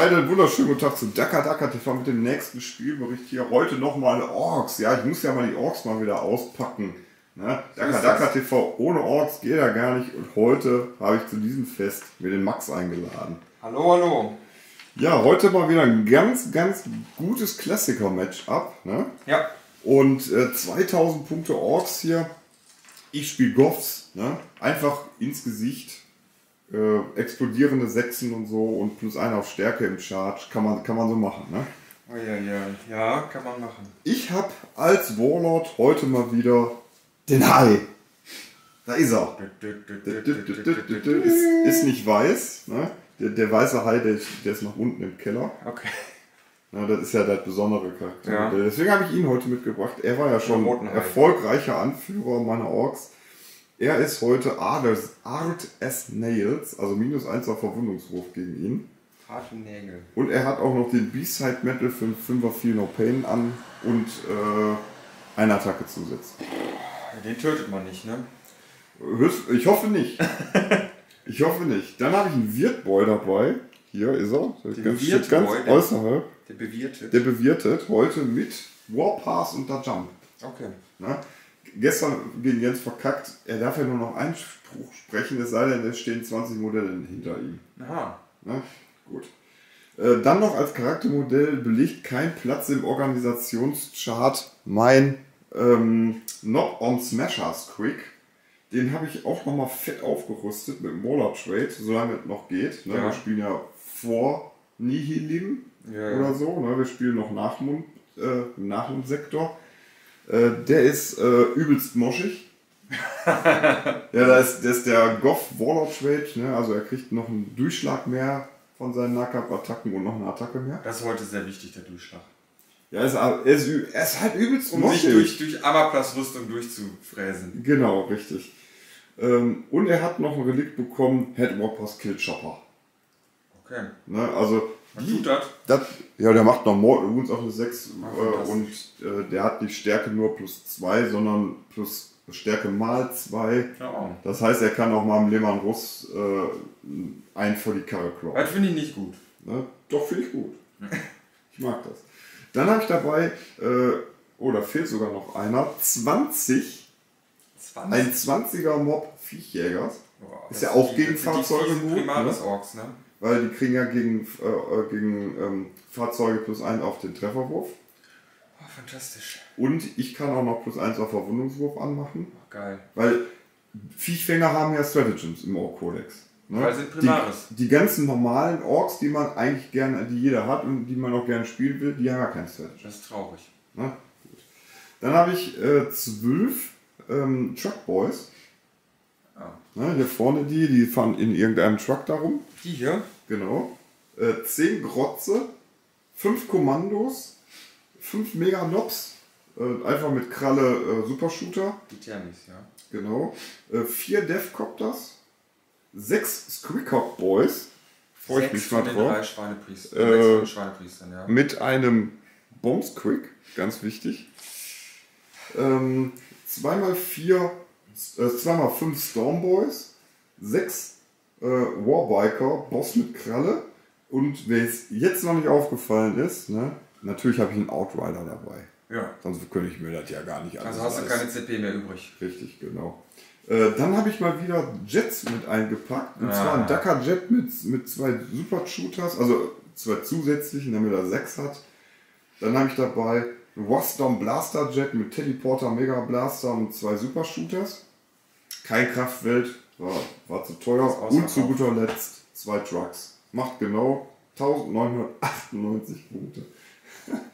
Einen wunderschönen guten Tag zu Daka Daka TV mit dem nächsten Spielbericht hier. Heute nochmal Orks. Ja, ich muss ja mal die Orks mal wieder auspacken. Ne? Daka das. TV ohne Orks geht ja gar nicht. Und heute habe ich zu diesem Fest mir den Max eingeladen. Hallo, hallo. Ja, heute mal wieder ein ganz, ganz gutes Klassiker-Matchup. Ne? Ja, Und äh, 2000 Punkte Orks hier. Ich spiele Goffs. Ne? Einfach ins Gesicht. Äh, explodierende Sechsen und so und plus einer auf Stärke im Charge. Kann man, kann man so machen. Ne? oh, ja, ja, ja, kann man machen. Ich habe als Warlord heute mal wieder den Hai. Da ist er. Ist, ist nicht weiß. Ne? Der, der weiße Hai, der, der ist nach unten im Keller. Okay. Ja, das ist ja das besondere Charakter. Ja. Deswegen habe ich ihn heute mitgebracht. Er war ja schon erfolgreicher Anführer meiner Orks. Er ist heute Art as, Art as Nails, also minus 1 auf Verwundungswurf gegen ihn. Harte Nägel. Und er hat auch noch den B-Side Metal für einen 5er Feel No Pain an und äh, eine Attacke zusätzlich. Den tötet man nicht, ne? Ich hoffe nicht. Ich hoffe nicht. Dann habe ich einen Wirtboy dabei. Hier ist er. Der ganz, Wirtboy, ganz der- äußerhalb. Der bewirtet. Der bewirtet heute mit Warpass und da Jump. okay. Ne? Gestern gegen Jens verkackt. Er darf ja nur noch einen Spruch sprechen, es sei denn, es stehen 20 Modelle hinter ihm. Aha. Ne? Gut. Äh, dann noch als Charaktermodell belegt kein Platz im Organisationschart mein ähm, Knock on Smashers Quick. Den habe ich auch nochmal fett aufgerüstet mit dem Waller Trade, solange es noch geht. Ne? Ja. Wir spielen ja vor Nihilim Ja, ja. oder so. Ne? Wir spielen noch Nachmund, äh, im Nachmundsektor. Äh, der ist äh, übelst moschig. ja, da ist, das ist der Goff Warlord Trade, ne? also er kriegt noch einen Durchschlag mehr von seinen Nahkampfattacken und noch eine Attacke mehr. Das ist heute sehr wichtig, der Durchschlag. Ja, er ist, er ist, er ist halt übelst Um moschig. sich durch, durch Amaplas-Rüstung durchzufräsen. Genau, richtig. Ähm, und er hat noch ein Relikt bekommen, Headwarpers Kill Chopper. Okay. Ne? Also, Die, tut das? das, ja, der macht noch Wounds auf eine 6 Ah, äh, und äh, der hat die Stärke nur plus 2, sondern plus Stärke mal 2. Ja. Das heißt, er kann auch mal im Lehmann Russ äh, einen vor die Karre kloppen. Das finde ich nicht gut. Ne? Doch, finde ich gut. Ich mag das. Dann habe ich dabei, äh, oh, da fehlt sogar noch einer, 20, 20. ein 20er Mob Viechjägers, Boah, ist ja auch gegen Fahrzeuge die fiesen gut, Primaris-Orks, ne? Weil die kriegen ja gegen, äh, äh, gegen ähm, Fahrzeuge plus 1 auf den Trefferwurf. Oh, fantastisch. Und ich kann auch noch plus 1 auf Verwundungswurf anmachen, Oh, geil. weil Viechfänger haben ja Stratagems im Ork-Kodex. Ne? Weil sind Primaris. Die, die ganzen normalen Orks, die man eigentlich gerne, die jeder hat und die man auch gerne spielen will, die haben ja kein Strategy. Das ist traurig. Ne? Dann habe ich äh, zwölf ähm, Truck Boys. Ah. Ne, hier vorne die, die fahren in irgendeinem Truck darum. Die hier? Genau. Äh, zehn Grotze, fünf Kommandos, fünf Meganobs, äh, einfach mit Kralle äh, Supershooter. Die Thermis, ja. Genau. Äh, vier Deathcopters, sechs Squeakcock Boys. Freue ich mich mal drauf. Äh, ja. mit einem Bombsquick, ganz wichtig. Ähm, zweimal vier, äh, zweimal fünf Stormboys, sechs äh, Warbiker, Boss mit Kralle und wer es jetzt noch nicht aufgefallen ist, ne, natürlich habe ich einen Outrider dabei. Ja. Sonst könnte ich mir das ja gar nicht alles Also hast du keine CP mehr übrig. Richtig, genau. Äh, dann habe ich mal wieder Jets mit eingepackt. Und Ah. zwar ein Dakar Jet mit, mit zwei Super Shooters, also zwei zusätzlichen, damit er sechs hat. Dann habe ich dabei Wasdom Blaster Jet mit Teleporter Mega Blaster und zwei Super Shooters. Kein Kraftwelt, war, war zu teuer. Und zu guter Letzt zwei Trucks. Macht genau 1998 Punkte.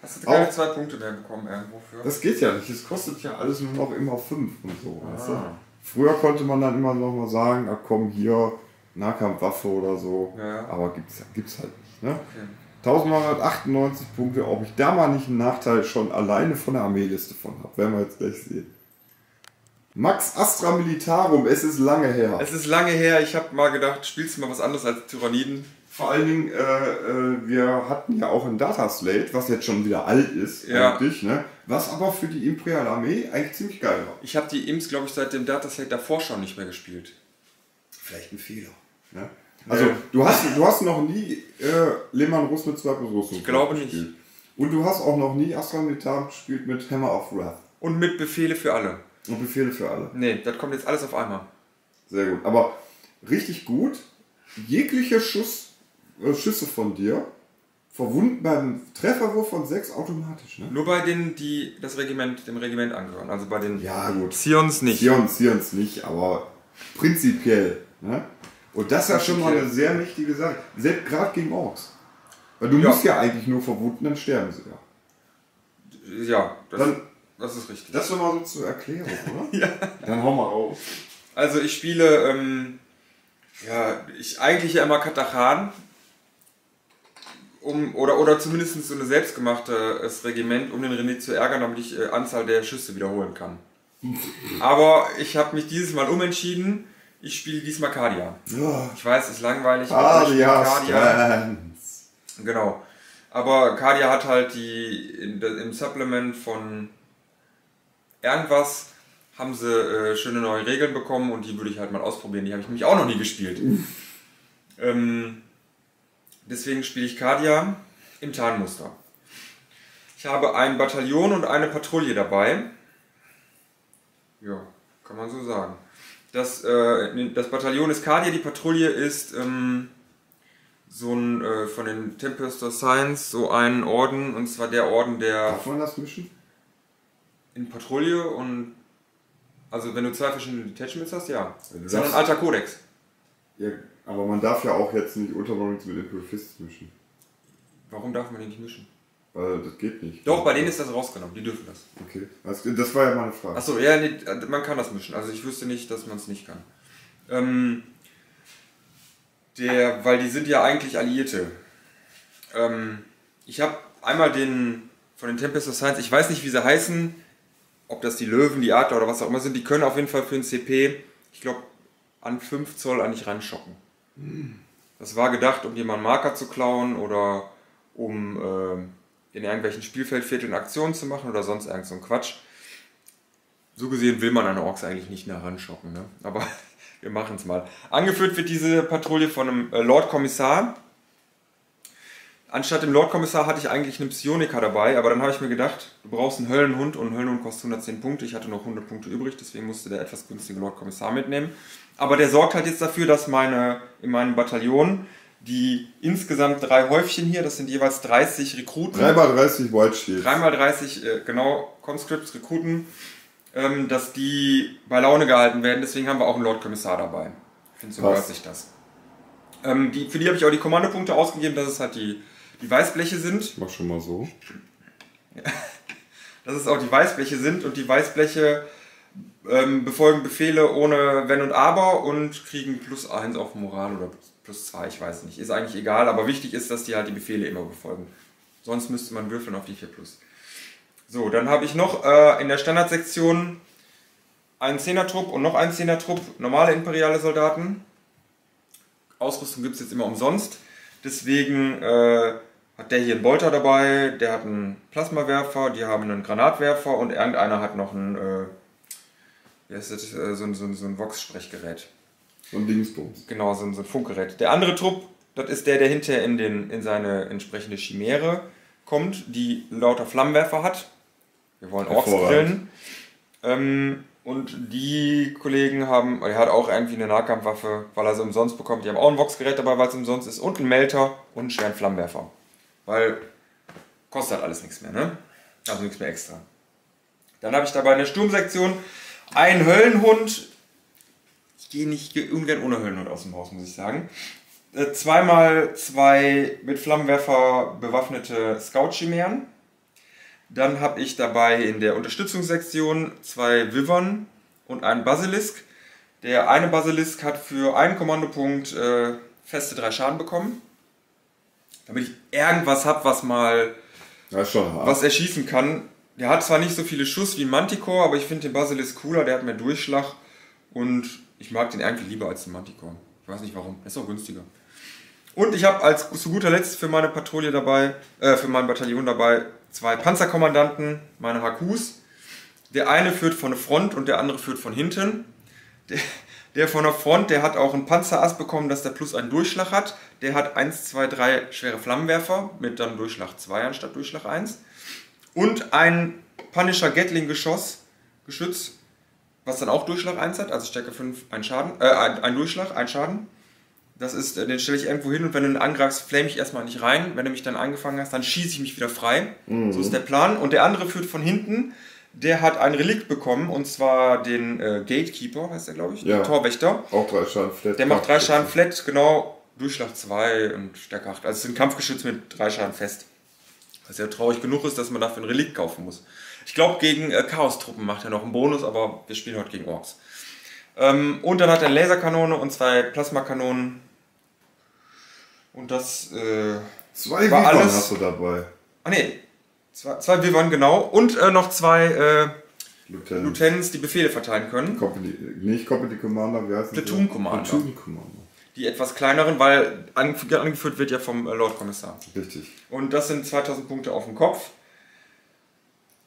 Hast du keine Auch- zwei Punkte mehr bekommen irgendwo für? Das geht ja nicht. Es kostet ja alles nur noch immer 5 und so. Weißt du? Ah. Früher konnte man dann immer noch mal sagen, ah, komm hier, Nahkampfwaffe oder so. Ja. Aber gibt's, gibt's halt nicht. Ne? Okay. 1998 Punkte, ob ich da mal nicht einen Nachteil schon alleine von der Armeeliste von habe, werden wir jetzt gleich sehen. Max Astra Militarum, es ist lange her. Es ist lange her, ich habe mal gedacht, spielst du mal was anderes als Tyranniden? Vor allen Dingen, äh, äh, wir hatten ja auch ein Data Slate, was jetzt schon wieder alt ist, Ja. eigentlich, ne? was aber für die Imperial Armee eigentlich ziemlich geil war. Ich habe die Imps, glaube ich, seit dem Dataset davor schon nicht mehr gespielt. Vielleicht ein Fehler. Ne? Also Nee. du hast, du hast noch nie äh, Lehmann Russ mit zwei Rüstung Ich glaube gespielt. Und du hast auch noch nie Aslan Mitan gespielt mit Hammer of Wrath. Und mit Befehle für alle. Und Befehle für alle. Nee, das kommt jetzt alles auf einmal. Sehr gut. Aber richtig gut. Jegliche Schuss, äh, Schüsse von dir verwunden beim Trefferwurf von 6 automatisch. Ne? Nur bei denen, die das Regiment, dem Regiment angehören. Also bei den Ja, gut. Sions nicht. Sions, Sions nicht, aber prinzipiell. Ne? Und das ist ja schon mal eine sehr mächtige Sache. Selbst gerade gegen Orks. Weil du Ja. musst ja eigentlich nur verwunden, dann sterben sie ja. Ja, das, Dann- das ist richtig. Das nochmal so zur Erklärung, oder? ja. Dann hau mal auf. Also ich spiele, ähm, ja, ich eigentlich ja immer Katachan. Um, oder, oder zumindest so eine selbstgemachtes Regiment, um den René zu ärgern, damit ich äh, Anzahl der Schüsse wiederholen kann. Aber ich habe mich dieses Mal umentschieden. Ich spiele diesmal Kardia. Ja. Ich weiß, es ist langweilig. Alias Kardia. Stans. Genau. Aber Cardia hat halt die im Supplement von irgendwas haben sie äh, schöne neue Regeln bekommen und die würde ich halt mal ausprobieren. Die habe ich nämlich auch noch nie gespielt. ähm, deswegen spiele ich Cardia im Tarnmuster. Ich habe ein Bataillon und eine Patrouille dabei. Ja, kann man so sagen. Das, äh, das Bataillon ist Cardia, die Patrouille ist ähm, so ein äh, von den Tempestor Science, so ein Orden, und zwar der Orden, der Darf man das mischen? in Patrouille und also wenn du zwei verschiedene Detachments hast, ja. Du Das ist ein alter Kodex. Ja, aber man darf ja auch jetzt nicht Ultramarines mit Imperial Fists mischen. Warum darf man den nicht mischen? Weil das geht nicht. Doch, bei denen ist das rausgenommen, die dürfen das. Okay. Das, das war ja meine Frage. Achso, ja, nee, man kann das mischen. Also ich wüsste nicht, dass man es nicht kann. Ähm, der, weil die sind ja eigentlich Alliierte. Ähm, ich habe einmal den von den Tempest of Science, ich weiß nicht, wie sie heißen, ob das die Löwen, die Adler oder was auch immer sind, die können auf jeden Fall für den CP, ich glaube, an 5 Zoll eigentlich ranschocken. Das war gedacht, um jemanden Marker zu klauen oder um ähm, in irgendwelchen Spielfeldvierteln Aktionen zu machen oder sonst irgend so ein Quatsch. So gesehen will man an Orks eigentlich nicht nah ranschocken, ne? aber wir machen es mal. Angeführt wird diese Patrouille von einem äh, Lord Kommissar. Anstatt dem Lord Kommissar hatte ich eigentlich einen Psioniker dabei, aber dann habe ich mir gedacht, du brauchst einen Höllenhund und ein Höllenhund kostet 110 Punkte. Ich hatte noch 100 Punkte übrig, deswegen musste der etwas günstige Lord Kommissar mitnehmen. Aber der sorgt halt jetzt dafür, dass meine, in meinem Bataillon die insgesamt drei Häufchen hier, das sind jeweils 30 Rekruten. 3x30 White Shield. 3x30, äh, genau, Conscripts, Rekruten, ähm, dass die bei Laune gehalten werden. Deswegen haben wir auch einen Lord Kommissar dabei. Ich finde, so gehört sich das. Ähm, die, für die habe ich auch die Kommandopunkte ausgegeben, dass es halt die, die Weißbleche sind. Ich mach schon mal so. Dass es auch die Weißbleche sind und die Weißbleche ähm, befolgen Befehle ohne Wenn und Aber und kriegen plus 1 auf Moral oder plus 2, ich weiß nicht. Ist eigentlich egal, aber wichtig ist, dass die halt die Befehle immer befolgen. Sonst müsste man würfeln auf die 4 plus. So, dann habe ich noch äh, in der Standardsektion einen Zehnertrupp und noch einen Zehnertrupp normale imperiale Soldaten. Ausrüstung gibt es jetzt immer umsonst. Deswegen äh, hat der hier einen Bolter dabei, der hat einen Plasmawerfer, die haben einen Granatwerfer und irgendeiner hat noch ein, äh, wie heißt das, äh, so so so ein Vox-Sprechgerät. So ein Dingsbums. Genau, so ein, so ein Funkgerät. Der andere Trupp, das ist der, der hinterher in, den, in seine entsprechende Chimäre kommt, die lauter Flammenwerfer hat. Wir wollen Orks grillen. Ähm, und die Kollegen haben, er hat auch irgendwie eine Nahkampfwaffe, weil er sie umsonst bekommt. Die haben auch ein Vox-Gerät dabei, weil es umsonst ist. Und einen Melter und einen schweren Flammenwerfer. Weil kostet halt alles nichts mehr, ne? Also nichts mehr extra. Dann habe ich dabei in der Sturmsektion einen Höllenhund. Gehe nicht ge- ungern ohne Höllenhund aus dem Haus, muss ich sagen. Äh, Zweimal zwei mit Flammenwerfer bewaffnete Scout-Chimären. Dann habe ich dabei in der Unterstützungssektion zwei Wyvern und einen Basilisk. Der eine Basilisk hat für einen Kommandopunkt äh, feste drei Schaden bekommen. Damit ich irgendwas habe, was mal was er schießen kann. Der hat zwar nicht so viele Schuss wie ein Manticore, aber ich finde den Basilisk cooler, der hat mehr Durchschlag und ich mag den irgendwie lieber als den Manticore. Ich weiß nicht warum, ist auch günstiger. Und ich habe als zu guter Letzt für meine Patrouille dabei, äh, für mein Bataillon dabei zwei Panzerkommandanten, meine HQs. Der eine führt von der Front und der andere führt von hinten. Der, Der von der Front, der hat auch einen Panzerass bekommen, dass der plus einen Durchschlag hat. Der hat 1, 2, 3 schwere Flammenwerfer mit dann Durchschlag 2 anstatt Durchschlag 1. Und ein Punisher Gatling Geschoss, Geschütz, was dann auch Durchschlag 1 hat, also Stärke 5, ein Schaden, äh, ein, ein Durchschlag, ein Schaden. Das ist, äh, den stelle ich irgendwo hin und wenn du ihn angreifst, flame ich erstmal nicht rein. Wenn du mich dann angefangen hast, dann schieße ich mich wieder frei. So ist der Plan. Und der andere führt von hinten. Der hat ein Relikt bekommen und zwar den äh, Gatekeeper, heißt der glaube ich, Ja. Torwächter. Auch drei Schaden flat. Der macht drei Schaden flat, genau, Durchschlag 2 und Stärke 8. Also es ist ein Kampfgeschütz mit drei Schaden fest. Was ja traurig genug ist, dass man dafür ein Relikt kaufen muss. Ich glaube, gegen äh, Chaos-Truppen macht er noch einen Bonus, aber wir spielen heute gegen Orks. Ähm, und dann hat er eine Laserkanone und zwei Plasmakanonen. Und das, äh, Zwei War Vipern alles- hast du dabei. ah nee, zwei, zwei Vivern genau. Und äh, noch zwei äh, Lieutenant. Lieutenants, die Befehle verteilen können. Company, nicht Company Commander, wie heißt? Platoon Commander. Platoon Commander. Die etwas kleineren, weil angef- angeführt wird ja vom äh, Lord Kommissar. Richtig. Und das sind 2000 Punkte auf dem Kopf.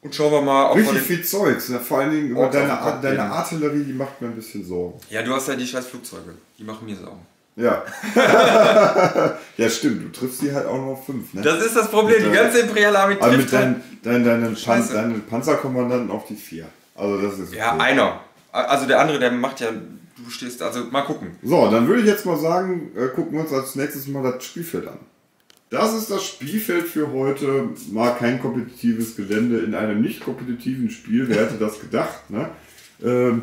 Und schauen wir mal, ob wir Richtig den, viel Zeugs. Ne? Vor allen Dingen über deine, Kopf deine. Artillerie, die macht mir ein bisschen Sorgen. Ja, du hast ja die scheiß Flugzeuge. Die machen mir Sorgen. Ja. ja, stimmt. Du triffst die halt auch nur auf fünf. Ne? Das ist das Problem. Mit Die ganze Imperiale Armee also trifft mit halt. deinen, deinen, deinen, Pan deinen Panzerkommandanten auf die vier. Also das ist Ja, einer. Also der andere, der macht ja. Du stehst. Also mal gucken. So, dann würde ich jetzt mal sagen, äh, gucken wir uns als nächstes mal das Spielfeld an. Das ist das Spielfeld für heute. Mal kein kompetitives Gelände in einem nicht kompetitiven Spiel. Wer hätte das gedacht? Ne? Ähm,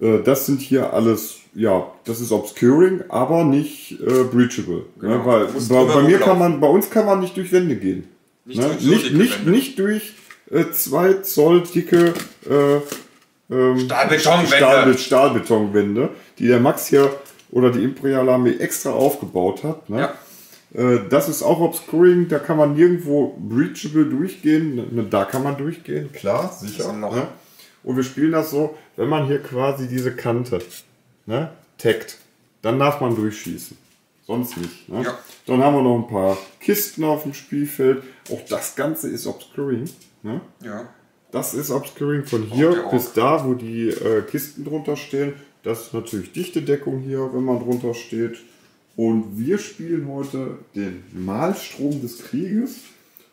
äh, das sind hier alles, ja, das ist Obscuring, aber nicht äh, Breachable. Genau. Ne? Weil bei, bei mir kann man, bei uns kann man nicht durch Wände gehen. Nicht ne? durch so nicht, nicht, Wände. nicht durch äh, zwei Zoll dicke äh, ähm, Stahlbetonwände. Stahl, Stahlbetonwände, die der Max hier oder die Imperiale Armee extra aufgebaut hat. Ne? Ja. Äh, das ist auch Obscuring, da kann man nirgendwo breachable durchgehen. Ne, Da kann man durchgehen, klar, sicher. Ne? Und wir spielen das so, wenn man hier quasi diese Kante ne, taggt, dann darf man durchschießen. Sonst nicht. Ne? Ja. Dann haben wir noch ein paar Kisten auf dem Spielfeld. Auch das Ganze ist Obscuring. Ne? Ja. Das ist Obscuring von hier bis da, wo die äh, Kisten drunter stehen. Das ist natürlich dichte Deckung hier, wenn man drunter steht. Und wir spielen heute den Malstrom des Krieges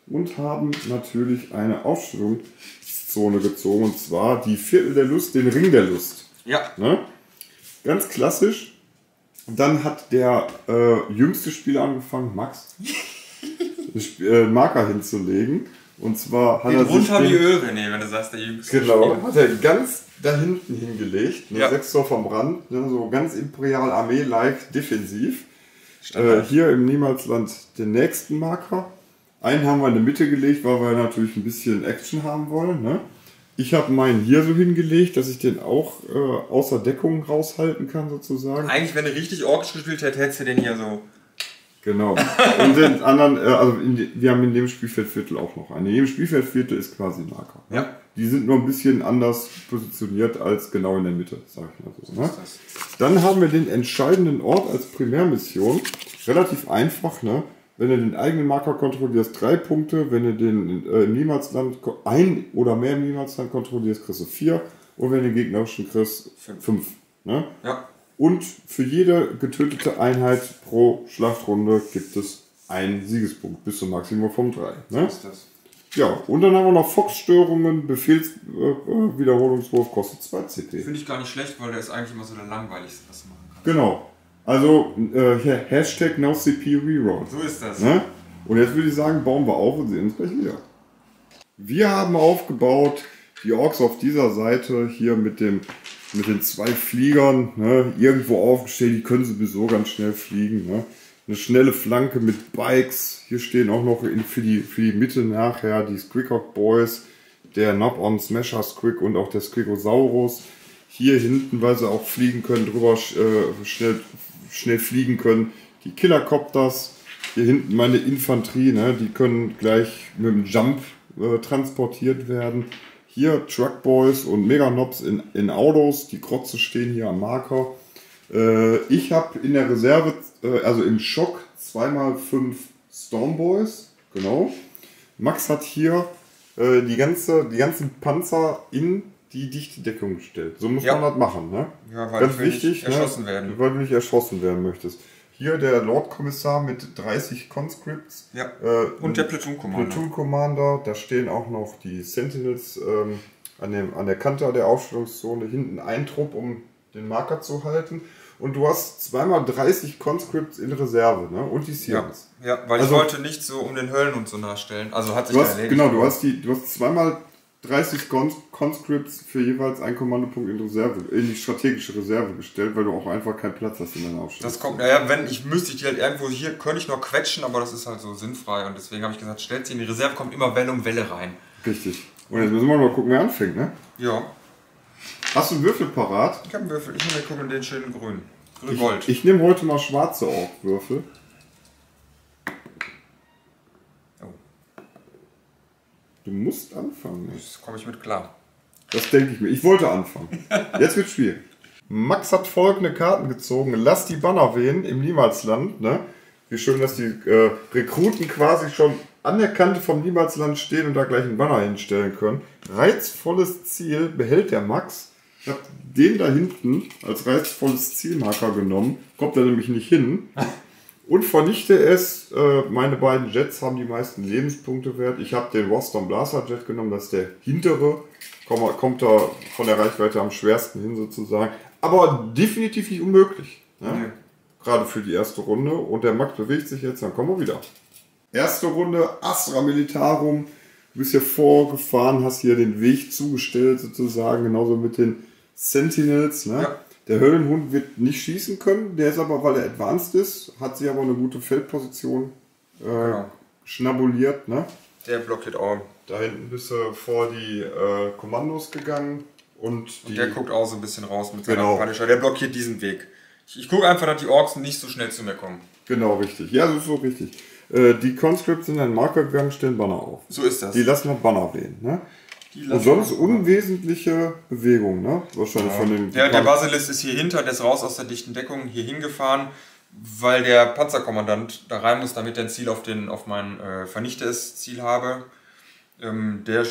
und haben natürlich eine Aufstellungszone gezogen. Und zwar die Viertel der Lust, den Ring der Lust. Ja. Ne? Ganz klassisch. Dann hat der äh, jüngste Spieler angefangen, Max, äh, Marker hinzulegen. Und zwar hat Geht er sich runter den- wie Öre, nee, wenn du sagst, der jüngste. Genau, Spieler. hat er ganz da hinten hingelegt, ne, Ja. sechs Tor vom Rand, ne, so ganz Imperial Armee-like defensiv. Äh, hier im Niemalsland den nächsten Marker. Einen haben wir in die Mitte gelegt, weil wir natürlich ein bisschen Action haben wollen. Ne? Ich habe meinen hier so hingelegt, dass ich den auch äh, außer Deckung raushalten kann, sozusagen. Eigentlich, wenn du richtig Orks gespielt hättest, hättest du den hier so. Genau. Und den anderen, äh, also in die, wir haben in dem Spielfeldviertel auch noch einen. In jedem Spielfeldviertel ist quasi ein Marker. ne? Ja. Die sind nur ein bisschen anders positioniert als genau in der Mitte, sag ich mal so. Ne? Dann haben wir den entscheidenden Ort als Primärmission. Relativ einfach, ne? Wenn du den eigenen Marker kontrollierst, drei Punkte. Wenn du den äh, ko- ein oder mehr im Niemalsland kontrollierst, kriegst du vier. Und wenn du den gegnerischen kriegst, Fünf. fünf. ne? Ja. Und für jede getötete Einheit pro Schlachtrunde gibt es einen Siegespunkt bis zum Maximum von drei. Ne? ist das. Ja, und dann haben wir noch Fox-Störungen, Befehlswiederholungswurf äh, Wiederholungswurf kostet 2 CP. Finde ich gar nicht schlecht, weil der ist eigentlich immer so der langweiligste, was du machen kannst. Genau. Also äh, Hashtag NoCP Reroll. So ist das. Ne? Und jetzt würde ich sagen, bauen wir auf und sehen uns gleich wieder. Wir haben aufgebaut die Orks auf dieser Seite hier mit dem mit den zwei Fliegern ne, irgendwo aufgestellt. Die können sowieso ganz schnell fliegen. Ne? Eine schnelle Flanke mit Bikes. Hier stehen auch noch in, für, die, für die Mitte nachher die Squickhawk Boys, der Knob-on Smasher Squick und auch der Squickosaurus. Hier hinten, weil sie auch fliegen können, drüber äh, schnell, schnell fliegen können, die Killercopters. Hier hinten meine Infanterie, ne, die können gleich mit dem Jump äh, transportiert werden. Hier Truckboys und Meganobs in, in Autos, die Krotze stehen hier am Marker. Äh, ich habe in der Reserve, äh, also im Schock, zweimal fünf Stormboys, genau. Max hat hier äh, die, ganze, die ganzen Panzer in die dichte Deckung gestellt. So muss Ja. man das machen, ne? Ja, weil Ganz nicht wichtig, erschossen ne? werden. Weil du nicht erschossen werden möchtest. Hier der Lord-Kommissar mit 30 Conscripts. Ja. Äh, Und der Platoon Commander. Platoon Commander, da stehen auch noch die Sentinels ähm, an, dem, an der Kante der Aufstellungszone, hinten ein Trupp, um den Marker zu halten. Und du hast zweimal 30 Conscripts in Reserve, ne? Und die Ja, Seals. ja, weil Also- ich wollte nicht so um den Höllen und so nachstellen. Also hat sich Du hast, erledigt. genau, du hast, die, du hast zweimal 30 Cons Conscripts für jeweils einen Kommandopunkt in Reserve, in die strategische Reserve gestellt, weil du auch einfach keinen Platz hast in deiner Aufstellung. Das kommt, naja, wenn ich müsste ich die halt irgendwo hier, könnte ich noch quetschen, aber das ist halt so sinnfrei und deswegen habe ich gesagt, stellt sie in die Reserve, kommt immer Welle um Welle rein. Richtig. Und jetzt müssen wir mal gucken, wer anfängt, ne? Ja, Hast du einen Würfel parat? ich habe einen Würfel, ich nehme gucken den schönen grün. Grün Ich, Gold. ich nehme heute mal schwarze Orkwürfel. Oh, Du musst anfangen. das komme ich mit klar. Das denke ich mir. Ich wollte anfangen. Jetzt wird schwierig. Max hat folgende Karten gezogen. Lass die Banner wehen im Niemalsland. Ne? Wie schön, dass die äh, Rekruten quasi schon an der Kante vom Niemalsland stehen und da gleich einen Banner hinstellen können. Reizvolles Ziel behält der Max. Ich habe den da hinten als reizvolles Zielmarker genommen. Kommt er nämlich nicht hin. Und vernichte es. Äh, meine beiden Jets haben die meisten Lebenspunkte wert. Ich habe den Boston Blaster Jet genommen, das ist der hintere. Kommt, da von der Reichweite am schwersten hin sozusagen. Aber definitiv nicht unmöglich. Ne? Nee. Gerade für die erste Runde. Und der Max bewegt sich jetzt, dann kommen wir wieder. Erste Runde, Astra Militarum. Du bist hier vorgefahren, hast hier den Weg zugestellt sozusagen, genauso mit den Sentinels. Ne? Ja. Der Höllenhund wird nicht schießen können, der ist aber, weil er advanced ist, hat sich aber eine gute Feldposition äh, Genau. schnabuliert. Ne? Der blockiert auch. Da hinten bist du vor die äh, Kommandos gegangen und die. Und der guckt auch so ein bisschen raus mit seiner Genau. Punisher. Der blockiert diesen Weg. Ich, ich gucke einfach, dass die Orks nicht so schnell zu mir kommen. Genau, richtig. Ja, das ist so richtig. Äh, die Conscripts sind in den Marker gegangen, stellen Banner auf. So ist das. Die lassen noch Banner wehen. Ne? Und sonst unwesentliche Bewegungen, ne? Wahrscheinlich von den. Ja, der Basilisk ist hier hinter, der ist raus aus der dichten Deckung, hier hingefahren, weil der Panzerkommandant da rein muss, damit er ein Ziel auf, den, auf mein äh, vernichtetes Ziel habe. Ähm, der,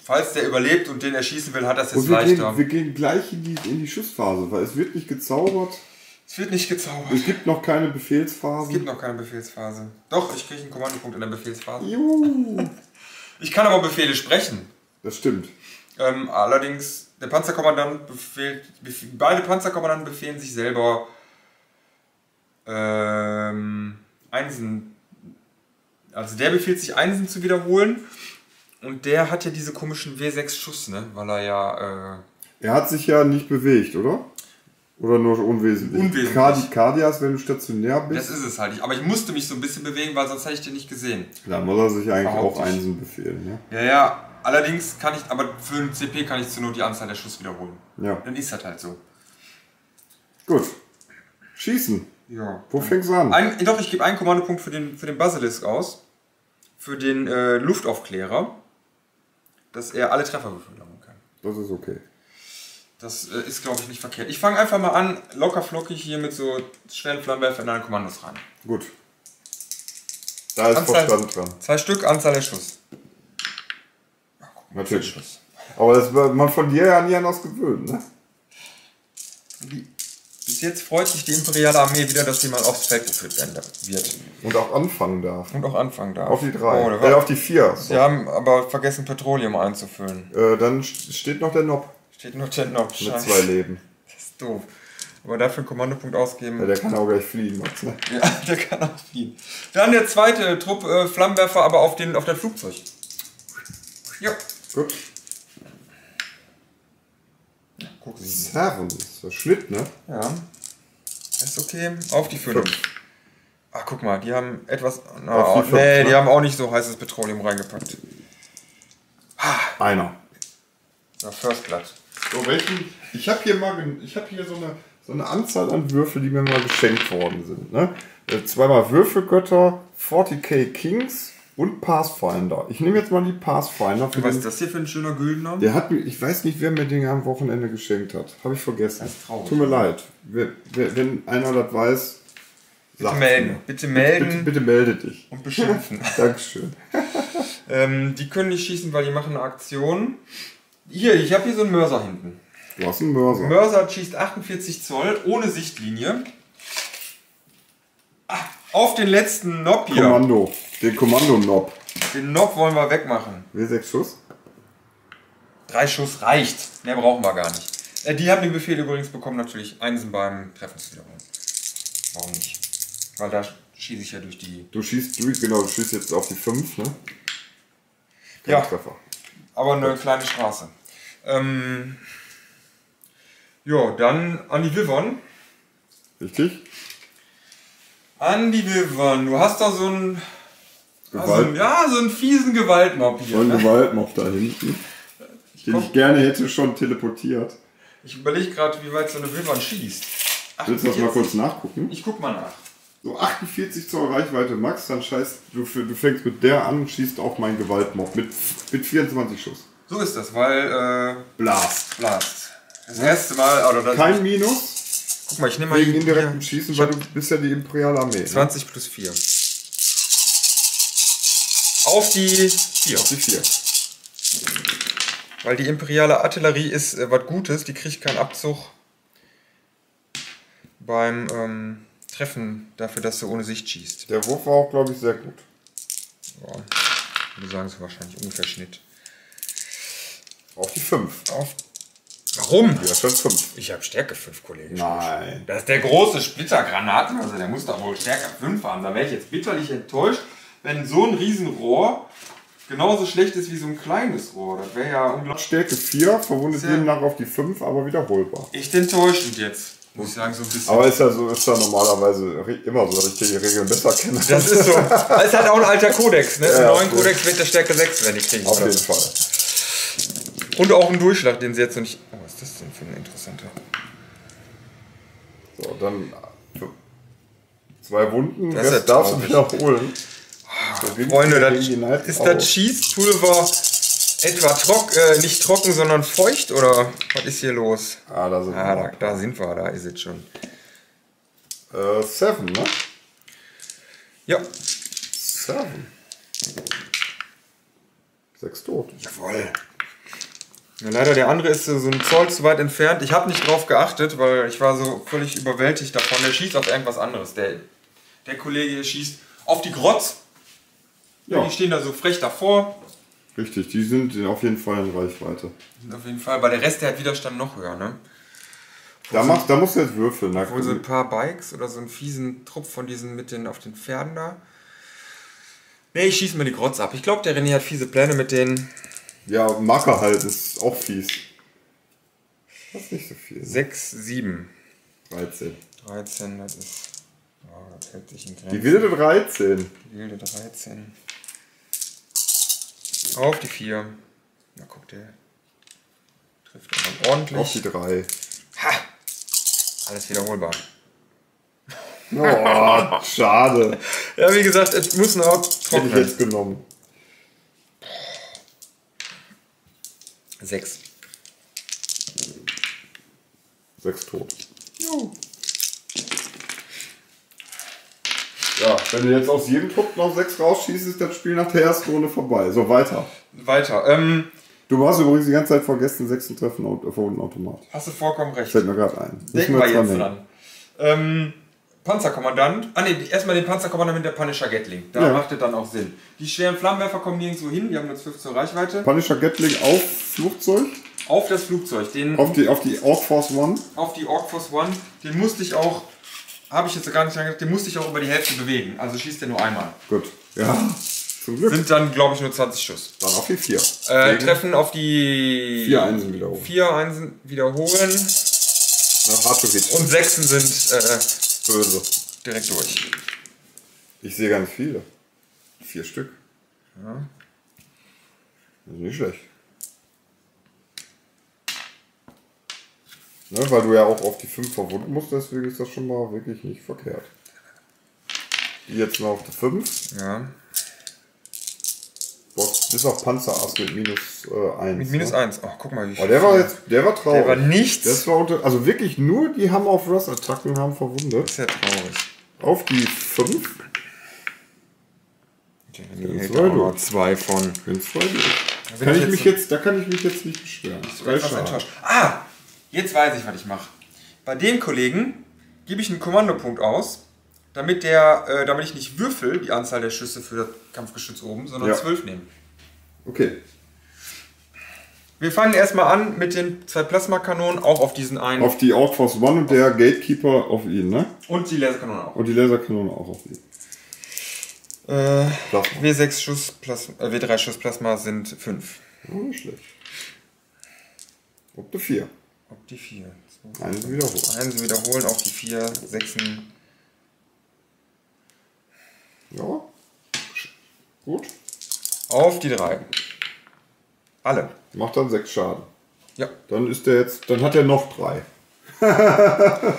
falls der überlebt und den erschießen will, hat das jetzt wir leichter. gehen, wir gehen gleich in die, in die Schussphase, weil es wird nicht gezaubert. Es wird nicht gezaubert. Es gibt noch keine Es Befehlsphasen. gibt noch keine Befehlsphase. Doch, ich kriege einen Kommandopunkt in der Befehlsphase. Juhu. Ich kann aber Befehle sprechen. Das stimmt. Ähm, allerdings, der Panzerkommandant befehlt, bef beide Panzerkommandanten befehlen sich selber ähm, Einsen, also der befiehlt sich Einsen zu wiederholen und der hat ja diese komischen W6 Schuss, ne, weil er ja, äh, Er hat sich ja nicht bewegt, oder? Oder nur unwesentlich? Unwesentlich. Cardi Cardias, wenn du stationär bist, das ist es halt. Aber ich musste mich so ein bisschen bewegen, weil sonst hätte ich den nicht gesehen. dann muss er sich eigentlich auch. Einsen befehlen. Ne? Ja, ja, allerdings kann ich, aber für einen CP kann ich zur Not die Anzahl der Schuss wiederholen. Ja, Dann ist das halt so. gut. Schießen. Ja. Wo fängst du an? Ein, doch, ich gebe einen Kommandopunkt für den, für den Basilisk aus. Für den äh, Luftaufklärer. Dass er alle Trefferwürfel machen kann. Das ist okay. Das äh, ist, glaube ich, nicht verkehrt. Ich fange einfach mal an, locker flockig hier mit so schweren Flammenwerfer in deine Kommandos rein. Gut. Da ist Anzahl- Verstand dran. Zwei Stück, Anzahl der Schuss. Natürlich. Schuss. Aber das wird man von dir ja nie anders gewöhnt, ne? Wie- Bis jetzt freut sich die imperiale Armee wieder, dass sie mal aufs Feld geführt werden wird. Und auch anfangen darf. Und auch anfangen darf. Auf die drei. Oh, äh, auf die vier. So. sie haben aber vergessen, Petroleum einzufüllen. Äh, dann st- steht noch der Nob Steht nur der Knob. mit Scheiße. zwei Leben. Das ist doof. Aber dafür einen Kommandopunkt ausgeben. Ja, der kann auch gleich fliegen, Max, ne? Ja, der kann auch fliehen. Dann der zweite Trupp äh, Flammenwerfer, aber auf, den, auf das Flugzeug. Ja. Gut. Guck. Das ist Schnitt, ne? Ja. Ist okay. Auf die 5. Ach, guck mal, die haben etwas. Na, Auf die fünf, nee, ne? die haben auch nicht so heißes Petroleum reingepackt. Einer. Ja, First Blood. So, welchen? Ich habe hier mal, ich habe hier so eine, so eine Anzahl an Würfel, die mir mal geschenkt worden sind. Ne? Äh, Zweimal Würfelgötter, 40k Kings und Pathfinder. Ich nehme jetzt mal die Pathfinder. Für Was ist das hier für ein schöner Güldener? der hat mir, ich weiß nicht, wer mir den am Wochenende geschenkt hat. Habe ich vergessen. Das ist traurig. Tut mir leid. Wer, wer, wenn einer das weiß, Bitte melden. Bitte melden Bitte, bitte melde dich. und beschimpfen. Dankeschön. ähm, die können nicht schießen, weil die machen eine Aktion. Hier, ich habe hier so einen Mörser hinten. Du hast einen Mörser. Mörser schießt 48 Zoll ohne Sichtlinie. Ah, Auf den letzten Knob hier. Kommando. Den Kommando-Knob. Den Knob wollen wir wegmachen. W6 Schuss. Drei Schuss reicht. Mehr brauchen wir gar nicht. Äh, die haben den Befehl übrigens bekommen, natürlich Einsen beim Treffen zu wiederholen. Warum nicht? Weil da schieße ich ja durch die. Du schießt durch, genau, du schießt jetzt auf die 5, ne? Kein Ja. Treffer. Aber eine kleine Straße. Ähm, ja, dann an die Vivon. Richtig? An die Vivon. Du hast da so einen. Also, Gewalt. ja, so einen fiesen Gewaltmob hier. So ein Ne? Gewaltmob da hinten. Den komm- ich gerne hätte schon teleportiert. Ich überlege gerade, wie weit so eine Vivon schießt. Willst du das mal 48? kurz nachgucken? Ich guck mal nach. So 48 Zoll Reichweite Max, dann scheißt du, du fängst mit der an und schießt auf meinen Gewaltmob mit, mit 24 Schuss. So ist das, weil äh, Blast. Blast. Das erste Mal, oder das, Kein Minus guck mal, ich nehme mal wegen hier- indirektem Schießen, weil du bist ja die Imperiale Armee. ne? 20 plus 4. Auf die 4. Die 4. Weil die imperiale Artillerie ist äh, was Gutes, die kriegt keinen Abzug beim ähm, Treffen dafür, dass sie ohne Sicht schießt. Der Wurf war auch, glaube ich, sehr gut. Ja, ich würde sagen, es ist wahrscheinlich ungefähr Schnitt. Auf die 5. Auf. Warum? Ja, schon 5. Ich habe Stärke 5, Kollege. Nein. Das ist der große Splittergranaten, also der muss doch wohl Stärke 5 haben. Da wäre ich jetzt bitterlich enttäuscht, wenn so ein Riesenrohr genauso schlecht ist wie so ein kleines Rohr. Das wäre ja unglaublich. Stärke 4, verwundet demnach auf die 5, aber wiederholbar. Echt enttäuschend jetzt, muss ich sagen, so ein bisschen. Aber ist ja so, ist ja normalerweise immer so, dass ich die Regeln besser kenne. das ist so. Das ist halt auch ein alter Kodex, ne? Im Ja, neuen. Kodex wird der Stärke 6, wenn die kriegen. Auf jeden. Fall. Und auch ein Durchschlag, den sie jetzt noch nicht. Oh, was ist das denn für ein interessanter? So, dann zwei Wunden, Das Rest darfst du wiederholen. Der Wind Freunde, das, ist das Schießpulver etwa trock, äh, nicht trocken, sondern feucht oder was ist hier los? Ah, da sind Ah, wir. da, da sind wir, da ist es schon. Äh, Seven, ne? Ja, Seven. Sechs tot. jawohl. Ja, leider der andere ist so ein Zoll zu weit entfernt. Ich habe nicht drauf geachtet, weil ich war so völlig überwältigt davon. Der schießt auf irgendwas anderes. Der, der Kollege hier schießt auf die Grotz. Ja. Die stehen da so frech davor. Richtig, die sind auf jeden Fall in Reichweite. Sind auf jeden Fall, weil der Rest der hat Widerstand noch höher, ne? Da, mach, da musst du jetzt würfeln. Da, Wohl so ein paar Bikes oder so einen fiesen Trupp von diesen mit den auf den Pferden da. Ne, ich schieße mir die Grotz ab. Ich glaube, der René hat fiese Pläne mit denen. ja, Marker halt ist auch fies. Das ist nicht so viel. 6, 7, 13. 13, das ist. Oh, das hält sich in Grenzen. Die wilde 13. Die wilde 13. Auf die 4. Na guck, der trifft aber ordentlich. Auf die 3. Ha! Alles wiederholbar. Oh, schade. Ja, wie gesagt, es muss noch Hätte ich trocknen. jetzt genommen. 6. Sechs tot. Ja, wenn du jetzt aus jedem Trupp noch sechs rausschießt, ist das Spiel nach der ersten Runde vorbei. So, weiter. Weiter. Ähm, Du hast übrigens die ganze Zeit vergessen, sechsten Treffen au- verwunden Automat. hast du vollkommen recht. Fällt mir gerade ein. Denken wir jetzt dran dran. Ähm, Panzerkommandant. Ah ne, erstmal den Panzerkommandant mit der Punisher Gatling. Da Ja. macht es dann auch Sinn. Die schweren Flammenwerfer kommen nirgendwo hin, die haben nur 12 zur Reichweite. Punisher Gatling auf Flugzeug, Auf das Flugzeug, den auf die, auf die Orc Force One. auf die Orc Force One, den musste ich auch, habe ich jetzt gar nicht gesagt, den musste ich auch über die Hälfte bewegen. Also schießt der nur einmal. Gut. Ja, zum Glück. Sind dann, glaube ich, nur 20 Schuss. Dann auf die vier. Äh, treffen auf die Vier Einsen wiederholen. Vier Einsen wiederholen. Nach Hartowitz. Und Sechsen sind äh, Böse. direkt durch. Ich sehe ganz viele. Vier Stück. Das ist nicht schlecht. Ne, weil du ja auch auf die 5 verwunden musst, deswegen ist das schon mal wirklich nicht verkehrt. Jetzt noch auf die 5. Ja. Bis auf Panzerass mit minus 1. Mit minus 1. Oh, guck mal, wie Oh, der war jetzt, der war traurig. Der war nichts. Das war unter, also wirklich nur die Hammer of Rust Attacken haben verwundet. Sehr traurig. Auf die 5. Der hält zwei durch. zwei von. Wenn zwei durch. Da bin Kann ich ich mich jetzt, da kann ich mich jetzt nicht beschweren. enttäuscht. Ah, jetzt weiß ich, was ich mache. Bei dem Kollegen gebe ich einen Kommandopunkt aus, damit, der, äh, damit ich nicht würfel, die Anzahl der Schüsse für das Kampfgeschütz oben, sondern Ja. zwölf nehme. Okay. Wir fangen erstmal an mit den zwei Plasmakanonen, auch auf diesen einen. Auf die Orc Force One und der Gatekeeper auf ihn, ne? und die Laserkanone auch. Und die Laserkanone auch auf ihn. Äh, Plasma. W6 Schuss Plasma, äh, W3 Schuss Plasma sind 5. Oh, nicht schlecht. Ob du vier. Ob die 4. Einen wiederholen. Einsen wiederholen auf die 4, 6. Ja. Gut. Auf die 3. Alle. Macht dann sechs Schaden. Ja. Dann ist der jetzt, dann hat er noch drei.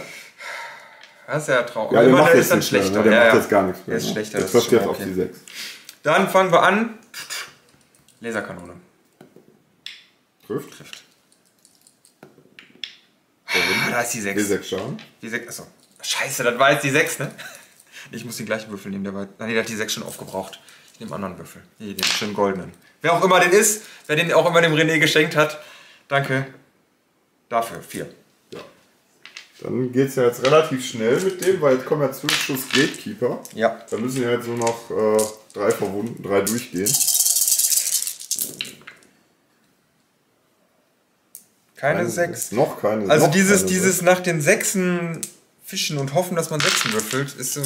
Das ist ja traurig. Ja, der macht der jetzt ist dann mehr, schlechter. ne? Der ja, macht ja. jetzt gar nichts mehr. Der ist ne? schlechter. Jetzt das jetzt auf okay. die sechs. Dann fangen wir an. Laserkanone. Trifft. Trifft. Der Ah, da ist die 6. W6 Schaden. Die 6. Achso. Scheiße, das war jetzt die 6, ne? Ich muss den gleichen Würfel nehmen. Der war, nein, der hat die 6 schon aufgebraucht. Ich nehme einen anderen Würfel. Hier, den schönen goldenen. Wer auch immer den ist, wer den auch immer dem René geschenkt hat, danke dafür. 4. Ja. Dann geht es ja jetzt relativ schnell mit dem, weil jetzt kommen ja zwölf Schuss Gatekeeper. Ja. Da müssen ja jetzt nur noch äh, drei verwunden, drei durchgehen. Keine Keine 6. Noch keine. Also noch dieses, keine dieses nach den Sechsen fischen und hoffen, dass man Sechsen würfelt, ist ähm,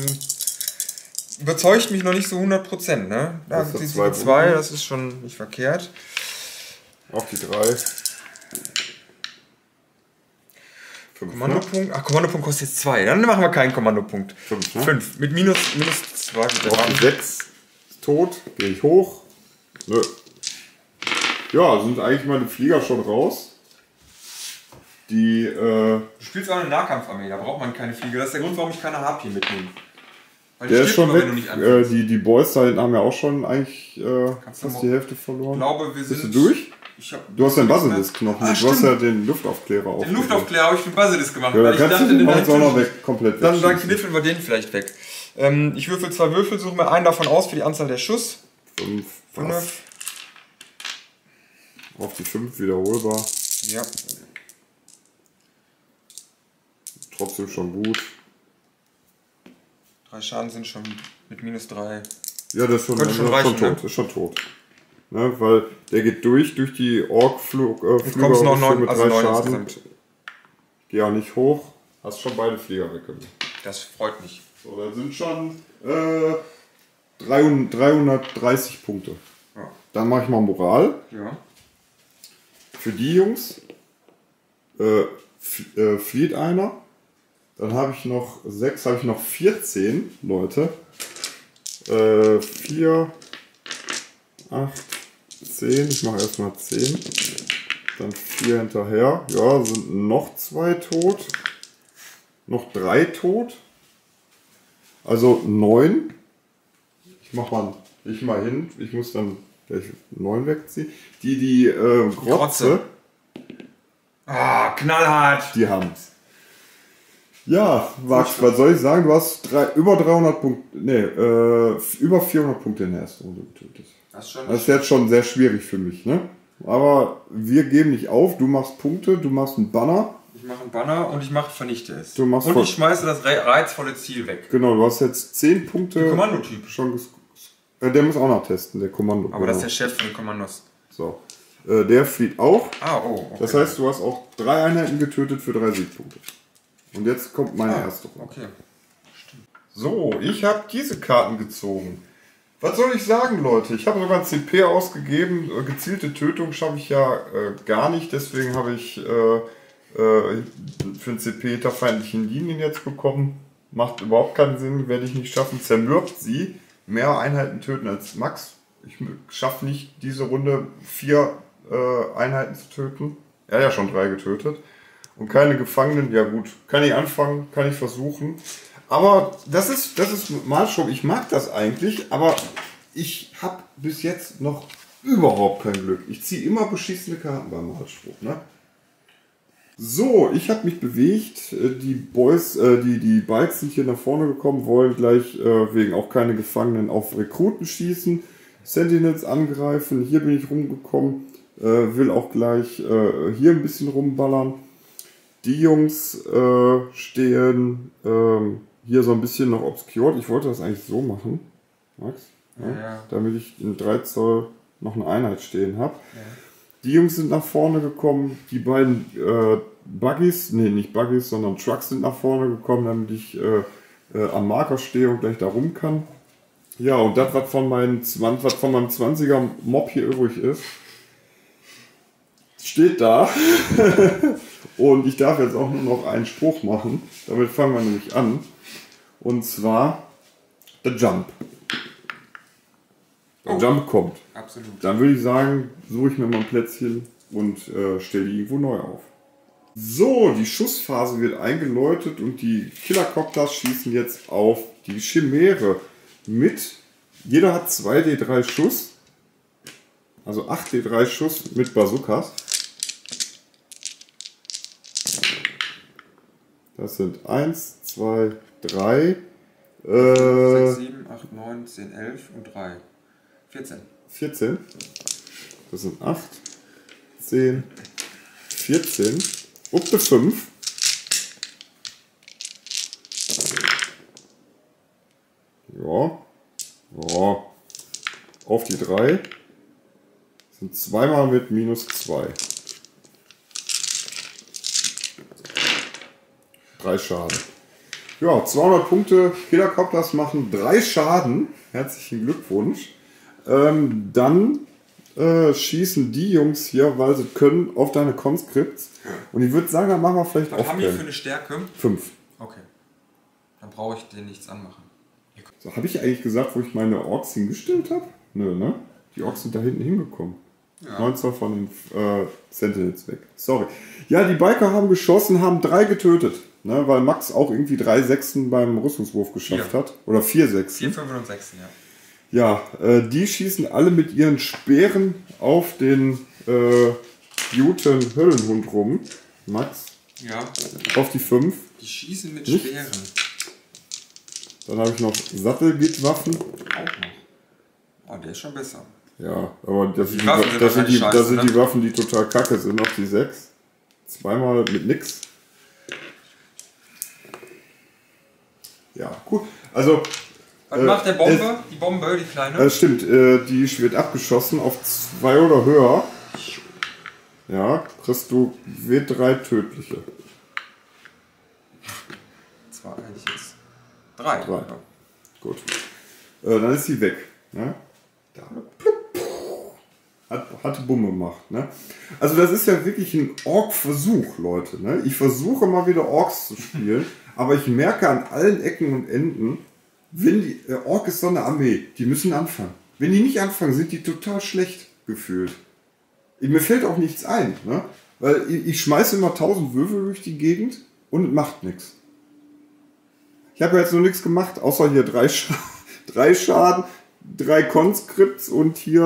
überzeugt mich noch nicht so 100%, ne? Da Das hat die zwei 2, Punkte. das ist schon nicht verkehrt. sechs. Auf die drei. Fünf, ne? Kommandopunkt, ach, Kommandopunkt kostet jetzt 2. Dann machen wir keinen Kommandopunkt. Fünf, ne? 5. Mit minus 2 minus zwei Auf die sechs. Tot. Gehe ich hoch. Nö. Ja, sind eigentlich meine Flieger schon raus. Die, äh, Du spielst auch eine Nahkampfarmee, da braucht man keine Fliege. Das ist der Grund, warum ich keine Harpie mitnehme. Weil die der ist schon weg. Äh, die, die Boys da hinten haben ja auch schon eigentlich äh, fast die Hälfte Ich verloren. glaube, wir Bist sind... du durch? Ich hab, Du hast ja einen Basilisk-Knochen. Ah, du hast ja den Luftaufklärer auch. Den Luftaufklärer habe ich für Basilisk gemacht, Ja, weil dann ich dachte, den den jetzt auch noch weg, komplett Dann, dann kniffeln wir den vielleicht weg. Ähm, ich würfel zwei Würfel, suche mir einen davon aus für die Anzahl der Schuss. Fünf. Fünf. Auf die fünf wiederholbar. Ja. Trotzdem schon gut. Drei Schaden sind schon mit minus drei. Ja, das ist schon, schon reichen, schon ne? tot. Ist schon tot. Ne, weil der geht durch, durch die Ork-Flug. Äh, Jetzt kommst noch neun, also neun insgesamt. Geh auch nicht hoch. Hast schon beide Flieger weggemacht. Das freut mich. So, da sind schon äh, 300, 330 Punkte. Ja. Dann mache ich mal Moral. Ja. Für die Jungs äh, äh, flieht einer. Dann habe ich noch sechs, habe ich noch 14 Leute. Äh, 4, 8, 10. Ich mache erstmal 10. Dann 4 hinterher. Ja, sind noch zwei tot. Noch drei tot. Also 9. Ich mach mal, ich mal hin. Ich muss dann gleich 9 wegziehen. Die, die äh, Grotze, Grotze. Ah, knallhart. die haben's. Ja, Max, was soll ich sagen? Du hast drei, über 300 Punkte, nee, äh, über 400 Punkte in der ersten Runde getötet. Das ist schon Das ist jetzt schon sehr schwierig für mich, ne? Aber wir geben nicht auf. Du machst Punkte, du machst einen Banner. ich mache einen Banner und ich mache vernichte es. Du machst und ich schmeiße das re- reizvolle Ziel weg. Genau, du hast jetzt 10 Punkte. Kommandotyp. Schon äh, der muss auch noch testen, der Kommando. Aber das ist genau. der Chef von den Kommandos. So. Äh, der flieht auch. Ah, oh. Okay. Das heißt, du hast auch drei Einheiten getötet für drei Siegpunkte. Und jetzt kommt meine ah, erste Runde. Okay. So, ich habe diese Karten gezogen. Was soll ich sagen, Leute? Ich habe sogar ein CP ausgegeben. Äh, Gezielte Tötung schaffe ich ja äh, gar nicht. Deswegen habe ich äh, äh, für ein CP hinterfeindlichen Linien jetzt bekommen. Macht überhaupt keinen Sinn, werde ich nicht schaffen. Zermürbt sie. Mehr Einheiten töten als Max. Ich schaffe nicht diese Runde vier äh, Einheiten zu töten. Er hat ja schon drei getötet. Und keine Gefangenen, ja gut, kann ich anfangen, kann ich versuchen. Aber das ist, das ist Malstrom. Ich mag das eigentlich, aber ich habe bis jetzt noch überhaupt kein Glück. Ich ziehe immer beschissene Karten beim Malstrom. Ne? So, ich habe mich bewegt. Äh, Die Boys, äh, die, die Bikes sind hier nach vorne gekommen, wollen gleich äh, wegen auch keine Gefangenen auf Rekruten schießen. Sentinels angreifen. Hier bin ich rumgekommen. Äh, will auch gleich äh, hier ein bisschen rumballern. Die Jungs äh, stehen ähm, hier so ein bisschen noch obscured. Ich wollte das eigentlich so machen, Max, ja, Ja. damit ich in 3 Zoll noch eine Einheit stehen habe. Die Jungs sind nach vorne gekommen. Die beiden äh, Buggies, nee, nicht Buggies, sondern Trucks sind nach vorne gekommen, damit ich äh, äh, am Marker stehe und gleich da rum kann. Ja, und das, was von, meinen 20, was von meinem 20er Mob hier übrig ist, steht da. und ich darf jetzt auch nur noch einen Spruch machen. Damit fangen wir nämlich an. Und zwar der Jump. Der Oh. Jump kommt. Absolut. Dann würde ich sagen, suche ich mir mal ein Plätzchen und äh, stelle die irgendwo neu auf. So, die Schussphase wird eingeläutet und die Killercopters schießen jetzt auf die Chimäre mit. Jeder hat 2d3 Schuss. Also 8d3 Schuss mit Bazookas. Das sind 1, 2, 3. Äh, 6, 7, 8, 9, 10, 11 und 3. 14. 14. Das sind 8, 10, 14. Up to 5. Ja. Ja. Auf die 3. Sind zweimal mit minus 2. Drei Schaden. Ja, 200 Punkte. Killercopters machen drei Schaden. Herzlichen Glückwunsch. Ähm, dann äh, schießen die Jungs hier, weil sie können, auf deine Conscripts. Und ich würde sagen, dann machen wir vielleicht Was auch haben die für eine Stärke? 5. Okay. Dann brauche ich dir nichts anmachen. So, habe ich eigentlich gesagt, wo ich meine Orks hingestellt habe? Nö, ne? Die Orks sind da hinten hingekommen. Ja. 19 von den äh, Sentinels weg. Sorry. Ja, die Biker haben geschossen, haben drei getötet. Ne, weil Max auch irgendwie drei Sechsten beim Rüstungswurf geschafft Vier. hat. Oder vier Sechsten. 4, 5 und 6, ja. Ja, äh, die schießen alle mit ihren Speeren auf den äh, Juten Höllenhund rum. Max, Ja. auf die 5. Die schießen mit Nichts? Speeren. Dann habe ich noch Sattelgittwaffen. Auch noch. Oh, der ist schon besser. Ja, aber das, Die sind die, Waffen das, sind die, wahrscheinlich das scheiße, sind ne? die Waffen, die total kacke sind. Auf die 6. Zweimal mit nix. Ja, gut. Also, Was Äh, macht der Bombe? die Bombe, die kleine? Das stimmt, äh, die wird abgeschossen auf zwei oder höher. Ja, kriegst du W3 tödliche. Zwei, eigentlich jetzt. Drei. Drei. Ja. Gut. Äh, dann ist sie weg. Ne? Da. Hat, hat Bumme gemacht. Ne? Also das ist ja wirklich ein Ork-Versuch, Leute. Ne? Ich versuche mal wieder Orks zu spielen, aber ich merke an allen Ecken und Enden, wenn die äh, Ork ist so eine Armee, die müssen anfangen. Wenn die nicht anfangen, sind die total schlecht gefühlt. Mir fällt auch nichts ein, ne? Weil ich, ich schmeiße immer tausend Würfel durch die Gegend und macht nichts. Ich habe jetzt noch nichts gemacht, außer hier drei, Scha drei Schaden, drei Conscripts und hier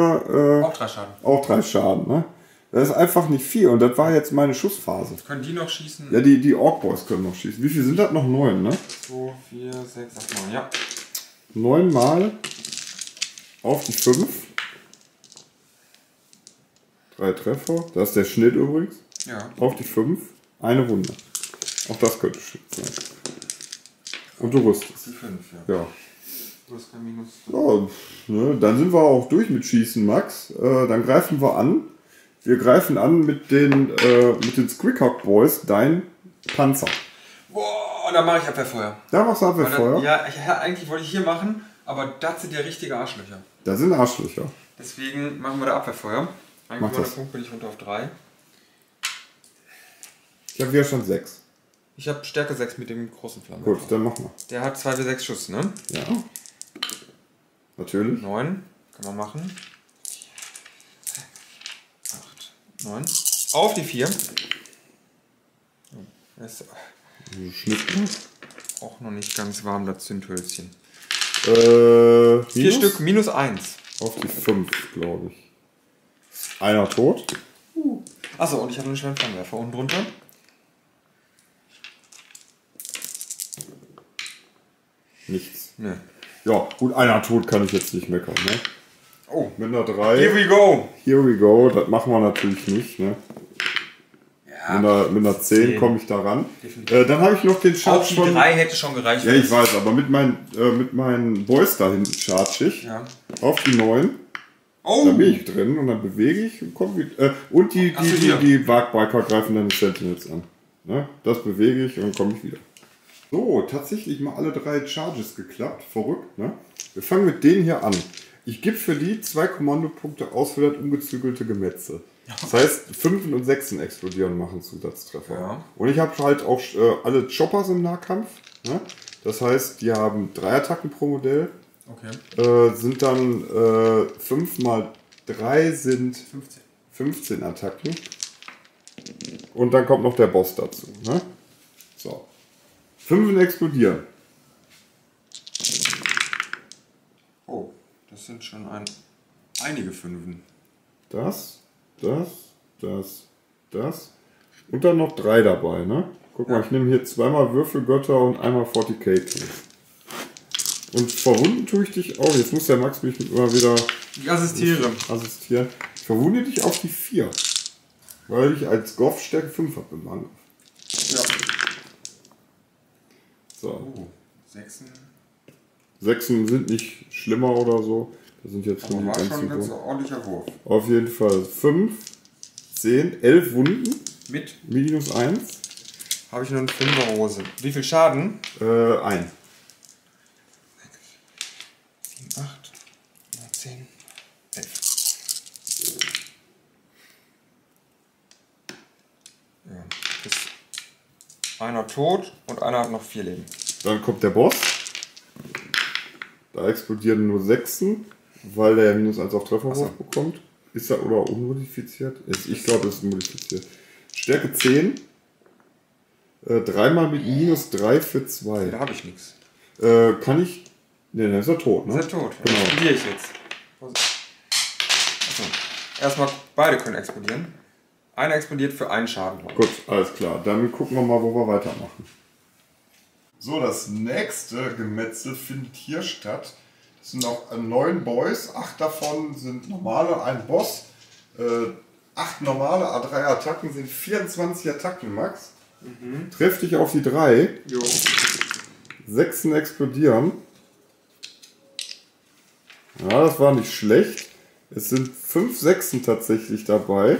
Auch drei Schaden. äh, auch drei Schaden. Ne? Das ist einfach nicht viel und das war jetzt meine Schussphase. Können die noch schießen? Ja, die, die Ork Boys können noch schießen. Wie viel sind das noch? Neun, ne? 2, 4, 6, 8, 9. Ja. Neunmal auf die fünf. Drei Treffer. Das ist der Schnitt übrigens. Ja. Auf die fünf. Eine Wunde. Auch das könnte Schnitt sein. Und du rüstest. Die 5, ja. Ja. Du hast kein Minus. Ja, ne, dann sind wir auch durch mit Schießen, Max. Äh, dann greifen wir an. Wir greifen an mit den, äh, mit den Squickhawk Boys, dein Panzer. Boah, da mache ich Abwehrfeuer. Da machst du das- Abwehrfeuer. Ja, ja, eigentlich wollte ich hier machen, aber das sind ja richtige Arschlöcher. Da sind Arschlöcher. Deswegen machen wir da Abwehrfeuer. Mach Eigentlich das. Punkt bin ich runter auf 3. Ich habe Widerstand 6. Ich habe Stärke 6 mit dem großen Flammen. Gut, dann machen wir. Der hat 2 bis 6 Schuss, ne? Ja. Natürlich. 9. Kann man machen. 8, 9. Auf die 4. Das ist Schnitt. auch noch nicht ganz warm, das Zündhölzchen. Äh, Vier? Stück, minus 1. Auf die 5, glaube ich. Einer tot. Achso, und ich habe einen schweren Flammenwerfer unten drunter. Nichts. Ne. Ja, gut, einer tot kann ich jetzt nicht meckern. Ne? Oh. Mit einer 3. Here we go. Here we go. Das machen wir natürlich nicht. Ne? Ja. Mit, einer, mit einer 10 10. komme ich da ran. Äh, dann habe ich noch den Auch Charge die von... 3 hätte schon gereicht. Ja, ich weiß, aber mit meinen, äh, mit meinen Boys da hinten charge ich Ja. auf die 9. Oh. Da bin ich drin und dann bewege ich und komme wieder. Äh, und die, die, die, die Wagbiker greifen dann die Sentinels an. Ne? Das bewege ich und dann komme ich wieder. So, tatsächlich mal alle drei Charges geklappt. Verrückt, ne? Wir fangen mit denen hier an. Ich gebe für die zwei Kommandopunkte aus für das ungezügelte Gemetzel. Das heißt, Fünfen und Sechsen explodieren und machen Zusatztreffer. Ja. Und ich habe halt auch äh, alle Choppers im Nahkampf. Ne? Das heißt, die haben drei Attacken pro Modell. Okay. Äh, sind dann äh, 5 mal 3 sind 15. 15 Attacken. Und dann kommt noch der Boss dazu. Ne? So. Fünfen explodieren. Oh, das sind schon ein, einige Fünfen. Das, das, das, das. Und dann noch drei dabei, ne? Guck mal, ich nehme hier zweimal Würfelgötter und einmal 40k Tools. Und verwunden tue ich dich auch. Jetzt muss der Max mich immer wieder Ich assistiere. assistieren. Ich verwunde dich auf die 4. Weil ich als Goff Stärke 5 habe im Angriff. Ja. So. Oh, Sechsen. Sechsen sind nicht schlimmer oder so. Das sind jetzt nur die war schon ein ganz ordentlicher Wurf. Auf jeden Fall 5, 10, 11 Wunden. Mit Minus 1. habe ich nur eine Fünferhose. Wie viel Schaden? Äh, 1. 7, 8, 9, 10, 11. Ja, ist einer tot und einer hat noch vier Leben. Dann kommt der Boss. Da explodieren nur Sechsen, weil der minus 1 auf Trefferwurf Ach bekommt. Ist er oder unmodifiziert? Ich glaube, das ist modifiziert. Stärke 10. Äh, dreimal mit minus 3 für 2. Da habe ich nichts. Äh, kann ich. Ne, dann ist er tot, ne? Ist er tot? Genau. Explodiere ich jetzt. Achso. Erstmal, beide können explodieren. Einer explodiert für einen Schaden. Gut, alles klar. Dann gucken wir mal, wo wir weitermachen. So, das nächste Gemetzel findet hier statt. Das sind noch äh, neun Boys. Acht davon sind normale, ein Boss. Äh, acht normale A3 Attacken sind 24 Attacken, Max. Treff dich auf die drei. Jo. Sechsen explodieren. Ja, das war nicht schlecht. Es sind fünf Sechsen tatsächlich dabei.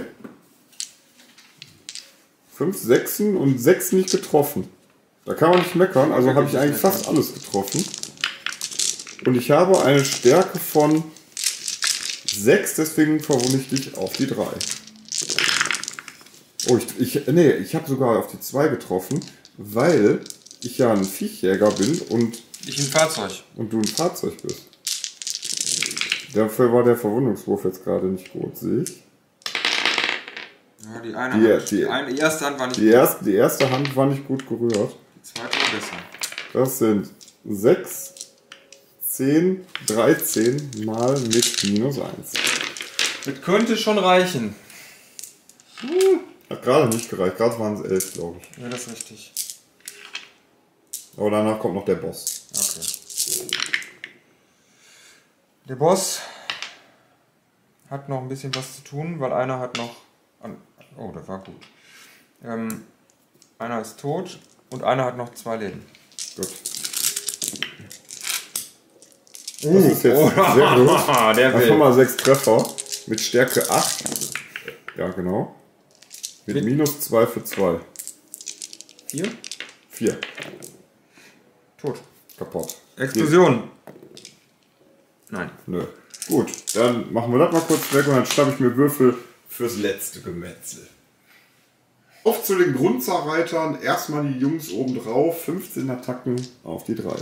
Fünf Sechsen und sechs nicht getroffen. Da kann man nicht meckern. Also habe ich eigentlich fast alles getroffen. Und ich habe eine Stärke von 6, deswegen verwunde ich dich auf die 3. Oh, ich, ich, nee, ich habe sogar auf die 2 getroffen, weil ich ja ein Viechjäger bin und, Ich ein Fahrzeug. und du ein Fahrzeug bist. Dafür war der Verwundungswurf jetzt gerade nicht gut, sehe ich. Ja, die eine Die- Hand, die- die, eine, die erste Hand war nicht Die gut. erste, die erste Hand war nicht gut gerührt. War besser. Das sind 6, 10, 13 mal mit minus 1. Das könnte schon reichen. Hat gerade nicht gereicht, gerade waren es 11, glaube ich. Ja, das ist richtig. Aber danach kommt noch der Boss. Okay. Der Boss hat noch ein bisschen was zu tun, weil einer hat noch. Oh, das war gut. Ähm, einer ist tot und einer hat noch zwei Leben. Gut. Das ist jetzt oh, sehr gut. der Einfach mal 6 Treffer mit Stärke 8. Ja, genau. Mit Mit- minus 2 für 2. Vier? 4. Tot. Kaputt. Explosion. Nein. Nö. Gut, dann machen wir das mal kurz weg und dann schreibe ich mir Würfel fürs letzte Gemetzel. Auf zu den Grundzerreitern. Erstmal die Jungs oben drauf. 15 Attacken auf die 3. Der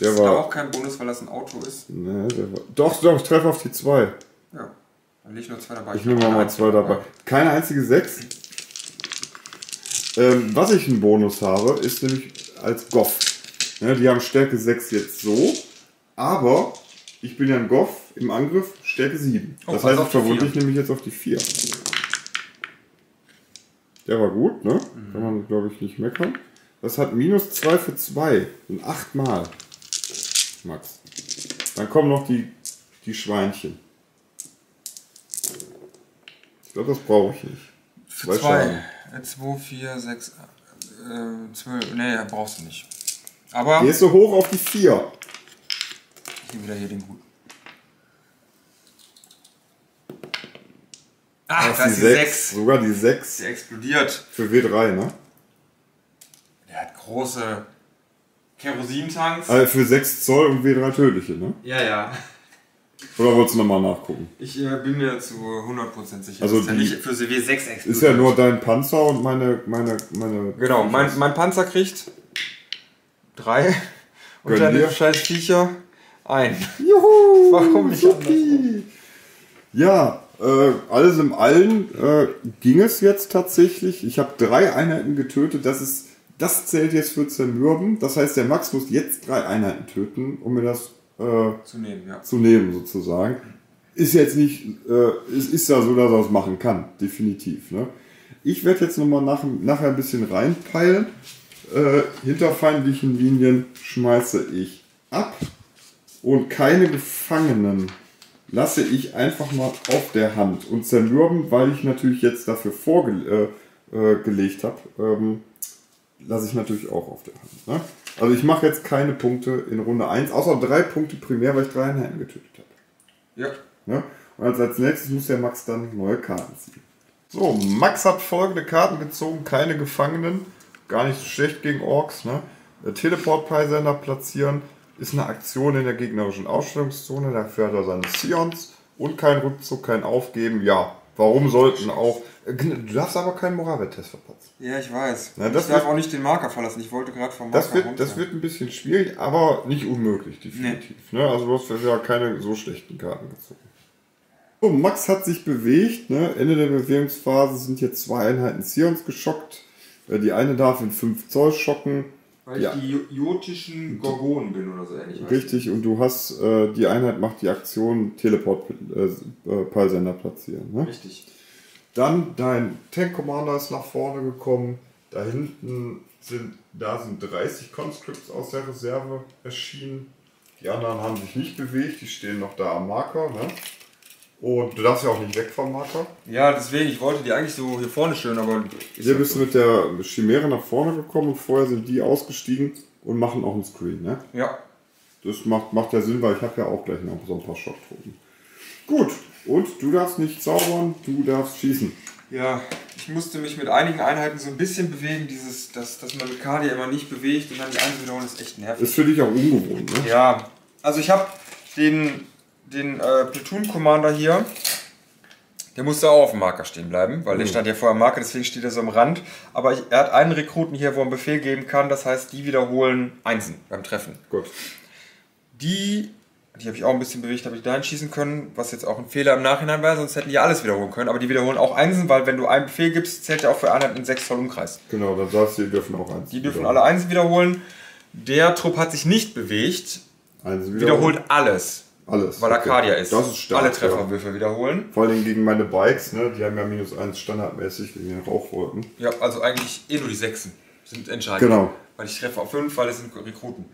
Das ist war. auch kein Bonus, weil das ein Auto ist. Ne, der war. Doch, doch, ich treffe auf die 2. Ja. Dann liegt nur zwei dabei. Ich nehme mal, mal zwei dabei. Keine einzige 6. Ähm, was ich einen Bonus habe, ist nämlich als Goff. Ne, die haben Stärke 6 jetzt so, aber ich bin ja ein Goff im Angriff Stärke 7. Oh, das pass heißt, ich die verwunde vier. ich nämlich jetzt auf die 4. Der war gut, ne? Mhm. Kann man, glaube ich, nicht meckern. Das hat minus 2 für 2. Und 8 Mal. Max. Dann kommen noch die, die Schweinchen. Ich glaube, das brauche ich nicht. Für zwei. 2, 4, 6, 12. Nee, brauchst du nicht. Aber. Gehst du hoch auf die 4. Ich nehme wieder hier den guten. Ah, Das da ist die 6. Sogar die 6 Der explodiert. für W3, ne? Der hat große Kerosintanks. Also für 6 Zoll und W3 tödliche, ne? Ja, ja. Oder wolltest du nochmal nachgucken? Ich äh, bin mir zu 100% sicher. Also dass der die- nicht für W6 explodiert. Ist ja nur dein Panzer und meine. meine, meine Genau, mein, mein Panzer kriegt drei und Gönn deine scheiß Viecher ein. Juhu! Warum nicht. Ja, äh, alles im Allen äh, ging es jetzt tatsächlich. Ich habe drei Einheiten getötet. Das ist, das zählt jetzt für Zermürben. Das heißt, der Max muss jetzt drei Einheiten töten, um mir das äh, Zu nehmen, ja. zu nehmen sozusagen. Ist jetzt nicht, äh, es ist ja so, dass er es machen kann, definitiv. Ne? Ich werde jetzt nochmal nach, nachher ein bisschen reinpeilen. Äh, hinter feindlichen Linien schmeiße ich ab und keine Gefangenen lasse ich einfach mal auf der Hand und zermürben, weil ich natürlich jetzt dafür vorgelegt äh, äh, habe, ähm, lasse ich natürlich auch auf der Hand. Ne? Also ich mache jetzt keine Punkte in Runde 1, außer drei Punkte primär, weil ich drei Einheiten getötet habe. Ja. Ne? Und als, als nächstes muss der Max dann neue Karten ziehen. So, Max hat folgende Karten gezogen, keine Gefangenen, gar nicht so schlecht gegen Orks. Ne? Äh, Teleport-Peisender platzieren ist eine Aktion in der gegnerischen Ausstellungszone, dafür hat er seine Sions und kein Rückzug, kein Aufgeben. Ja, warum sollten auch... Du darfst aber keinen Moralwert-Test verpatzen. Ja, ich weiß. Na, das ich darf wird- auch nicht den Marker verlassen. Ich wollte gerade vom Marker Das wird, runter. das wird ein bisschen schwierig, aber nicht unmöglich, definitiv. Ne? Also du hast ja keine so schlechten Karten gezogen. So, Max hat sich bewegt. Ne? Ende der Bewegungsphase sind hier zwei Einheiten Sions geschockt. Äh, Die eine darf in 5 Zoll schocken. Weil Ja. ich die jotischen Gorgonen bin oder so ähnlich. Richtig, und du hast, äh, die Einheit macht die Aktion Teleport-Peilsender platzieren. du? Ne? Richtig. Dann dein Tank Commander ist nach vorne gekommen. Da hinten sind, da sind 30 Conscripts aus der Reserve erschienen. Die anderen haben sich nicht bewegt, die stehen noch da am Marker. Ne? Und du darfst ja auch nicht weg vom Marker. Ja, deswegen, ich wollte die eigentlich so hier vorne stellen, aber. Hier bist du mit der Chimäre nach vorne gekommen und vorher sind die ausgestiegen und machen auch einen Screen. Ne? Ja. Das macht, macht ja Sinn, weil ich habe ja auch gleich noch so ein paar Schocktruppen. Gut, und du darfst nicht zaubern, du darfst schießen. Ja, ich musste mich mit einigen Einheiten so ein bisschen bewegen. Dieses, dass, dass man mit Cardia immer nicht bewegt und dann die wiederholen, ist echt nervig. Ist für dich auch ungewohnt, ne? Ja, also ich habe den, den äh, Platoon Commander hier. Der musste auch auf dem Marker stehen bleiben, weil der stand ja vorher am Marker, deswegen steht er so am Rand. Aber ich, er hat einen Rekruten hier, wo er einen Befehl geben kann, das heißt, die wiederholen Einsen beim Treffen. Gut. Die, die habe ich auch ein bisschen bewegt, habe ich dahin schießen können, was jetzt auch ein Fehler im Nachhinein war, sonst hätten die alles wiederholen können. Aber die wiederholen auch Einsen, weil wenn du einen Befehl gibst, zählt der auch für Einheiten in 6 Zoll Umkreis. Genau, dann sagst du, die dürfen auch eins. Die dürfen alle Einsen wiederholen. Der Trupp hat sich nicht bewegt, eins wiederholt alles. Alles. Weil Okay. Arcadia ist. Das ist stark. Alle Ja. Trefferwürfe wiederholen. Vor allem gegen meine Bikes, ne? Die haben ja minus eins standardmäßig wegen den Rauchwolken. Ja, also eigentlich eh nur die Sechsen sind entscheidend. Genau. Weil ich treffe auf fünf, weil es sind Rekruten.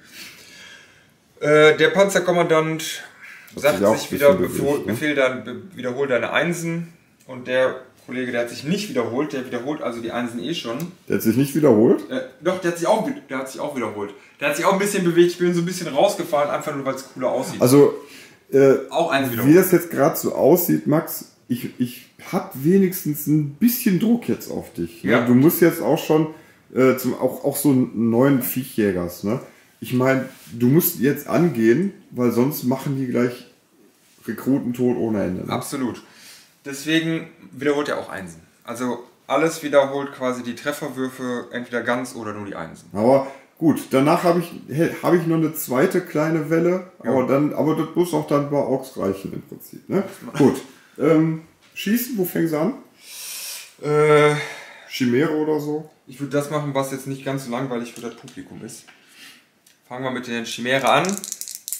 Äh, der Panzerkommandant sagt sich wieder, befehl, ne? befehl dann, be, wiederhol deine Einsen. Und der Kollege, der hat sich nicht wiederholt, der wiederholt also die Einsen eh schon. Der hat sich nicht wiederholt. Äh, doch, der hat, sich auch, der hat sich auch wiederholt. Der hat sich auch ein bisschen bewegt. Ich bin so ein bisschen rausgefahren, einfach nur, weil es cooler aussieht. Also, äh, auch Einsen wie wiederholt. das jetzt gerade so aussieht, Max, ich, ich habe wenigstens ein bisschen Druck jetzt auf dich. Ne? Ja. Du musst jetzt auch schon äh, zum auch, auch so einen neuen Viechjägers. Ne? Ich meine, du musst jetzt angehen, weil sonst machen die gleich Rekrutentod ohne Ende. Ne? Absolut. Deswegen wiederholt er auch Einsen. Also alles wiederholt quasi die Trefferwürfe, entweder ganz oder nur die Einsen. Aber gut, danach habe ich, habe ich noch eine zweite kleine Welle, aber, Ja. dann, aber das muss auch dann bei Orks reichen im Prinzip. Ne? Gut, ähm, schießen, wo fängt an? Äh, Chimäre oder so? ich würde das machen, was jetzt nicht ganz so langweilig für das Publikum ist. Fangen wir mit den Chimäre an.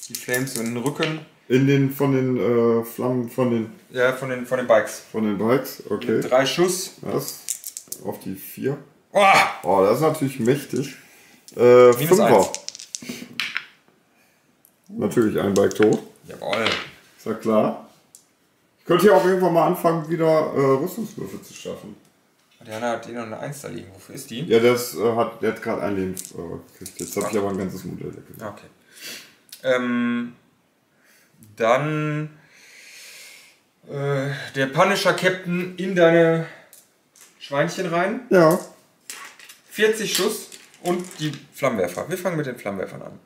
Die Flames in den Rücken. In den, von den äh, Flammen, von den, Ja, von den, von den Bikes. von den Bikes, okay. Mit drei Schuss. Das auf die vier. Oh, Oh, das ist natürlich mächtig. Äh, Minus Fünfer. eins. Natürlich ein Bike tot. Jawohl. Ist ja klar. Ich könnte hier auch irgendwann mal anfangen, wieder äh, Rüstungswürfe zu schaffen. Der hat eh noch eine Eins da liegen. Wofür ist die? Ja, das äh, hat, der hat gerade ein Leben äh, gekriegt. Jetzt habe ich aber ein ganzes Modell weggegeben. Okay. Ähm, dann äh, der Punisher Captain in deine Schweinchen rein. Ja. 40 Schuss und die Flammenwerfer. Wir fangen mit den Flammenwerfern an.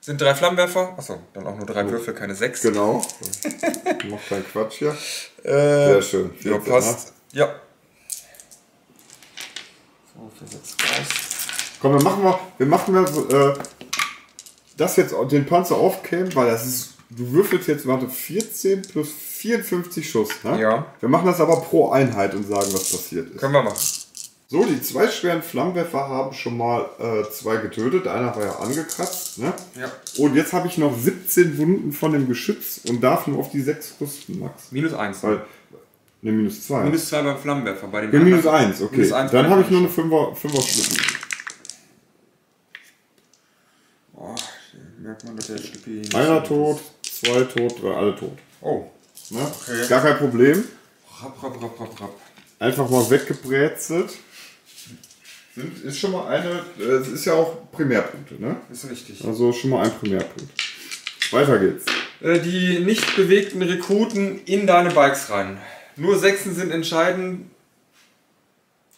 Sind drei Flammenwerfer? Achso, dann auch nur drei Würfel, keine sechs. Genau. Mach keinen Quatsch hier. Äh, Sehr schön. Ja, 14, passt. Ja. So, für sechs raus. Komm, dann machen wir, wir machen wir so, äh, das jetzt den Panzer aufkämen, weil das ist, du würfelst jetzt, warte, 14 plus 54 Schuss, ne? Ja. Wir machen das aber pro Einheit und sagen, was passiert ist. Können wir machen. So, die zwei schweren Flammenwerfer haben schon mal äh, zwei getötet. Einer war ja angekratzt, ne? Ja. Und jetzt habe ich noch 17 Wunden von dem Geschütz und darf nur auf die 6 rüsten, Max. Minus eins. Weil, ne, minus 2. Minus zwei beim Flammenwerfer. Bei dem ja, minus anderen- 1, okay. Minus eins Dann bei habe ich nur eine 5er, 5er Schlitten. Oh, merkt man, dass der nicht Einer tot, zwei tot, drei, alle tot. Oh. Ne? Okay. Gar kein Problem. Rapp, rapp, rapp, rapp, rapp. Einfach mal weggebrezelt. Sind, ist schon mal eine, äh, es ist ja auch Primärpunkte, ne? Ist richtig. Also schon mal ein Primärpunkt. Weiter geht's. Äh, Die nicht bewegten Rekruten in deine Bikes rein. Nur Sechsen sind entscheidend.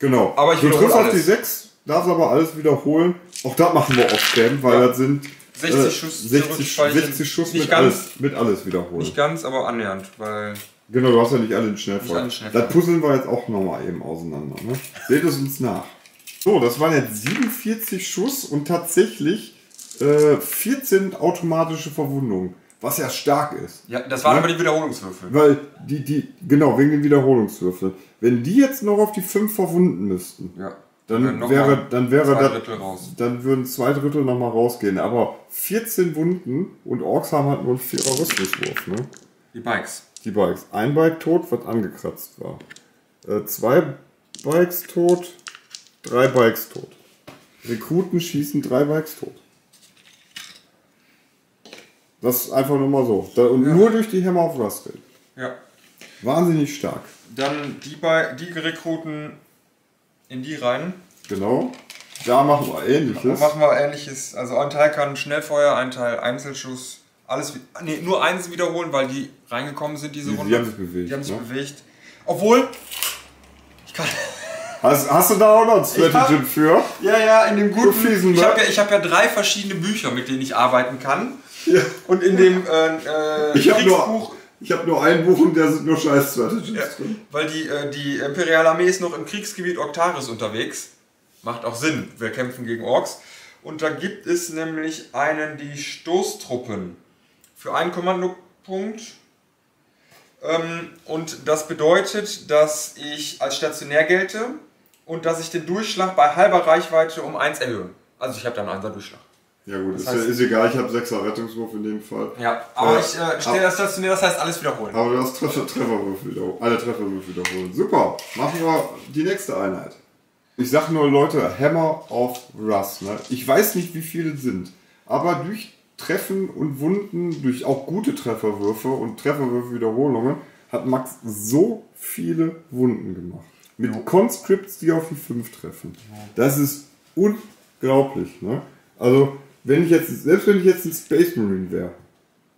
Genau. Aber ich du wiederhole triffst auf die 6, darfst aber alles wiederholen. Auch das machen wir off-cam, weil Ja. das sind 60 Schuss 60, zurückspeichern. 60 Schuss mit ganz. alles, mit alles wiederholen. Nicht ganz, aber annähernd, weil. Genau, du hast ja nicht alle in Schnellfeuer. Nicht alle in Schnellfeuer. Das puzzeln wir jetzt auch nochmal eben auseinander. Ne? Seht es uns nach. So, das waren jetzt 47 Schuss und tatsächlich äh, 14 automatische Verwundungen. Was ja stark ist. Ja, das waren Ja. aber die Wiederholungswürfel. Weil die, die, genau, wegen den Wiederholungswürfeln. Wenn die jetzt noch auf die 5 verwunden müssten, Ja. dann noch wäre, dann wäre zwei das, dann würden zwei Drittel nochmal rausgehen. Aber 14 Wunden und Orks haben halt nur einen vierer Rüstungswurf, ne? Die Bikes. Die Bikes. Ein Bike tot, was angekratzt war. Äh, zwei Bikes tot, drei Bikes tot. Rekruten schießen drei Bikes tot. Das ist einfach nur mal so. Da, und Ja. nur durch die Hammer of Rust Rate. Ja. Wahnsinnig stark. Dann die, die Rekruten in die rein. Genau. Da machen wir ähnliches. machen wir ähnliches. Also ein Teil kann Schnellfeuer, ein Teil Einzelschuss. Alles, nee, nur eins wiederholen, weil die reingekommen sind diese Die- die Runde. haben sich bewegt, Die haben sich ne? bewegt. Obwohl, ich kann, Hast, hast du da auch noch ein Stratagem für? Ja, ja, in dem guten. fiesen, ich ne? habe ja, ich hab ja drei verschiedene Bücher, mit denen ich arbeiten kann. Und in dem äh, äh, Ich habe Kriegsbuch, nur, ich hab nur ein Buch und da sind nur scheiß Strategies ja, drin. weil die, äh, die Imperiale Armee ist noch im Kriegsgebiet Octaris unterwegs. Macht auch Sinn, wir kämpfen gegen Orks. Und da gibt es nämlich einen, die Stoßtruppen für einen Kommandopunkt. Ähm, und das bedeutet, dass ich als stationär gelte und dass ich den Durchschlag bei halber Reichweite um 1 erhöhe. Also ich habe dann einen Einser Durchschlag. Ja gut, ist, Das heißt- ja, ist egal, ich habe 6er Rettungswurf in dem Fall. Ja, aber Äh, ich äh, stehe das stationär, das heißt alles wiederholen. Aber du hast Treffer, Trefferwürfel wiederholen. Alle Trefferwürfel wiederholen. Super. Machen wir die nächste Einheit. Ich sag nur, Leute, Hammer of Rust. Ne? Ich weiß nicht, wie viele es sind. Aber durch Treffen und Wunden, durch auch gute Trefferwürfe und Trefferwürfe-Wiederholungen, hat Max so viele Wunden gemacht. Mit Conscripts, die auf die 5 treffen. Das ist unglaublich. Ne? Also, wenn ich jetzt, selbst wenn ich jetzt ein Space Marine wäre,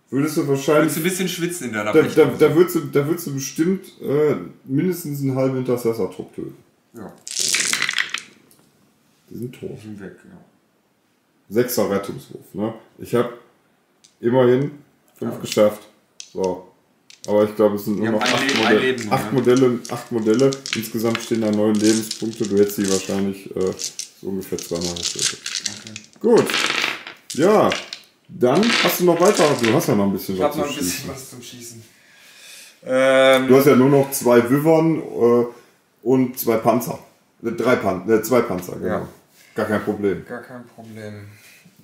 würdest du wahrscheinlich Willst du ein bisschen schwitzen in deiner da, da, da, würdest du, da würdest du bestimmt äh, mindestens einen halben Intercessor-Trupp töten. Ja, Die sind tot. sind weg, ja. Sechser Rettungswurf. Ne? Ich habe immerhin fünf geschafft. So. Aber ich glaube, es sind nur noch acht, Leben- ein Modelle, Leben acht, ne? Modelle, acht Modelle. Insgesamt stehen da neun Lebenspunkte. Du hättest sie wahrscheinlich äh, so ungefähr zweimal getötet. Gut. Ja. Dann hast du noch weiter. Du hast ja noch ein bisschen Ich was habe zu noch ein bisschen schießen. was zum Schießen. Ähm, Du hast ja nur noch zwei Wyvern äh, und zwei Panzer. Äh, Drei Pan äh, zwei Panzer, genau. Ja. Gar kein Problem. gar kein Problem.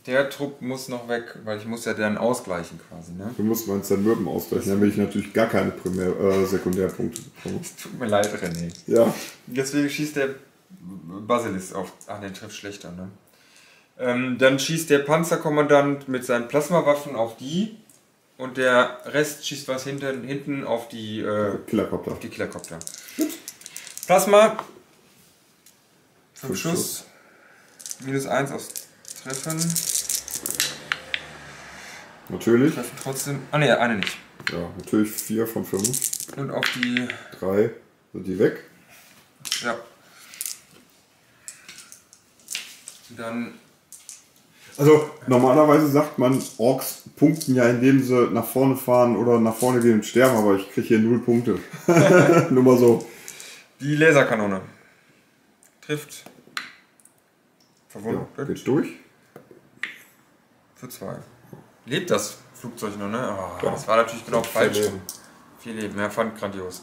Der Trupp muss noch weg, weil ich muss ja dann ausgleichen quasi, ne? Du musst meinen Zermürben ausgleichen, damit ich natürlich gar keine Primär äh, Sekundärpunkte bekomme. Es tut mir leid, René. Ja. Deswegen schießt der Basilisk auf. Ach, den trifft schlechter, ne? Ähm, dann schießt der Panzerkommandant mit seinen Plasmawaffen auf die und der Rest schießt was hinten, hinten auf die, äh, Killercopter. auf die Killercopter. Plasma. 5 Fünf Schuss. Minus 1 aus Treffen. Natürlich. Treffen trotzdem. Ah ne, eine nicht. Ja, natürlich 4 von 5. Und auf die. 3 sind die weg. Ja. Dann. Also normalerweise sagt man, Orks punkten ja, indem sie nach vorne fahren oder nach vorne gehen und sterben, aber ich kriege hier 0 Punkte. Nur mal so. Die Laserkanone. Trifft. Ja, Verwundet. geht durch. Für zwei. Lebt das Flugzeug noch, ne? Ah, Ja. Das war natürlich genau falsch. Leben. Viel Leben, ja, fand grandios.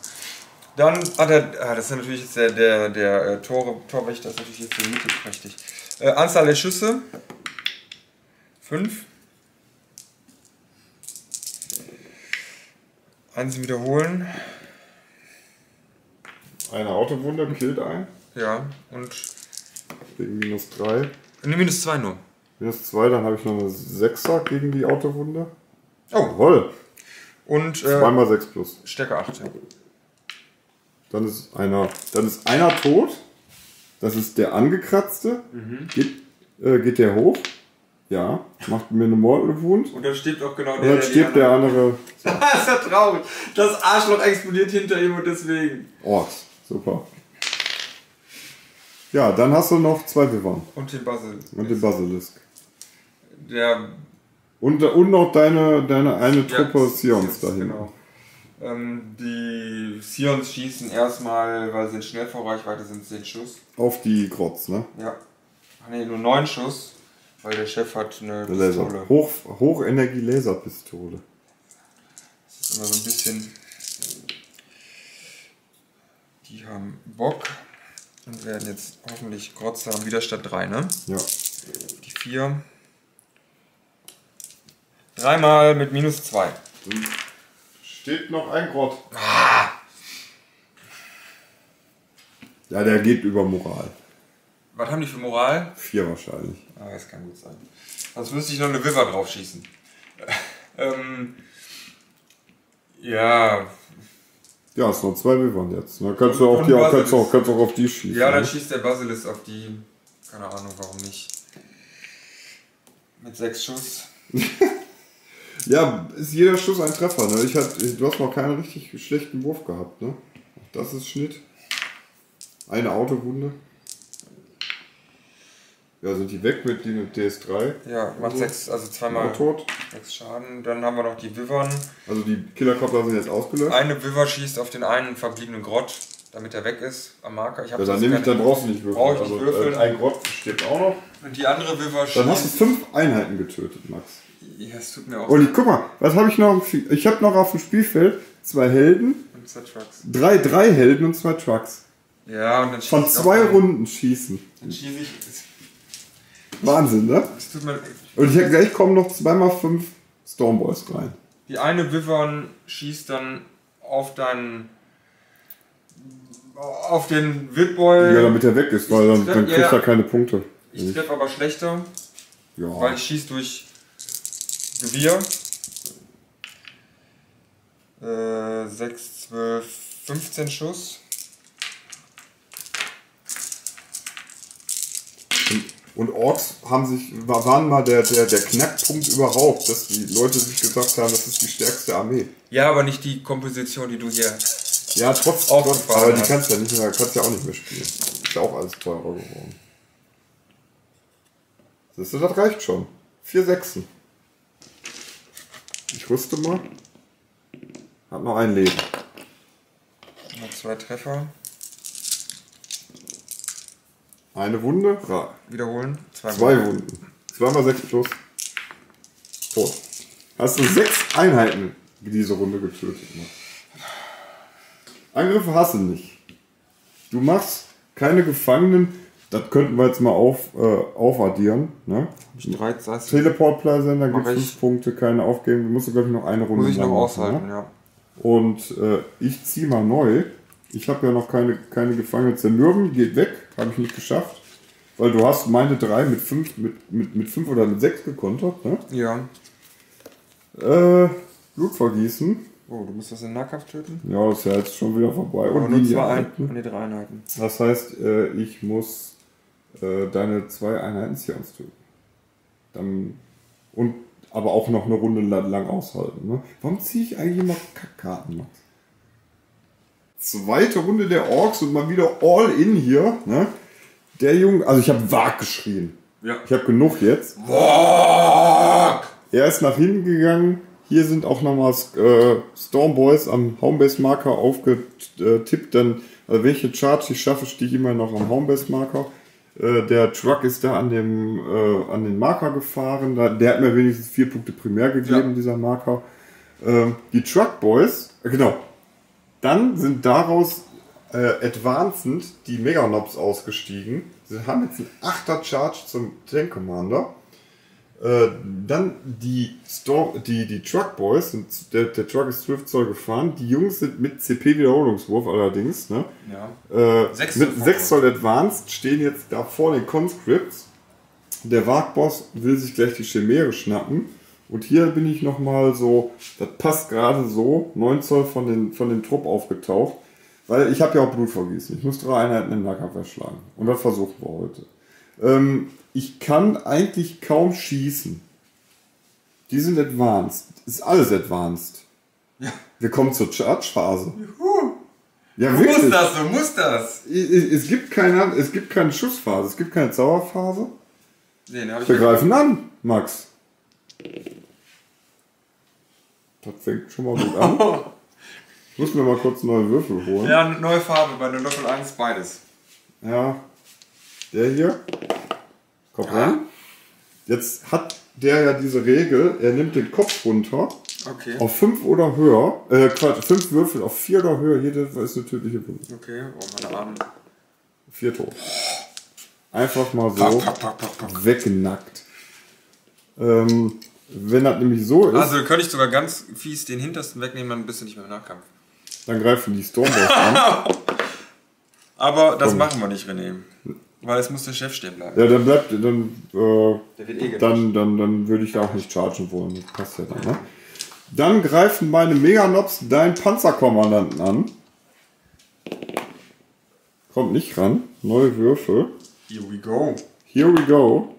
Dann hat er, ah, das ist natürlich jetzt der, der, der äh, Tore, Torwächter, ist natürlich jetzt hier mittelprächtig. Äh, Anzahl der Schüsse. Fünf. Eins wiederholen. Eine Autowunde killt ein. Ja, und. Gegen minus 3. Ne, minus zwei nur. Minus 2, dann habe ich noch eine 6er gegen die Autowunde. Oh, Jawohl. und 2 äh, mal 6 plus. Stärke 8. Ja. Dann ist einer, dann ist einer tot. Das ist der angekratzte. Mhm. Geht, äh, geht der hoch? Ja. Macht mir eine Mortal Wound. Und dann stirbt auch genau Und dann stirbt der andere Das ist ja traurig. Das Arschloch explodiert hinter ihm und deswegen. Orks. Super. Ja, dann hast du noch zwei Vivern. Und den Basil. Und den Basilisk. Der Und, und noch deine, deine eine Truppe Ja, Sions dahin. Genau. Ähm, die Sions schießen erstmal, weil sie in Schnellvorreichweite sind, 10 Schuss. Auf die Grotz, ne? Ja. Ach nee, nur 9 Schuss, weil der Chef hat eine Der Laser. Pistole. Hoch, Hochenergie-Laserpistole. Das ist immer so ein bisschen. Die haben Bock und werden jetzt hoffentlich Grotz haben. Widerstand 3, ne? Ja. Die 4. Dreimal mit minus 2. Steht noch ein Grott. Ah. Ja, der geht über Moral. Was haben die für Moral? Vier wahrscheinlich. Ah, das kann gut sein. Sonst müsste ich noch eine Viva drauf schießen. ähm, ja, Ja, es sind noch zwei Vivern jetzt. Ne? Kannst, du auch die, auch, kannst, du auch, kannst auch auf die schießen. ja, dann ne? schießt der Basilisk auf die. Keine Ahnung, warum nicht. Mit sechs Schuss. ja, ist jeder Schuss ein Treffer. Ne? Ich hat, du hast noch keinen richtig schlechten Wurf gehabt. Ne? Das ist Schnitt. Eine Autowunde. Ja, sind die weg mit, die mit DS3? Ja, macht Also, sechs, also zweimal tot. sechs Schaden. Dann haben wir noch die Vivern. Also die Killerkopter sind jetzt ausgelöscht. Eine Viva schießt auf den einen verbliebenen Grott, damit er weg ist am Marker. Ich Ja, dann nehme ich, dann brauchst du nicht würfeln. Brauch ich nicht also, würfeln. äh, ein Grott steht auch noch. Und die andere Viva schießt. Dann hast du fünf Einheiten getötet, Max. Ja, es tut mir auch Und ich, guck mal, was habe ich noch? Ich habe noch auf dem Spielfeld zwei Helden, Und zwei Trucks. drei, drei Helden und zwei Trucks. Ja, und dann schieße Von ich zwei auf den- Runden schießen. Dann schieße ich. Wahnsinn, ne? es tut mir. Und ich, gleich kommen noch zweimal fünf Stormboys rein. Die eine Wyvern schießt dann auf deinen. auf den Wildboy. Ja, damit er weg ist, weil dann, dann kriegt er keine Punkte. ich treffe aber schlechter, Ja. weil ich schieß durch Gewirr. Äh, 6, 12, 15 Schuss. Und Orks haben sich, war- waren mal der, der, der Knackpunkt überhaupt, dass die Leute sich gesagt haben, das ist die stärkste Armee. Ja, aber nicht die Komposition, die du hier. Ja, trotz, trotz Aufgefahren aber die kannst du ja nicht mehr, kannst ja auch nicht mehr spielen. Ist ja auch alles teurer geworden. Siehst du, das reicht schon. Vier Sechsen. Ich wusste mal. Hat noch ein Leben. Noch zwei Treffer. Eine Wunde. Ra. Wiederholen. Zwei, Zwei Wunden. Zweimal sechs plus. Tot. Hast du sechs Einheiten diese Runde getötet. Angriffe hast du nicht. Du machst keine Gefangenen. Das könnten wir jetzt mal auf, äh, aufaddieren. Ne? Das Teleportplaser, gibt es Punkte, keine aufgeben. Du musst, glaube ich, noch eine Runde muss ich noch aushalten, Ne? ja. Und äh, ich ziehe mal neu. Ich habe ja noch keine, keine Gefangenen. Zermürben geht weg. Habe ich nicht geschafft. Weil du hast meine drei mit fünf, mit, mit, mit fünf oder mit sechs gekontert, ne? Ja. Äh, Blutvergießen. Oh, du musst das in Nahkampf töten? Ja, ist ja jetzt schon wieder vorbei. Oh, Und nur zwei Einheiten. halten. Nee, drei Einheiten. Das heißt, äh, ich muss äh, deine zwei Einheiten Sions töten. Dann, und aber auch noch eine Runde la- lang aushalten. Ne? Warum ziehe ich eigentlich immer Kackkarten, Max? Zweite Runde der Orks und mal wieder all in hier. Ne? Der Junge, also ich habe Wag geschrien. Ja. Ich habe genug jetzt. Er ist nach hinten gegangen. Hier sind auch nochmal äh, Stormboys am Homebase-Marker aufgetippt. Dann, also welche Charge ich schaffe, stehe ich immer noch am Homebase-Marker. Äh, der Truck ist da an, dem, äh, an den Marker gefahren. Der hat mir wenigstens vier Punkte primär gegeben, Ja. dieser Marker. Ähm, die Truck Boys, äh, genau. Dann sind daraus äh, advancend die Meganobs ausgestiegen. Sie haben jetzt einen 8er Charge zum Tank Commander. Äh, dann die, Storm, die, die Truck Boys, sind, der, der Truck ist 12 Zoll gefahren. Die Jungs sind mit CP-Wiederholungswurf allerdings. Ne? Ja. Äh, Sechs mit Zoll 6 Zoll Advanced stehen jetzt da vor den Conscripts. Der Wagboss will sich gleich die Chimäre schnappen. Und hier bin ich nochmal so, das passt gerade so, 9 Zoll von den, von den Trupp aufgetaucht. Weil ich habe ja auch Blutvergießen. Ich muss drei Einheiten im Nahkampf erschlagen. Und das versuchen wir heute. Ähm, ich kann eigentlich kaum schießen. Die sind advanced. Ist alles advanced. Ja. Wir kommen zur Charge-Phase. Ja, Du wirklich. musst das, du musst das. Es gibt keine, es gibt keine Schussphase, es gibt keine Zauberphase. Nee, ich Wir greifen an, Max. Das fängt schon mal gut an. Ich muss mir mal kurz neue Würfel holen. Ja, neue Farbe bei der Doppel 1 beides. Ja. Der hier. Kopf rein. Jetzt hat der ja diese Regel, er nimmt den Kopf runter Okay. auf 5 oder höher. Äh, Quatsch, 5 Würfel auf 4 oder höher. Jede ist eine tödliche Wunde. Okay, oh meine Arme. 4 tot. Einfach mal so. Pack, pack, pack, weggenackt. Ähm, wenn das nämlich so ist, Also könnte ich sogar ganz fies den hintersten wegnehmen, dann bist du nicht mehr im Nahkampf. dann greifen die Stormboys an. Aber das Komm. machen wir nicht, René. Weil es muss der Chef stehen bleiben. Ja, dann bleibt, dann, äh, Der wird eh gelöscht. dann, dann, dann würde ich da auch nicht chargen wollen. Das passt ja dann, ne? Dann greifen meine Meganobs deinen Panzerkommandanten an. Kommt nicht ran. Neue Würfel. Here we go. Here we go.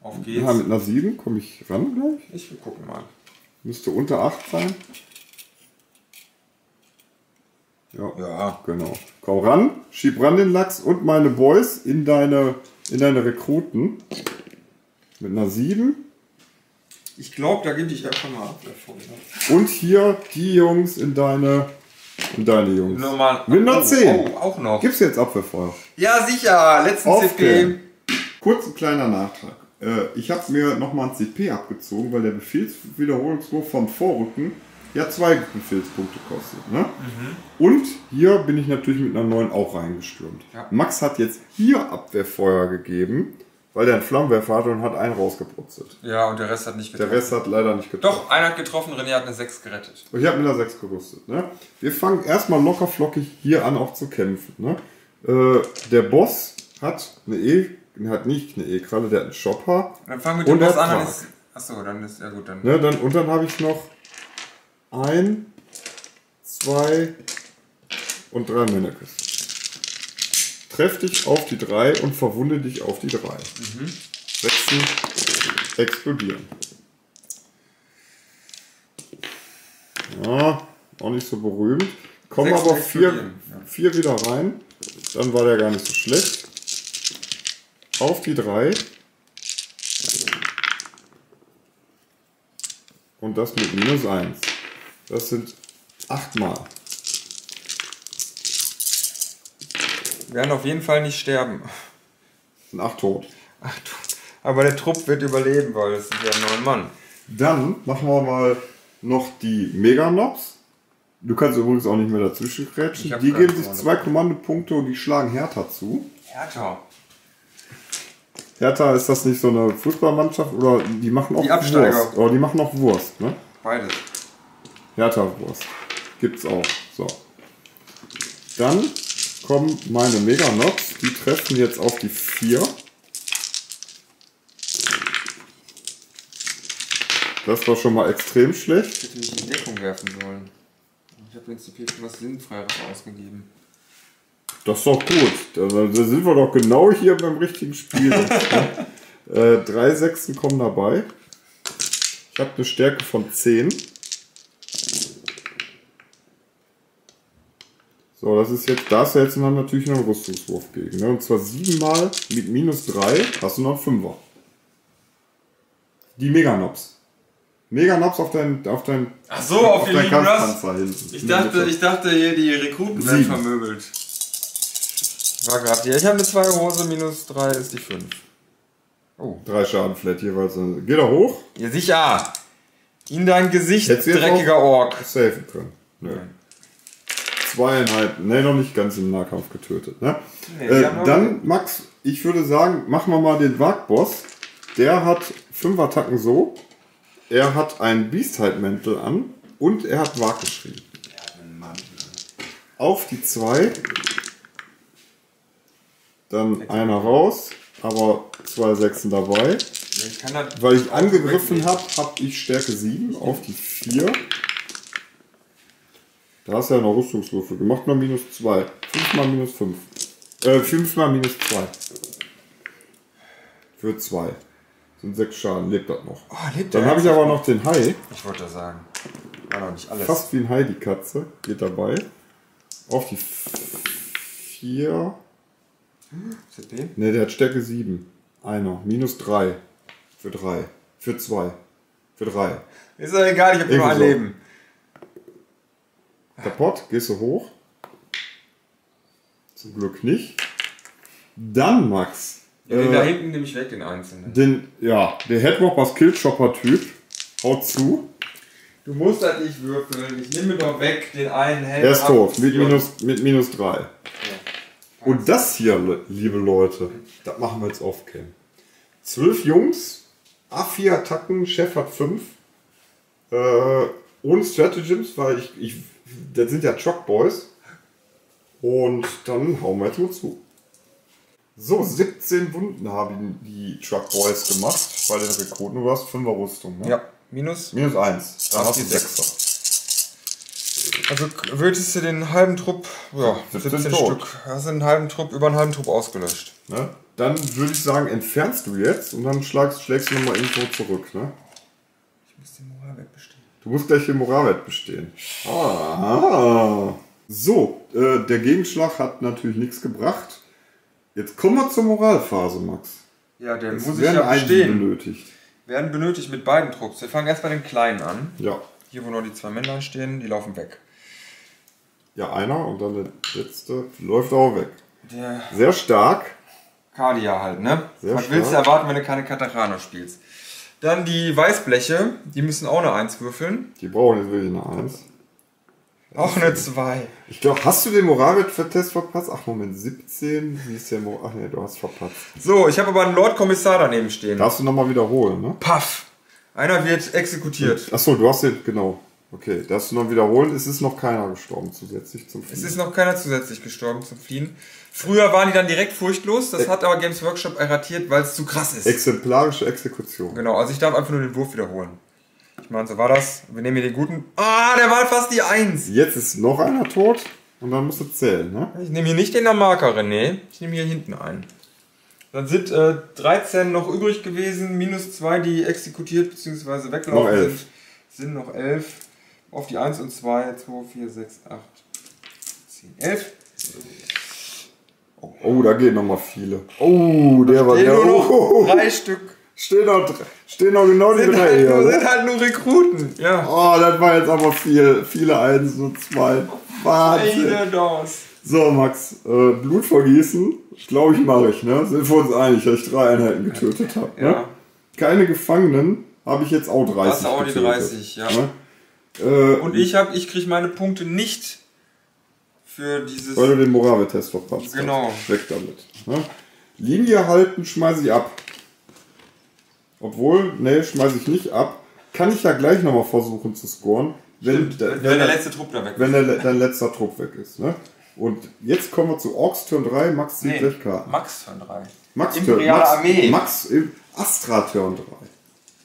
Auf geht's. Ja, mit einer 7 komme ich ran gleich. Ich will gucken mal. Müsste unter 8 sein. Ja. Ja. Genau. Komm ran, schieb ran den Lachs und meine Boys in deine, in deine Rekruten. Mit einer 7. Ich glaube, da gebe ich einfach mal ab. davon, ne? Und hier die Jungs in deine, in deine Jungs. Normal. Mit einer oh, 10. Oh, auch noch. Gibt's jetzt Abwehrfeuer? Ja, sicher. Letzten Aufklären. CP. Kurz ein kleiner Nachtrag. Äh, ich habe mir nochmal ein CP abgezogen, weil der Befehlswiederholungswurf vom Vorrücken ja zwei Befehlspunkte kostet. Ne? Und hier bin ich natürlich mit einer 9 auch reingestürmt. Ja. Max hat jetzt hier Abwehrfeuer gegeben, weil der einen Flammenwerfer hatte und hat einen rausgeputzelt. Ja, und der Rest hat nicht Der getroffen. Rest hat leider nicht getroffen. Doch, einer hat getroffen, René hat eine 6 gerettet. Ich habe mit einer 6 gerüstet. Ne? Wir fangen erstmal locker flockig hier an auch zu kämpfen. Ne? Äh, der Boss hat eine E, hat nicht eine E-Kralle, der hat einen Chopper. Dann fangen wir mit Und dem Boss der an. Achso, dann ist, ja gut, dann. Ne, dann, und dann habe ich noch ein, zwei und drei Mannekes. Treff dich auf die drei und verwunde dich auf die drei. Setzen, explodieren. Ja, auch nicht so berühmt. Kommen aber vier, vier wieder rein. Dann war der gar nicht so schlecht. Auf die drei. Und das mit minus 1. Das sind 8 Mal. Wir werden auf jeden Fall nicht sterben. Das sind 8 tot. Ach du. Aber der Trupp wird überleben, weil es sind ja neun Mann. Dann machen wir mal noch die Meganobs. Du kannst übrigens auch nicht mehr dazwischen krätschen. Die geben sich zwei Kommandopunkte und die schlagen Hertha zu. Hertha. Hertha ist das nicht so eine Fußballmannschaft oder die machen auch Die Absteiger. Wurst. Oder die machen auch Wurst, ne? Beides. Hertha-Wurst. Gibt's auch. So. Dann kommen meine Meganox. Die treffen jetzt auf die 4. Das war schon mal extrem schlecht. Ich hätte mich in Deckung werfen sollen. Ich habe prinzipiell schon was Sinnfreieres ausgegeben. Das ist doch gut. Da, da sind wir doch genau hier beim richtigen Spiel. äh, drei Sechsen kommen dabei. Ich habe eine Stärke von 10. So, das ist jetzt, da ist ja jetzt dann natürlich noch ein Rüstungswurf gegen. Ne? Und zwar siebenmal mit minus 3 hast du noch einen Fünfer. Die Meganops. Meganops auf dein, auf dein, Ach so, auf den dein. Kampfpanzer hinten. Ich dachte, ich dachte hier, die Rekruten werden vermöbelt. War gehabt. Ja, ich habe eine 2 Hose, minus 3 ist die 5. Oh. Drei Schaden flat jeweils. Geht er hoch? Ja, sicher! In dein Gesicht, dreckiger Ork. Safen können. Nö. Zweieinhalb, ne, noch nicht ganz im Nahkampf getötet. Ne? Nee, äh, dann, Max, ich würde sagen, machen wir mal den Wagboss. Der hat fünf Attacken so. Er hat einen Beastheit-Mäntel an und er hat Wag geschrieben. Auf die zwei. Dann einer raus, aber zwei Sechsen dabei. Ich Weil ich angegriffen habe, habe ich Stärke 7 auf die 4. Da hast du ja noch Rüstungswürfel gemacht, mal minus 2. 5 mal minus 5. Äh, 5 mal minus 2. Für 2. Sind 6 Schaden, lebt das noch. Oh, lebt Dann habe ich aber noch den Hai. Ich wollte sagen. War noch nicht alles. Fast wie ein Hai, die Katze. Geht dabei. Auf die 4. CP? Ne, der hat Stärke 7. Einer. Minus 3. Für 3. Für 2. Für 3. Ist doch egal, ich habe nur ein. Leben. Kaputt, gehst du hoch? Zum Glück nicht. Dann, Max. Ja, den da äh, hinten nehme ich weg, den einzelnen. den, ja, der Headrobbers Killchopper-Typ. Haut zu. Du musst das nicht würfeln. Ich nehme doch weg den einen Helm. Er ist tot. Mit minus, mit minus 3. Und das hier, liebe Leute, das machen wir jetzt off-cam. Zwölf Jungs, A4 Attacken, Chef hat 5. Äh, ohne Stratagems, weil ich, ich, das sind ja Truck Boys. Und dann hauen wir jetzt mal zu. So, 17 Wunden haben die Truck Boys gemacht bei den Rekruten. Du hast 5er Rüstung, ne? Ja, minus. Minus 1. Dann hast du die 6er. Also würdest du den halben Trupp, ja, 17 17 tot. Stück, hast du einen halben Trupp, über einen halben Trupp ausgelöscht. Ne? Dann würde ich sagen, entfernst du jetzt und dann schlägst, schlägst du nochmal irgendwo zurück. Ne? Ich muss den Moralwert bestehen. Du musst gleich den Moralwert bestehen. Ah. So, äh, der Gegenschlag hat natürlich nichts gebracht. Jetzt kommen wir zur Moralphase, Max. Ja, der Es muss ich ja bestehen. benötigt. Werden benötigt mit beiden Trupps. Wir fangen erst bei den kleinen an. Ja. Hier, wo noch die zwei Männlein stehen, die laufen weg. Ja, einer und dann der letzte läuft auch weg. Der Sehr stark. Cardia halt, ne? Sehr Was willst du stark. erwarten, wenn du keine Katarana spielst? Dann die Weißbleche, die müssen auch eine 1 würfeln. Die brauchen jetzt wirklich eine Eins. Auch eine 2. Ich glaube, hast du den Moralwert für Test verpasst? Ach, Moment, 17. Wie ist der Moral? Ach nee, du hast verpasst. So, ich habe aber einen Lord Kommissar daneben stehen. Darfst du nochmal wiederholen, ne? Paff! Einer wird exekutiert. Achso, du hast den, genau. Okay, darfst du noch wiederholen? Es ist noch keiner gestorben zusätzlich zum Es Fliegen. ist noch keiner zusätzlich gestorben zum Fliehen. Früher waren die dann direkt furchtlos, das hat aber Games Workshop erratiert, weil es zu krass ist. Exemplarische Exekution. Genau, also ich darf einfach nur den Wurf wiederholen. Ich meine, so war das. Wir nehmen hier den guten. Ah, der war fast die 1. Jetzt ist noch einer tot und dann musst du zählen, ne? Ich nehme hier nicht den Marker, René. Ich nehme hier hinten einen. Dann sind äh, 13 noch übrig gewesen, minus 2, die exekutiert bzw. weglaufen Noch elf. sind. Sind noch 11. Auf die 1 und 2, 2, 4, 6, 8, 10, 11. Oh, da gehen noch mal viele. Oh, der war Stehen der. nur noch Oh, drei Stück. stehen, noch, stehen noch genau die Sind drei halt, hier, nur, ne? sind halt nur Rekruten. Ja. Oh, das war jetzt aber viel. Viele Eins und zwei. Wahnsinn. Eine das. So, Max, äh, Blut vergießen. Ich glaube, ich mache ich, ne? Sind wir uns einig, dass ich drei Einheiten getötet habe. Ne? Ja. Keine Gefangenen habe ich jetzt auch 30 Hast du auch die getötet, 30, ja. Ne? Äh, Und ich hab, ich kriege meine Punkte nicht für dieses. Weil du den Morave-Test verpasst Genau. hast. Weg damit. Ne? Linie halten, schmeiße ich ab. Obwohl, ne, schmeiße ich nicht ab. Kann ich ja gleich nochmal versuchen zu scoren, wenn, Stimmt, der, wenn, wenn, der der, letzte Trupp da weg wenn der, dein letzter Trupp weg ist. Ne? Und jetzt kommen wir zu Orks Turn 3, Max zieht Nee. Max von 3. Max Imperiale Max, Armee. Max Astra Turn 3.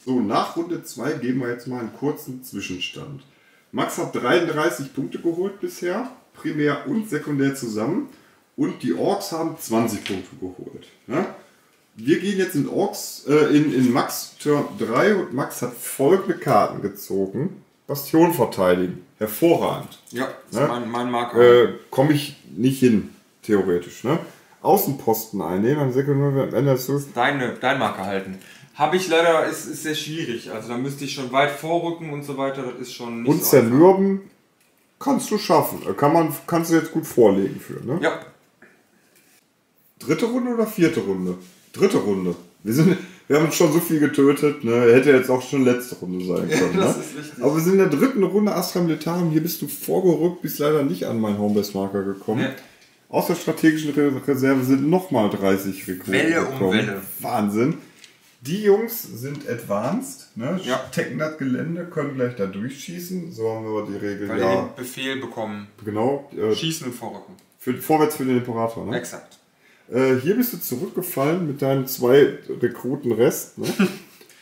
So, nach Runde 2 geben wir jetzt mal einen kurzen Zwischenstand. Max hat 33 Punkte geholt bisher, primär und sekundär zusammen. Und die Orks haben 20 Punkte geholt. Ne? Wir gehen jetzt in Orks, äh, in, in Max Turn 3 und Max hat folgende Karten gezogen. Bastion verteidigen. Hervorragend. Ja, das Ne? ist mein, mein Marker. Äh, Komme ich nicht hin, theoretisch. Ne? Außenposten einnehmen, am sekundär am Ende des. Deine, dein Marker halten. Habe ich leider, ist, ist sehr schwierig. Also da müsste ich schon weit vorrücken und so weiter. Das ist schon nicht Und so einfach. zermürben kannst du schaffen. Kann man, kannst du jetzt gut vorlegen für. Ne? Ja, Dritte Runde oder vierte Runde? Dritte Runde. Wir, sind, wir haben schon so viel getötet. Ne? Hätte jetzt auch schon letzte Runde sein können. das ne? Aber wir sind in der dritten Runde Astra Militarum. Hier bist du vorgerückt, bist leider nicht an meinen Homebase-Marker gekommen. Nee. Aus der strategischen Re Reserve sind nochmal 30 Rekruten Welle um gekommen. Welle. Wahnsinn. Die Jungs sind advanced, ne? Ja. stecken das Gelände, können gleich da durchschießen. So haben wir die Regel weil die ja. den Befehl bekommen. Genau. Äh, Schießen und vorrücken. für, vorwärts für den Imperator. Ne? Exakt. Äh, hier bist du zurückgefallen mit deinen zwei Rekruten Rest. Ne?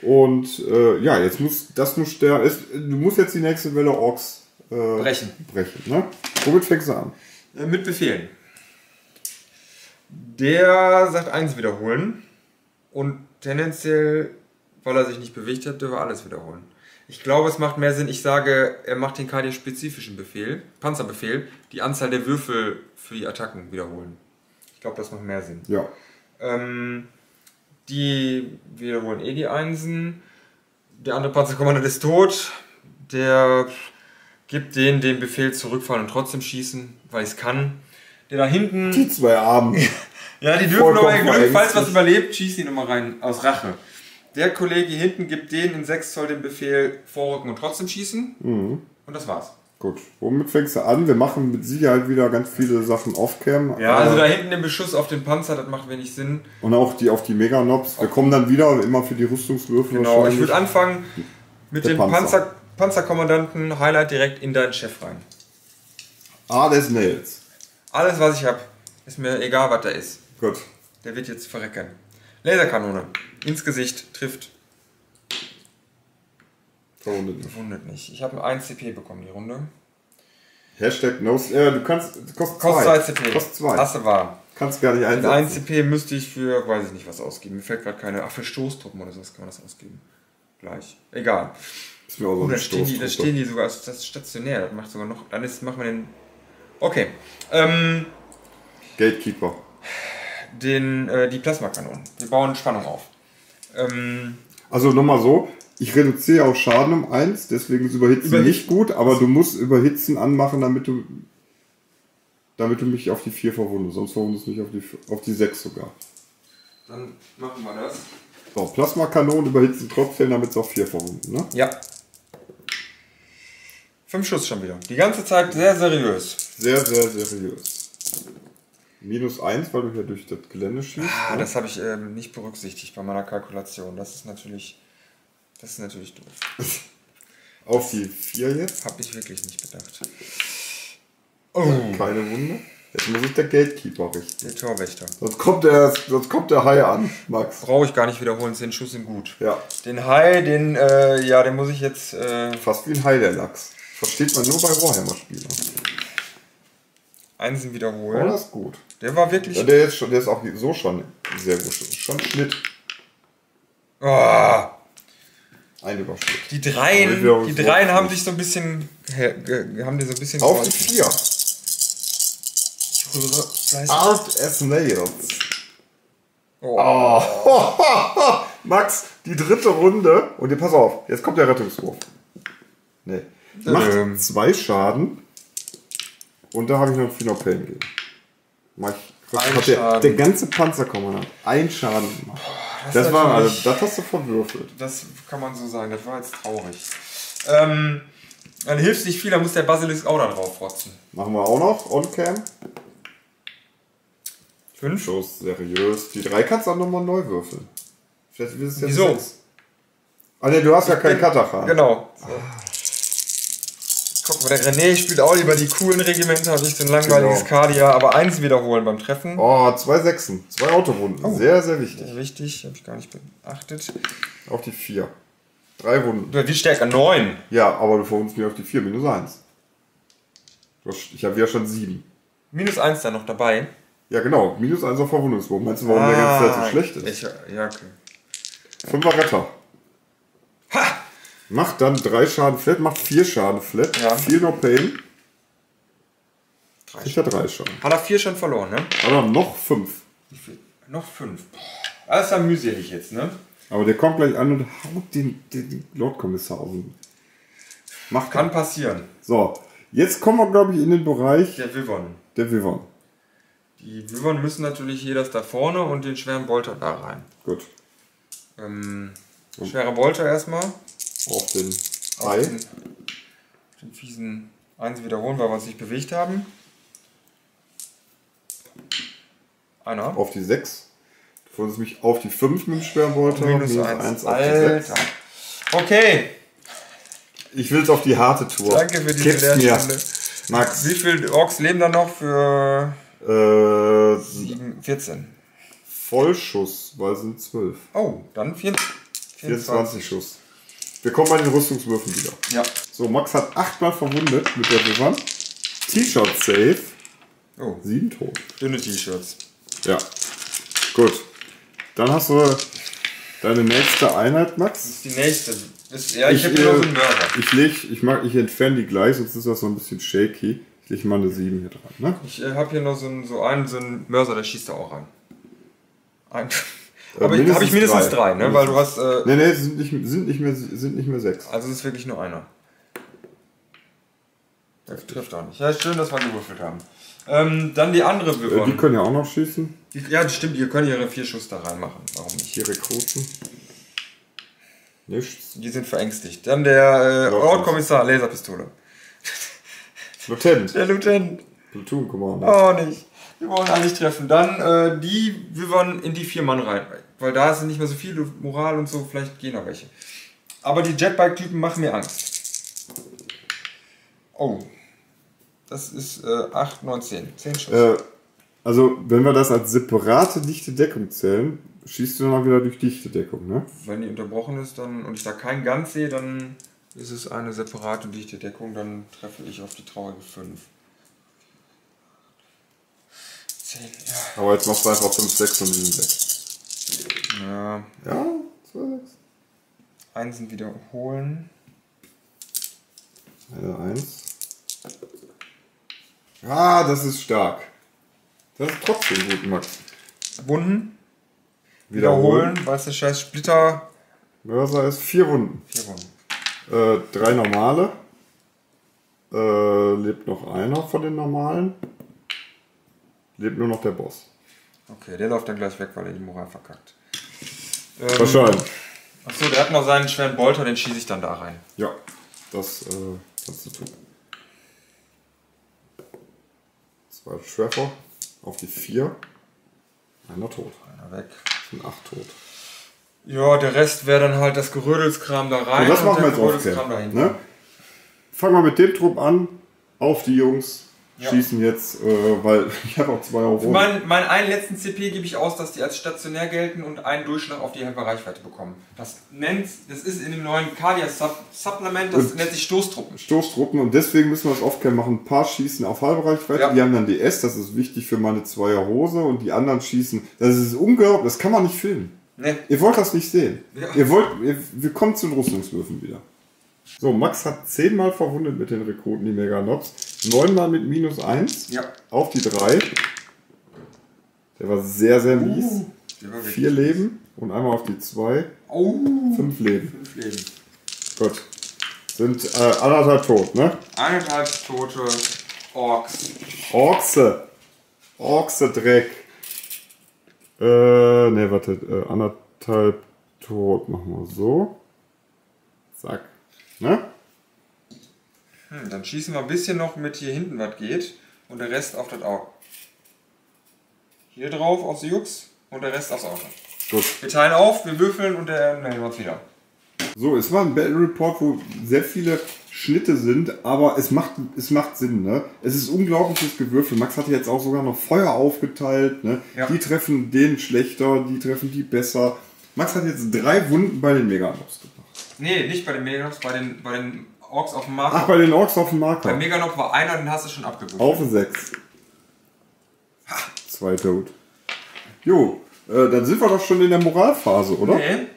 Und äh, ja, jetzt muss das der ist, du musst jetzt die nächste Welle Orks äh, Brechen. brechen. Ne? Womit fängst du an? Äh, Mit Befehlen. Der sagt eins wiederholen. Und tendenziell, weil er sich nicht bewegt hat, dürfen wir alles wiederholen. Ich glaube, es macht mehr Sinn, ich sage, er macht den KD-spezifischen Befehl, Panzerbefehl, die Anzahl der Würfel für die Attacken wiederholen. Ich glaube, das macht mehr Sinn. Ja. Ähm, die wiederholen eh die Einsen. Der andere Panzerkommandant ist tot. Der gibt denen den Befehl zurückfallen und trotzdem schießen, weil ich es kann. Der da hinten. Die zwei Armen. Ja, die dürfen aber Glück, falls verängstigt. was überlebt, schießt die nochmal rein. Aus Rache. Der Kollege hinten gibt denen in 6 Zoll den Befehl vorrücken und trotzdem schießen. Mhm. Und das war's. Gut. Womit fängst du an? Wir machen mit Sicherheit wieder ganz viele Sachen off-cam. Ja, also da hinten den Beschuss auf den Panzer, das macht wenig Sinn. Und auch die auf die Meganobs. Wir kommen dann wieder immer für die Rüstungswürfel Genau, ich würde anfangen mit dem Panzer. Panzer. Panzerkommandanten Highlight direkt in deinen Chef rein. Ah, des Nails. Alles, was ich habe, ist mir egal, was da ist. Gut. Der wird jetzt verrecken. Laserkanone. Ins Gesicht trifft. Verwundet nicht. Wundert nicht. Ich habe 1 CP bekommen, die Runde. Hashtag no. Äh, du kannst. Kostet Kostet zwei. 2 CP. Kostet zwei. Hast du wahr. Kannst gar nicht einsetzen. 1 CP müsste ich für, weiß ich nicht, was ausgeben. Mir fällt gerade keine. Ach, für Stoßtruppen oder sowas kann man das ausgeben. Gleich. Egal. Ist mir auch so Oh, da stehen, die, da stehen die sogar, das ist stationär, das macht sogar noch, dann ist, machen wir den, okay, ähm, Gatekeeper. Den, äh, die Plasmakanonen, wir bauen Spannung auf. Ähm, Also nochmal so, ich reduziere auch Schaden um 1, deswegen ist Überhitzen Überhitzen. nicht gut, aber du musst Überhitzen anmachen, damit du damit du mich auf die 4 verwundest, sonst verwundest du mich auf die, auf die 6 sogar. dann machen wir das. So, Plasmakanonen überhitzen trotzdem, damit es auf 4 verwunden, ne? Ja. Fünf Schuss schon wieder. Die ganze Zeit sehr seriös. Sehr, sehr seriös. Minus 1, weil du hier durch das Gelände schießt. Ah, ne? das habe ich ähm, nicht berücksichtigt bei meiner Kalkulation. Das ist natürlich, das ist natürlich doof. Auf die 4 jetzt. Habe ich wirklich nicht bedacht. Oh, Keine Wunde. Jetzt muss ich der Gatekeeper richten. der Torwächter. Sonst kommt der, sonst kommt der Hai an, Max. Brauche ich gar nicht wiederholen, zehn Schuss sind gut. Ja, Den Hai, den, äh, ja, den muss ich jetzt. Äh, fast wie ein Hai, der Lachs. Versteht man nur bei Warhammer-Spielern. Einsen Oh, wiederholen. das ist gut. Der war wirklich. Ja, der, ist schon, der ist auch so schon sehr gut. Schon Schnitt. Oh, Ein Überschnitt. die Dreien, die Dreien haben sich so ein bisschen. Haben die so ein bisschen. Auf die geholfen. 4. Ich rühre fleißig. Art as Nails. Oh. Oh. Max, die dritte Runde. Und jetzt pass auf, jetzt kommt der Rettungswurf. Nee. Macht Ähm. zwei Schaden. Und da habe ich noch Final Pain gegeben. Mach ich. Der, der ganze Panzerkommandant ein Schaden gemacht. das Das, war, also, das hast du verwürfelt. Das kann man so sagen, das war jetzt traurig. Ähm, dann hilft nicht viel, dann muss der Basilisk auch da drauf rotzen. Machen wir auch noch on-cam. Fünf? Schuss, seriös. Die drei kannst du auch nochmal neu würfeln. Vielleicht wird es jetzt Wieso? sechs. Ah ne, du hast ja keinen Katachan. Genau. So. Guck mal, der René spielt auch lieber die coolen Regimenter und nicht so ein langweiliges Genau. Kardia, aber eins wiederholen beim Treffen. Oh, zwei Sechsen. Zwei Autowunden. Oh. Sehr, sehr wichtig. Sehr wichtig, habe ich gar nicht beachtet. Auf die vier. Drei Wunden. Du wie stärker? 9. Ja, aber du verwundest mich auf die 4 minus 1. Du hast- Ich habe ja schon 7. Minus 1 da noch dabei. Ja, genau. Minus 1 auf Verwundungswurf. Meinst du, warum der ganze Zeit so schlecht ist? Ich, ja, okay. Fünfer Retter. Ha! Macht dann 3 Schaden flat, macht 4 Schaden flat. Ja. 4 no pain. Drei Kriegt er 3 Schaden. Hat er 4 schon verloren, ne? Aber noch 5. Wie viel? Noch 5. Alles ja mühselig jetzt, ne? Aber der kommt gleich an und haut den, den, den Lordkommissar auf. Macht Kann passieren. So, jetzt kommen wir, glaube ich, in den Bereich Der Vivon. der Vivon. Die Vivon müssen natürlich hier das da vorne und den schweren Bolter da rein. Gut. Ähm, schwerer Bolter erstmal. Auf den Auf 3. Den, den fiesen 1 wiederholen, weil wir uns nicht bewegt haben. Einer. Auf die 6. Du findest mich auf die 5 mit dem schweren Bolter. Minus 1. Alter. Okay, Ich will es auf die harte Tour. danke für diese. Lehrstunde. Max. Wie viele Orks leben da noch für Äh, 7, 14? Vollschuss, weil es sind 12. Oh, dann 24. 24 Schuss. Wir kommen bei den Rüstungswürfen wieder. Ja. So, Max hat 8 mal verwundet mit der Vivon. T-Shirt safe. Oh, 7 tot. dünne T-Shirts. Ja. Gut. Dann hast du deine nächste Einheit, Max. Das ist die nächste. Das, ja, ich, Ich, habe hier noch so äh, einen Mörder. Ich leg, ich mag, ich entferne die gleich, sonst ist das noch ein bisschen shaky. Ich leg mal eine 7 hier dran, ne? Ich äh, habe hier noch so einen, so einen, so einen Mörser, der schießt da auch rein. Ein. Aber ich, mindestens habe ich mindestens drei. drei, ne? Weil du hast. Äh, Ne, ne, sind nicht, sind nicht mehr, sind nicht mehr 6. also es ist wirklich nur einer. Der trifft auch nicht. Ja, schön, dass wir gewürfelt haben. Ähm, dann die andere Äh, die Vivon. können ja auch noch schießen. Die, ja, das stimmt, ihr könnt ihre vier Schuss da reinmachen. Warum nicht? Hier Rekruten. Nichts. Die sind verängstigt. Dann der äh, Ortkommissar, Laserpistole. Lieutenant. Der Lieutenant. Platoon Commander. Oh, nicht. Wir wollen eigentlich treffen. Dann äh, die, wir wollen in die vier Mann rein. Weil da sind nicht mehr so viele Moral und so, vielleicht gehen noch welche. Aber die Jetbike-Typen machen mir Angst. Oh. Das ist äh, 8, 9, 10. 10 Schuss. Äh, also, wenn wir das als separate dichte Deckung zählen, schießt du dann auch wieder durch dichte Deckung, ne? Wenn die unterbrochen ist dann und ich da kein Ganz sehe, dann ist es eine separate dichte Deckung. Dann treffe ich auf die traurige 5. 10, ja. Aber jetzt machst du einfach 5, 6 und 7, 6. ja. Ja, 2, 6. Einsen wiederholen. Eine 1. Ah, das ist stark. Das ist trotzdem gut, Max. Wunden. Wiederholen. Weißt du, scheiß Splitter. Mörser ist 4 Wunden. Vier Wunden. Äh, drei normale. Äh, lebt noch einer von den normalen. Lebt nur noch der Boss. Okay, der läuft dann gleich weg, weil er die Moral verkackt. Ähm, Wahrscheinlich. Achso, der hat noch seinen schweren Bolter, den schieße ich dann da rein. Ja, das äh, kannst du tun. Zwei Treffer auf die 4. Einer tot. Einer weg. Das sind 8 tot. Ja, der Rest wäre dann halt das Gerödelskram da rein. Und das machen wir jetzt Gerödelskram da auf hinten. ne? Fangen wir mit dem Trupp an. Auf die Jungs. Ja. Schießen jetzt, äh, weil ich habe auch zwei Euro. Mein, mein einen letzten CP gebe ich aus, dass die als stationär gelten und einen Durchschlag auf die halbe Reichweite bekommen. Das nennt, das ist in dem neuen Cardia Sub Supplement, das Und- nennt sich Stoßtruppen. Stoßtruppen und deswegen müssen wir das oft machen. Ein paar schießen auf halbe Reichweite, Ja. die haben dann DS, das ist wichtig für meine Zweier Hose und die anderen schießen. Das ist unglaublich, das kann man nicht filmen. Ne? Ihr wollt das nicht sehen. Ja. Ihr wollt, ihr, wir kommen zu den Rüstungswürfen wieder. So, Max hat zehnmal verwundet mit den Rekruten, die Meganobs. Neunmal mit minus eins Ja. auf die drei. Der war sehr, sehr mies. Uh, war wirklich- Vier Leben und einmal auf die zwei. Oh, Fünf Leben. fünf Leben. Gut. Sind äh, anderthalb tot, ne? Eineinhalb tote Orks. Orkse. Orkse Dreck. Äh, ne, warte, äh, anderthalb tot. Machen wir so. Zack. Ne? Hm, dann schießen wir ein bisschen noch mit hier hinten, was geht. Und der Rest auf das Auto. Hier drauf aufs Jux und der Rest aufs Auto. Gut. Wir teilen auf, wir würfeln und der melden uns wieder. So, es war ein Battle Report, wo sehr viele Schnitte sind, aber es macht, es macht Sinn, ne? Es ist unglaubliches Gewürfel. Max hatte jetzt auch sogar noch Feuer aufgeteilt, ne? Ja. Die treffen den schlechter, die treffen die besser. Max hat jetzt drei Wunden bei den Meganobs gemacht. Nee, nicht bei den Meganops, bei den, bei den Orks auf dem Markt. Ach, bei den Orks auf dem Bei Marker. Meganop war einer, den hast du schon abgebügelt. Auf 6. Zwei tot. Jo, äh, dann sind wir doch schon in der Moralphase, oder? Nee,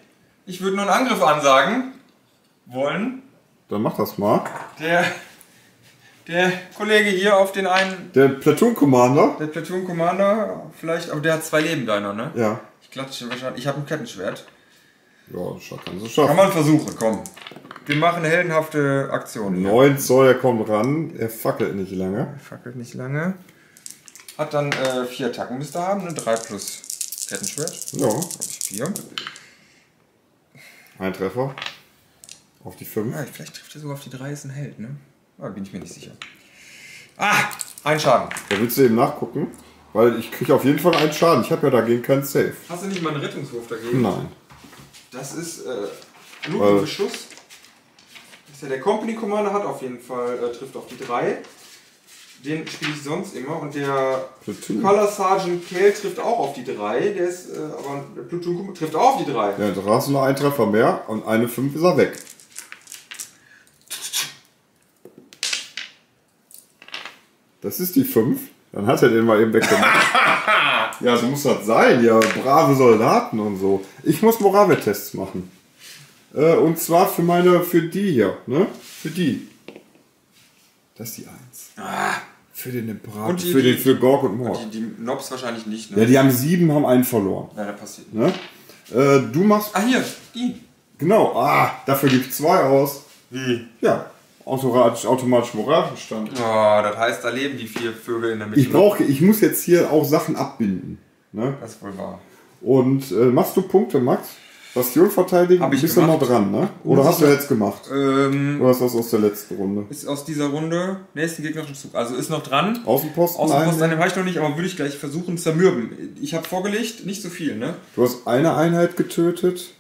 ich würde nur einen Angriff ansagen wollen. Dann mach das mal. Der, der Kollege hier auf den einen, Der Platoon Commander. der Platoon Commander, vielleicht, aber der hat zwei Leben, deiner, ne? Ja. Ich klatsche wahrscheinlich, ich habe ein Kettenschwert. Ja, das Kann schaffen. man versuchen, komm. Wir machen eine heldenhafte Aktion. hier. 9 Zoll, er kommt ran. Er fackelt nicht lange. Fackelt nicht lange. Hat dann äh, vier Attacken müsste er haben, ne? 3 plus Kettenschwert. Ja, Hab ich vier. ein Treffer. Auf die 5. Ja, vielleicht trifft er sogar auf die 3, ist ein Held, ne? Da bin ich mir nicht sicher. Ah! Ein Schaden. Da willst du eben nachgucken, weil ich kriege auf jeden Fall einen Schaden. Ich habe ja dagegen keinen Safe. Hast du nicht mal einen Rettungswurf dagegen? Nein. Das ist äh, nur Weil- ein Beschuss. Das ja der Company Commander hat auf jeden Fall, äh, trifft auf die 3. Den spiele ich sonst immer. Und der Platoon. Color Sergeant Kell trifft auch auf die 3. Der ist, äh, aber der Platoon trifft auch auf die 3. Ja, da hast du noch einen Treffer mehr und eine 5 ist er weg. Das ist die 5. Dann hat er den mal eben weggemacht. ja, so muss das sein. Ja, brave Soldaten und so. Ich muss Moralwerttests machen. Äh, und zwar für meine, für die hier, ne? Für die. Das ist die 1. Für den Imperator. Und die- für den, die- für Gorg und Morg. Die, die Nobs wahrscheinlich nicht, ne? Ja, die haben sieben, haben einen verloren. Ja, da passiert. Ne? Äh, du machst Ah, hier, die. Genau, ah, dafür ich zwei aus. Wie? Ja, automatisch, automatisch Moralverstand. Oh, das heißt, da leben die vier Vögel in der Mitte. Ich brauche, ich muss jetzt hier auch Sachen abbinden. Ne? Das ist wohl wahr. Und äh, machst du Punkte, Max? Bastion verteidigen? Hab ich Bist du noch dran, ne? Oder hast du jetzt gemacht? Ähm, Oder ist das aus der letzten Runde? ist aus dieser Runde nächsten gegnerischen Zug. Also ist noch dran. Außenposten? Außenposten ein? an dem habe ich noch nicht, aber würde ich gleich versuchen zermürben. Ich habe vorgelegt, nicht so viel, ne? Du hast eine Einheit getötet.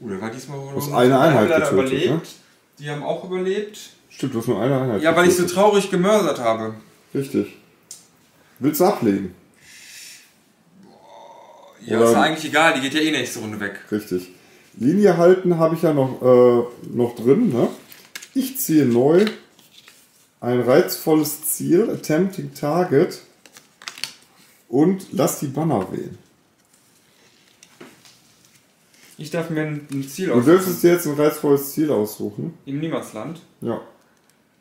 Uh, der war diesmal wohl hast eine Einheit getötet, überlebt. ne? Die haben auch überlebt. Stimmt, du hast nur eine Einheit Ja, weil ich so getötet. traurig gemörsert habe. Richtig. Willst du ablegen? Ja, Oder- ist ja eigentlich egal, die geht ja eh nächste Runde weg. Richtig. Linie halten habe ich ja noch, äh, noch drin. Ne? Ich ziehe neu ein reizvolles Ziel, Attempting Target und lass die Banner wählen. Ich darf mir ein, ein Ziel Du aussuchen. dürftest dir jetzt ein reizvolles Ziel aussuchen. Im Niemandsland. Ja.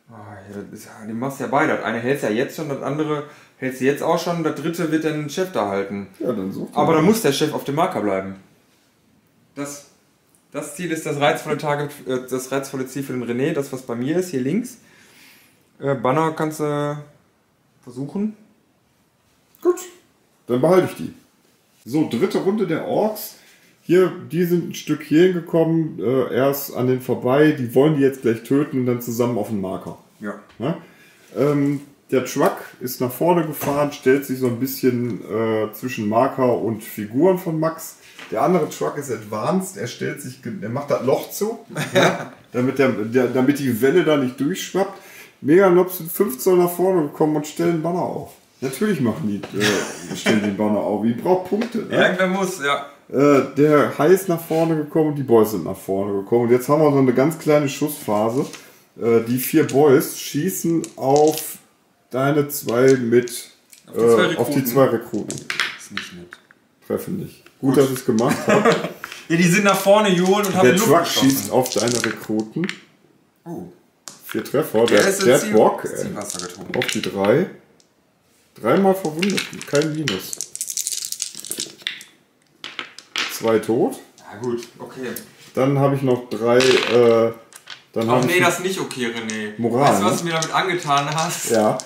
Ah, ja, das ist, ja- die machst ja beide. Das eine hältst ja jetzt schon, das andere hältst du jetzt auch schon, das dritte wird dann Chef da halten. Ja, dann such. Aber dann muss der Chef auf dem Marker bleiben. Das, das Ziel ist das reizvolle Target, äh, das reizvolle Ziel für den René, das was bei mir ist, hier links. Äh, Banner kannst du versuchen. Gut, dann behalte ich die. So, dritte Runde der Orks. Hier, die sind ein Stück hierhin gekommen, äh, erst an den vorbei. Die wollen die jetzt gleich töten und dann zusammen auf den Marker. Ja. Ne? Ähm, der Truck ist nach vorne gefahren, stellt sich so ein bisschen äh, zwischen Marker und Figuren von Max. Der andere Truck ist advanced, er stellt sich, er macht das Loch zu, ja, damit, der, der, damit die Welle da nicht durchschwappt. Meganobs sind 5 Zoll nach vorne gekommen und stellen Banner auf. Natürlich machen die, äh, stellen die Banner auf. Ich brauche Punkte. Ne? Irgendwer muss, ja. Äh, der Hai ist nach vorne gekommen und die Boys sind nach vorne gekommen. Und jetzt haben wir so eine ganz kleine Schussphase. Äh, die vier Boys schießen auf deine zwei mit Auf die zwei äh, auf die Rekruten. zwei Rekruten. Ist nicht nett. Treffen nicht. Gut, dass ich es gemacht habe. Ja, die sind nach vorne geholt und haben der Truck schießt auf deine Rekruten. Oh, Vier Treffer. Der, der hat Bock. Ey. Auf die drei. Dreimal verwundet. Kein Minus. Zwei tot. Ja gut, okay. Dann habe ich noch drei. Äh, dann Ach nee, das ist nicht okay, René. Moral, Weißt du, was ne? du mir damit angetan hast? Ja.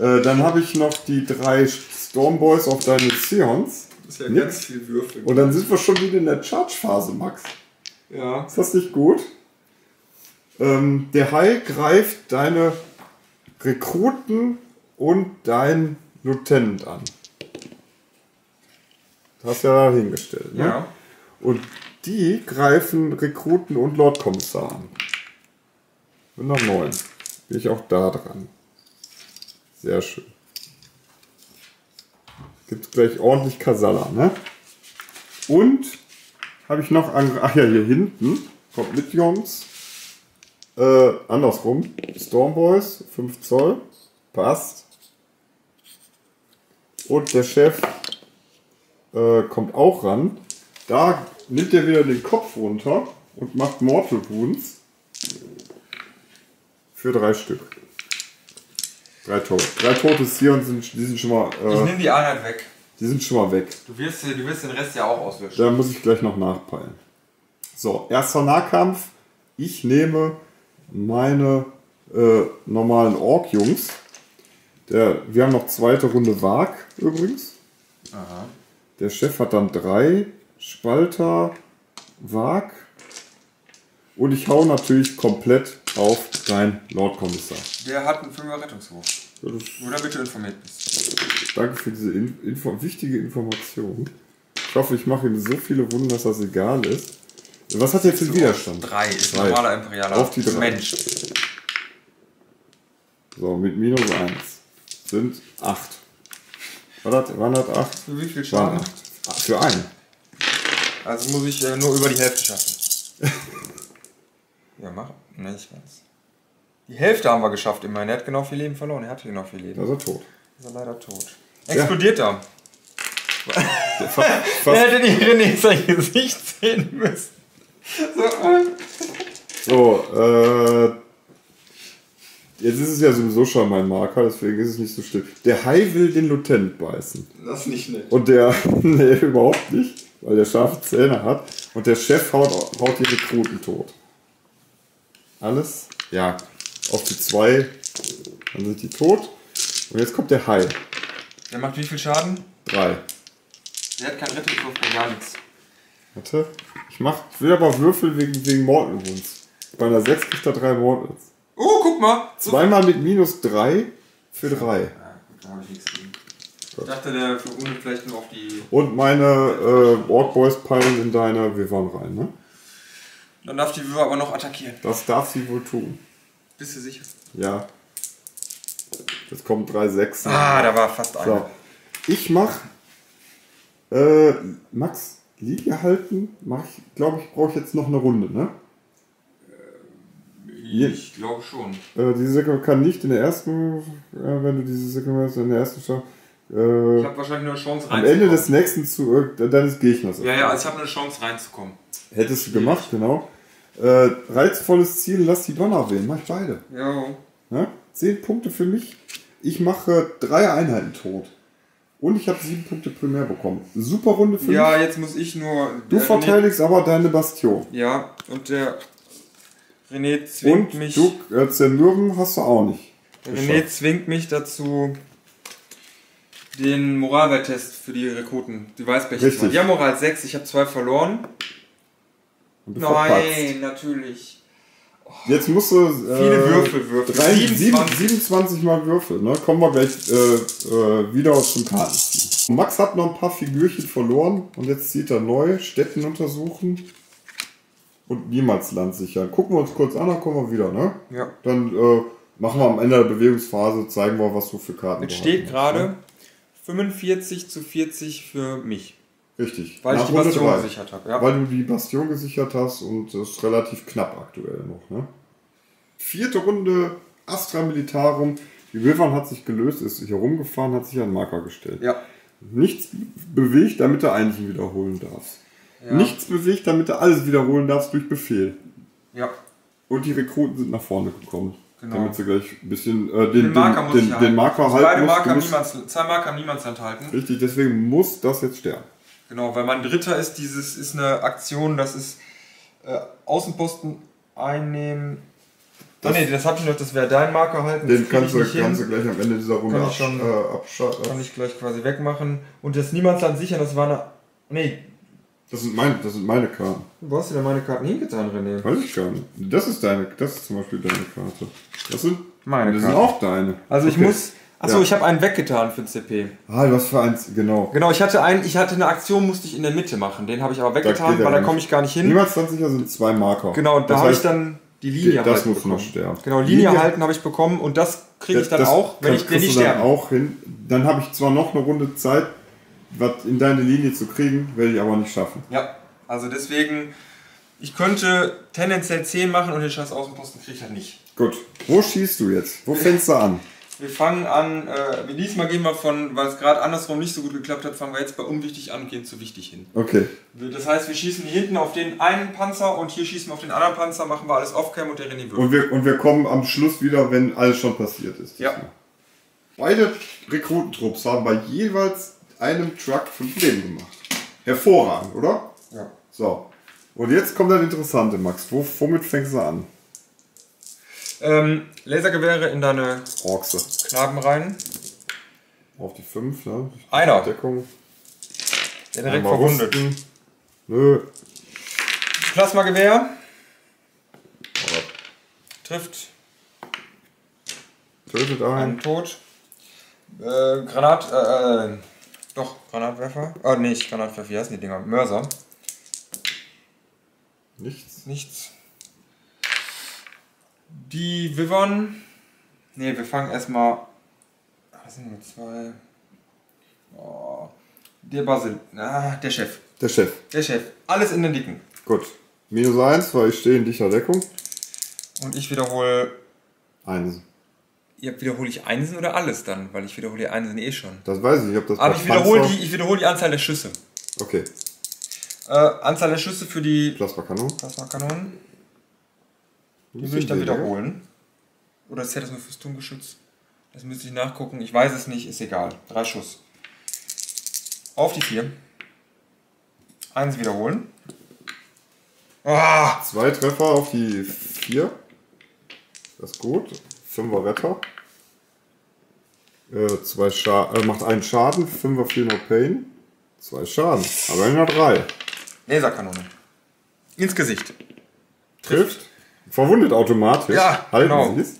Äh, dann habe ich noch die drei Stormboys auf deine Sions. Das ist ja Nix. ganz viel Würfel. Und dann sind wir schon wieder in der Charge-Phase, Max. Ja. Ist das nicht gut? Ähm, der Hai greift deine Rekruten und dein Lieutenant an. Das hast du ja da hingestellt. Ne? Ja. Und die greifen Rekruten und Lordkommissar an. Bin noch neun. Bin ich auch da dran. Sehr schön. Gibt gleich ordentlich Kasala, ne? Und habe ich noch an. Ach ja, hier hinten kommt mit Jungs. Äh, andersrum. Stormboys, 5 Zoll. Passt. Und der Chef äh, kommt auch ran. Da nimmt er wieder den Kopf runter und macht Mortal Wounds. Für drei Stück. Drei Tote. Drei Tote Sion sind, die sind schon mal. Ich Äh, nehme die Einheit weg. die sind schon mal weg. Du wirst, du wirst den Rest ja auch auslöschen. Da muss ich gleich noch nachpeilen. So, erster Nahkampf. Ich nehme meine äh, normalen Ork-Jungs. Der, wir haben noch zweite Runde Wag übrigens. Aha. Der Chef hat dann drei Spalter Wag. Und ich hau natürlich komplett auf dein Lordkommissar. Der hat einen Fünfer Rettungswurf. Das ist- Nur damit du informiert bist. Danke für diese In Info wichtige Information. Ich hoffe, ich mache ihm so viele Wunden, dass das egal ist. Was hat für einen Widerstand? Drei ist Drei. normaler imperialer Auf die drei. Mensch. So, mit minus 1 sind 8. War das, waren das 8? Für wie viel Schaden? 8. Für einen. Also muss ich äh, nur über die Hälfte schaffen. ja, mach. Ne, ich weiß. Die Hälfte haben wir geschafft immerhin. Er hat genau viel Leben verloren. Er hatte genau viel Leben. Da ist er tot. Ist er leider tot. Explodiert er. Der fast, Wer hätte die René sein Gesicht sehen müssen? So, äh, so, äh, jetzt ist es ja sowieso schon mein Marker, deswegen ist es nicht so schlimm. Der Hai will den Lieutenant beißen. das ist nicht nett. Und der, nee, überhaupt nicht, weil der scharfe Zähne hat. Und der Chef haut, haut die Rekruten tot. Alles? Ja. Auf die zwei, dann sind die tot. Und jetzt kommt der Hai. Der macht wie viel Schaden? Drei. Der hat keinen Rettungswurf, kein gar nichts. Warte. Ich mach, ich will aber Würfel wegen, wegen Mortal Wounds. Bei einer 6 kriegt er drei Mortals. Oh, guck mal! So Zweimal mit minus drei für drei. Ja, gut, da habe ich nichts gegen. Ich dachte, der verwundet vielleicht nur auf die. Und meine äh, Orc Boys peilen in deine Vivon rein, ne? Dann darf die Würmer aber noch attackieren. Das darf sie wohl tun. Bist du sicher? Ja. Jetzt kommen drei Sechsen. Ah, da war fast einer. So. Ich mach. Äh, Max, Linie halten. Mach ich, glaube ich, brauche ich jetzt noch eine Runde, ne? Ich glaube schon. Äh, diese Sekunde kann nicht in der ersten, äh, wenn du diese Sekunde hast, in der ersten Schau. Ich Äh, habe wahrscheinlich nur eine Chance am reinzukommen. Ende des nächsten zu, äh, deines Gegners. Ja, ja, also ich habe eine Chance reinzukommen. Hättest du gemacht, genau. Äh, reizvolles Ziel, lass die Donner wählen. Mach ich beide. Jo. Ne? Zehn Punkte für mich. Ich mache drei Einheiten tot. Und ich habe sieben Punkte primär bekommen. Super Runde für Ja, mich. jetzt muss ich nur. Du der verteidigst aber deine Bastion. René, ja, und der René zwingt Und mich. du äh, zermürben hast du auch nicht. der René zwingt mich dazu, den Moralwerttest für die Rekruten, die Weißbäche zu machen. Die haben Moral 6, ich habe zwei verloren. Und du verpatzt. Nein, natürlich. Jetzt musst du. Äh, Viele Würfel würfeln. Drei, 27. 27. 27 mal Würfel, ne? Kommen wir gleich äh, äh, wieder zum Kartenziehen. Max hat noch ein paar Figürchen verloren und jetzt zieht er neu. Städten untersuchen und Niemandsland sichern. Gucken wir uns kurz an, dann kommen wir wieder, ne? Ja. Dann äh, machen wir am Ende der Bewegungsphase, zeigen wir, was du für Karten Jetzt du steht hast, gerade ne? 45 zu 40 für mich. Richtig. Weil ich Nach die Runde Bastion drei. gesichert habe. Ja. Weil du die Bastion gesichert hast und das ist relativ knapp aktuell noch. Ne? Vierte Runde Astra Militarum. Die Wilvan hat sich gelöst, ist hier rumgefahren, hat sich einen Marker gestellt. ja. Nichts bewegt, damit du eigentlich wiederholen darfst. Ja. Nichts bewegt, damit du alles wiederholen darfst durch Befehl. Ja. Und die Rekruten sind nach vorne gekommen. Genau. Damit sie gleich ein bisschen äh, den, Den Marker den, den, ich den. Marker halten. Musst. Marker musst- Niemands, zwei Marker haben Niemandsland halten. Richtig, deswegen muss das jetzt sterben. Genau, weil mein dritter ist dieses, ist eine Aktion, das ist äh, Außenposten einnehmen. Das- ah, nee, das hab ich noch, das wäre dein Marker halten. Den das kannst du, ich kannst du gleich am Ende dieser Runde Kann ich absch schon- äh, abschalten. Kann ich gleich quasi wegmachen. Und das Niemandsland sichern, das war eine. Nee, Das sind meine, das sind meine Karten. wo hast du denn meine Karten hingetan, René? Weiß ich gar nicht. Das ist deine, das ist zum Beispiel deine Karte. Das sind Meine das sind auch deine. Also ich Okay. muss. Achso, Ja. ich habe einen weggetan für den CP. Ah, du hast für eins, genau. Genau, ich hatte einen, ich hatte eine Aktion, musste ich in der Mitte machen. Den habe ich aber weggetan, weil da nicht. komme ich gar nicht hin. Niemals 20er sind zwei Marker. Genau, da Das habe ich dann die Linie das halten muss bekommen. noch sterben. Genau, Linie, Linie- halten habe ich bekommen und das kriege ich dann das auch, wenn ich kriegst ich du dann sterbe. auch hin. Dann habe ich zwar noch eine Runde Zeit, was in deine Linie zu kriegen, werde ich aber nicht schaffen. Ja, also deswegen Ich könnte tendenziell 10 machen und den scheiß Außenposten kriege ich halt nicht. Gut. Wo schießt du jetzt? Wo fängst du an? Wir fangen an, äh, diesmal gehen wir von, weil es gerade andersrum nicht so gut geklappt hat, fangen wir jetzt bei unwichtig an und gehen zu wichtig hin. Okay. Das heißt, wir schießen hier hinten auf den einen Panzer und hier schießen wir auf den anderen Panzer, machen wir alles off-cam und der René Und wir, und wir kommen am Schluss wieder, wenn alles schon passiert ist. Ja. Beide Rekrutentrupps haben bei jeweils einem Truck fünf Leben gemacht. Hervorragend, oder? Ja. So. Und jetzt kommt das Interessante, Max. Wo, womit fängst du an? Ähm, Lasergewehre in deine Orkse. Knaben rein. Auf die 5, ne? Einer. Deckung. Der direkt Einmal verwundet. rüsten. Nö. Plasmagewehr. Trifft tötet einen einen. tot. Äh, Granat, äh, äh, doch, Granatwerfer. Ah, nee, nicht Granatwerfer, wie heißen die Dinger? Mörser. Nichts. Nichts. Die Vivon. Ne, wir fangen erstmal. Was sind nur zwei? Oh, der Basil. Ah, der Chef. Der Chef. Der Chef. Alles in den Dicken. Gut. Minus 1, weil ich stehe in dichter Deckung. Und ich wiederhole. Eins. Ja, wiederhole ich Einsen oder alles dann? Weil ich wiederhole die Einsen eh schon. Das weiß ich nicht, ob das Aber ich wiederhole, die, ich wiederhole die Anzahl der Schüsse. Okay. Äh, Anzahl der Schüsse für die Plasmakanone. Plasmakanonen. Die würde ich dann wiederholen. Oder ist das nur fürs Turmgeschütz? Das müsste ich nachgucken. Ich weiß es nicht, ist egal. Drei Schuss. Auf die vier. Eins wiederholen. Ah! Zwei Treffer auf die 4. Das ist gut. Fünfer Retter. Äh, zwei Scha äh, macht einen Schaden. Fünfer Feel No Pain. Zwei Schaden. Aber immer drei. Laserkanone. Ins Gesicht. Trifft. Verwundet automatisch. Ja, Halten genau. Sie es.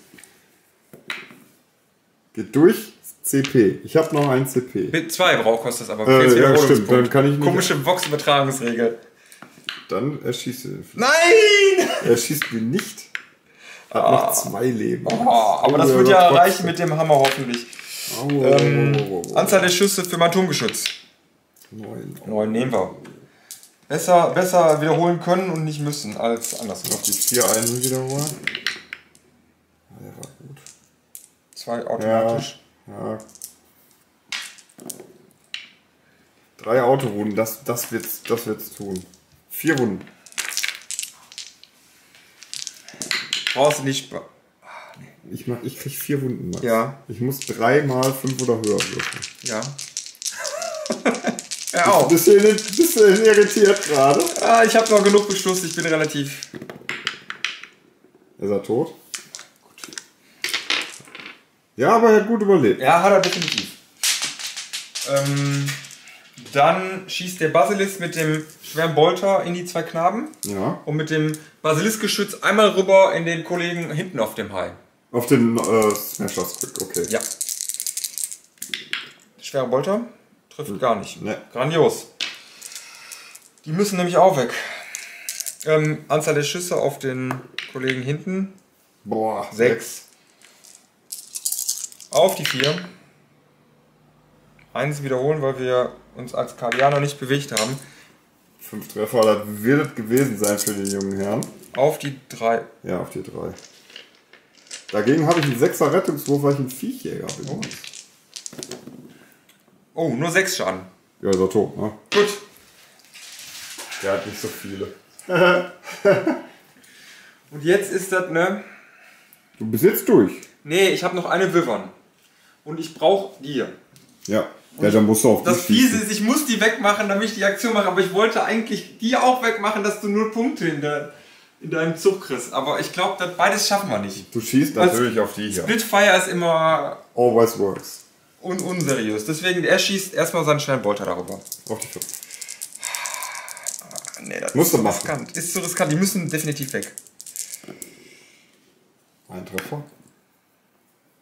Geht durch. CP. Ich habe noch ein CP. Mit zwei braucht kostet das aber. Äh, ja, stimmt, dann kann ich nicht- Komische Box-Übertragungsregel. Dann erschießt er. Nein! Er schießt mir nicht. Hat noch zwei Leben. Oh, aber das Oh, wird ja reichen mit dem Hammer hoffentlich. Au, Ähm. Anzahl der Schüsse für mein Turmgeschütz. Neun. Neun nehmen wir. Besser, besser wiederholen können und nicht müssen als andersrum. Noch die vier Einsen wiederholen. Ja, der war gut. Zwei automatisch. Ja. Drei Autorunden, das, das wird's, das wird's tun. Vier Runden. Brauchst du nicht. Ich, mach, ich krieg vier Wunden. Max. Ja. Ich muss dreimal fünf oder höher würfeln. Ja. ja auch. Bist du du irritiert gerade? Ah, ich habe noch genug Beschluss, ich bin relativ. Ist er tot? Ja, aber er hat gut überlebt. Ja, hat er definitiv. Ähm, dann schießt der Basilisk mit dem schweren Bolter in die zwei Knaben Ja. und mit dem Basiliskgeschütz einmal rüber in den Kollegen hinten auf dem Hai. Auf den äh, Smashers okay. Ja. Schwerer Bolter trifft gar nicht. Ne. Grandios. Die müssen nämlich auch weg. Ähm, Anzahl der Schüsse auf den Kollegen hinten. Boah, Sechs. Auf die vier. Eins wiederholen, weil wir uns als Kardianer nicht bewegt haben. Fünf Treffer, das wird es gewesen sein für den jungen Herrn. Auf die drei. Ja, auf die drei. Dagegen habe ich einen Sechser Rettungswurf, weil ich ein Viechjäger bin. Oh, nur sechs Schaden. Ja, ist er tot, ne? Gut. Der hat nicht so viele. Und jetzt ist das, ne? Du bist jetzt durch. Nee, ich habe noch eine Wivern. Und ich brauche die. Ja. Ja, dann musst du auf Das die Fiese schießen. ist, ich muss die wegmachen, damit ich die Aktion mache. Aber ich wollte eigentlich die auch wegmachen, dass du nur Punkte in, der, in deinem Zug kriegst. Aber ich glaube, beides schaffen wir nicht. Du schießt natürlich auf die hier. Splitfire ist immer Always works. Un unseriös. Deswegen, er schießt erstmal seinen schweren Bolter darüber. Auf die fünf. Nee, das Musst ist du zu machen. riskant. Ist zu riskant. Die müssen definitiv weg. Ein Treffer.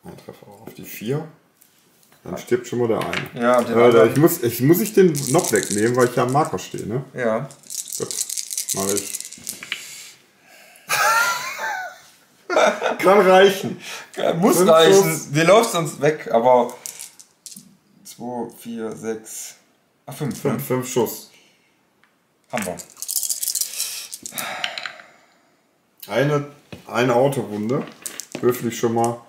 Ein Treffer auf die vier. Dann stirbt schon mal der eine. Ja, und den Äh, ich, muss, ich muss ich den noch wegnehmen, weil ich ja am Marker stehe, ne? Ja. Gut, mach ich. Kann reichen. Muss Fünf reichen. Schuss. Wir läuft sonst weg, aber. 2, 4, 6. Ah, 5. Fünf, fünf Schuss. Haben wir. Eine, eine Autorunde. Würfel ich schon mal.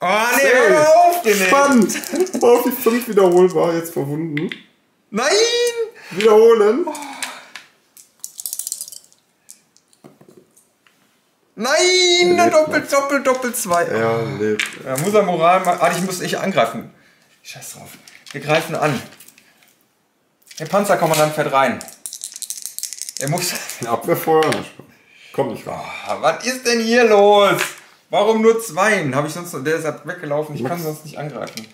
Oh nee, hör mal auf, den Spannend! Auf die 5 wiederholbar, jetzt verwunden. Nein! Wiederholen. Nein! lebt Doppelt, doppelt, doppelt zwei. Er lebt. Ja, muss er Moral machen. Ah, ich muss ich angreifen. Scheiß drauf. Wir greifen an. Der Panzerkommandant fährt rein. Er muss. Abwehrfeuer. Kommt nicht rein. Ah, was ist denn hier los? Warum nur zwei? Habe ich sonst. Der ist halt weggelaufen. Ich kann sonst nicht angreifen.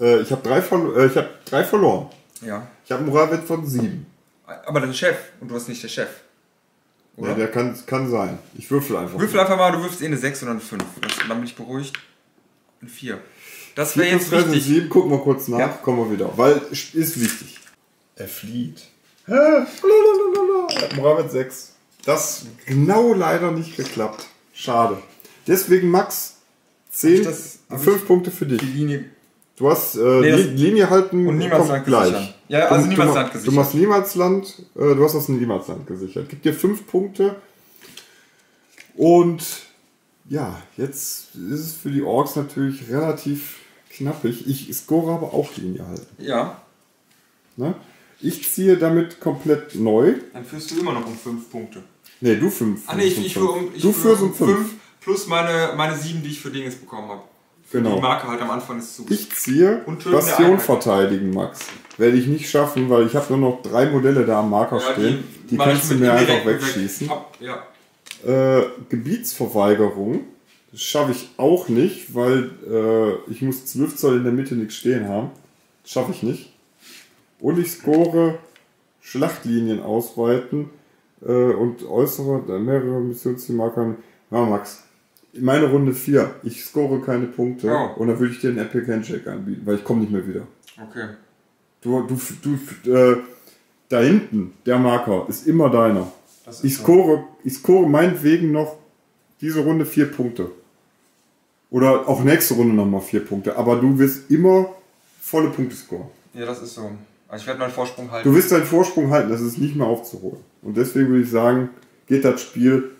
Äh, ich habe drei, äh, ich hab drei verloren. Ja. Ich habe einen Moralwert von 7. Aber der Chef. Und du hast nicht der Chef. Oder? Ja, der kann, kann sein. Ich würfel einfach. Würfel einfach mal, du wirfst eh eine 6 oder eine 5. Das, dann bin ich beruhigt. Eine 4. Das wäre jetzt wichtig. sieben. Gucken wir kurz nach. Ja. Kommen wir wieder. Weil ist wichtig. Er flieht. Moralwert 6. Das genau leider nicht geklappt. Schade. Deswegen Max 10, das- hab 5 Punkte für Die dich. Linie. Du hast äh, Nee, Linie halten Und Niemandsland gleich. gesichern. Ja, also du, Niemandsland gesichert. Du machst Niemandsland, äh, du hast das Niemandsland gesichert. Gib dir 5 Punkte. Und ja, jetzt ist es für die Orks natürlich relativ knappig. Ich score aber auch Linie halten. Ja. Ne? Ich ziehe damit komplett neu. Dann führst du immer noch um 5 Punkte. Ne, du 5. Ah nee, ich, ich führe um, ich Du führst um 5. plus meine, meine 7, die ich für Dinges bekommen habe. Genau. Die Marke halt am Anfang des Zuges. Ich ziehe Bastion verteidigen, Max. Werde ich nicht schaffen, weil ich habe nur noch drei Modelle da am Marker Ja, stehen. Die, ich kannst du mir einfach weg- wegschießen. Ab, ja. Äh, Gebietsverweigerung. Das schaffe ich auch nicht, weil äh, ich muss 12 Zoll in der Mitte nichts stehen haben. Das schaffe ich nicht. Und ich score Schlachtlinien ausweiten äh, und äußere mehrere Missionszielmarker. Ja, Max. Meine Runde 4. Ich score keine Punkte. Oh. Und dann würde ich dir einen Epic Handshake anbieten, weil ich komme nicht mehr wieder. Okay. Du, du, du, äh, da hinten, der Marker, ist immer deiner. Ist Ich so. score, ich score meinetwegen noch diese Runde vier Punkte. Oder auch nächste Runde nochmal vier Punkte. Aber du wirst immer volle Punkte scoren. Ja, das ist so. Also ich werde meinen Vorsprung halten. Du wirst deinen Vorsprung halten, das ist nicht mehr aufzuholen. Und deswegen würde ich sagen, geht das Spiel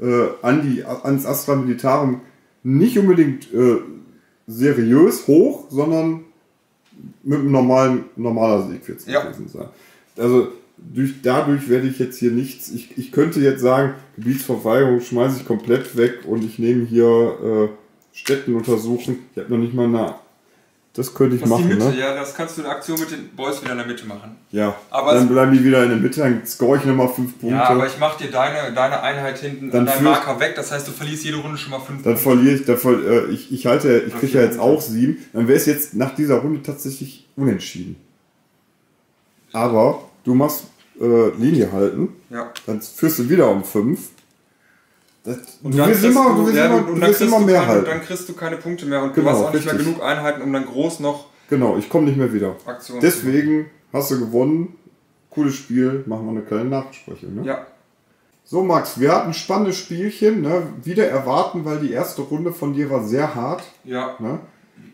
äh, an die, ans Astra Militarum nicht unbedingt äh, seriös hoch, sondern mit einem normalen, normaler Sieg wird es Ja. gewesen sein. Also durch, dadurch werde ich jetzt hier nichts, ich, ich könnte jetzt sagen, Gebietsverweigerung schmeiße ich komplett weg und ich nehme hier äh, Städten untersuchen. Ich habe noch nicht mal eine, das könnte ich das ist die machen, Mitte, ne? ja, das kannst du in der Aktion mit den Boys wieder in der Mitte machen. Ja, Aber dann bleiben die wieder in der Mitte, dann score ich nochmal fünf Punkte. Ja, aber ich mach dir deine, deine Einheit hinten Dann deinen Marker weg, das heißt, du verlierst jede Runde schon mal 5 Dann verliere ich, dann ver äh, ich, ich halte, ich kriege ja jetzt auch sieben. Dann wäre es jetzt nach dieser Runde tatsächlich unentschieden. Aber du machst äh, Linie halten, Ja. dann führst du wieder um fünf. Das, Und du dann kriegst immer, du mehr keine, halten. Dann kriegst du keine Punkte mehr und Genau, du hast auch nicht mehr richtig. genug Einheiten, um dann groß noch Genau, ich komme nicht mehr wieder. Aktionen zu Deswegen hast du gewonnen. Cooles Spiel, machen wir eine kleine Nachbesprechung. Ne? Ja. So, Max, wir hatten ein spannendes Spielchen. Ne? Wieder erwarten, weil die erste Runde von dir war sehr hart. Ja. Ne?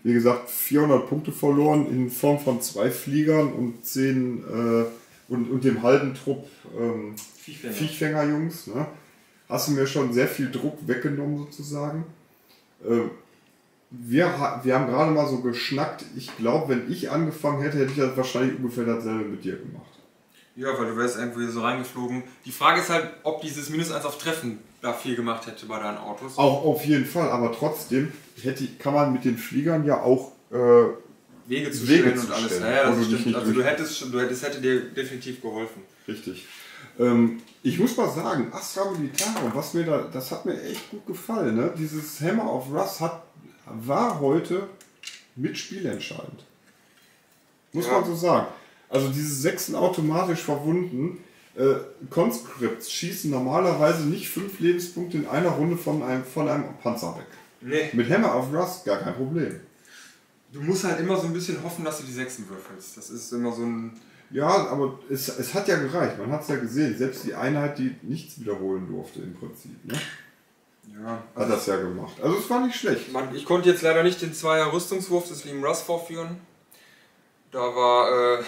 Wie gesagt, 400 Punkte verloren in Form von zwei Fliegern und zehn äh, und, und dem halben Trupp ähm. Viechfängerjungs. Ne? Hast du mir schon sehr viel Druck weggenommen sozusagen. Äh, wir, wir haben gerade mal so geschnackt. Ich glaube, wenn ich angefangen hätte, hätte ich das wahrscheinlich ungefähr dasselbe mit dir gemacht. Ja, weil du wärst irgendwo hier so reingeflogen. Die Frage ist halt, ob dieses Minus 1 auf Treffen da viel gemacht hätte bei deinen Autos. Auch auf jeden Fall, aber trotzdem hätte, kann man mit den Fliegern ja auch äh, Wege zu Wege stellen zu und alles. stellen, Naja, das stimmt. Also du hättest schon, du hättest, hätte dir definitiv geholfen. Richtig. Ähm, ich muss mal sagen, Astra Militarum, was mir da, das hat mir echt gut gefallen. Ne? Dieses Hammer of Rust hat, war heute mit spielentscheidend. Muss Ja. man so sagen. Also diese Sechsen automatisch verwunden. Äh, Conscripts schießen normalerweise nicht fünf Lebenspunkte in einer Runde von einem, von einem Panzer weg. Nee. Mit Hammer of Rust gar kein Problem. Du musst halt immer so ein bisschen hoffen, dass du die Sechsen würfelst. Das ist immer so ein. Ja, aber es, es hat ja gereicht. Man hat es ja gesehen. Selbst die Einheit, die nichts wiederholen durfte im Prinzip. Ne? Ja. Hat das ja gemacht. Also es war nicht schlecht. Man, ich konnte jetzt leider nicht den Zweier Rüstungswurf des lieben Russ vorführen. Da war, äh,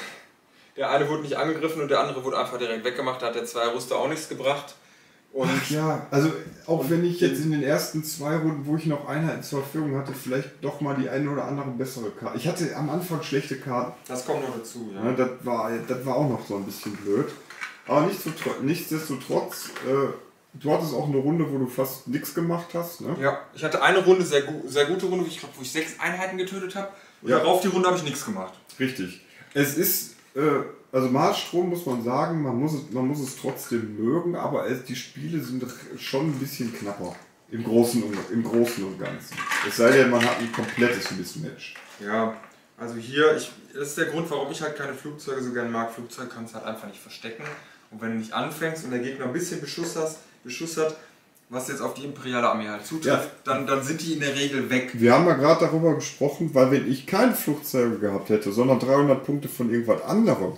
der eine wurde nicht angegriffen und der andere wurde einfach direkt weggemacht. Da hat der Zweier Rüster auch nichts gebracht. Und Ach ja, also auch wenn ich jetzt in den ersten zwei Runden, wo ich noch Einheiten zur Verfügung hatte, vielleicht doch mal die eine oder andere bessere Karte. Ich hatte am Anfang schlechte Karten. Das kommt noch dazu, ja. ja das, war, das war auch noch so ein bisschen blöd. Aber nichtsdestotrotz, äh, du hattest auch eine Runde, wo du fast nichts gemacht hast, ne? Ja, ich hatte eine Runde, sehr, gu sehr gute Runde, ich glaube, wo ich sechs Einheiten getötet habe. Und ja. darauf die Runde habe ich nichts gemacht. Richtig. Es ist, äh, also Marsstrom muss man sagen, man muss es, man muss es trotzdem mögen, aber es, die Spiele sind schon ein bisschen knapper. Im Großen, und, Im Großen und Ganzen. Es sei denn, man hat ein komplettes Mismatch. Ja, also hier, ich, das ist der Grund, warum ich halt keine Flugzeuge so gerne mag. Flugzeuge kannst du halt einfach nicht verstecken. Und wenn du nicht anfängst und der Gegner ein bisschen Beschuss, hast, Beschuss hat, was jetzt auf die imperiale Armee halt zutrifft, ja. dann, dann sind die in der Regel weg. Wir haben ja gerade darüber gesprochen, weil wenn ich keine Flugzeuge gehabt hätte, sondern 300 Punkte von irgendwas anderem,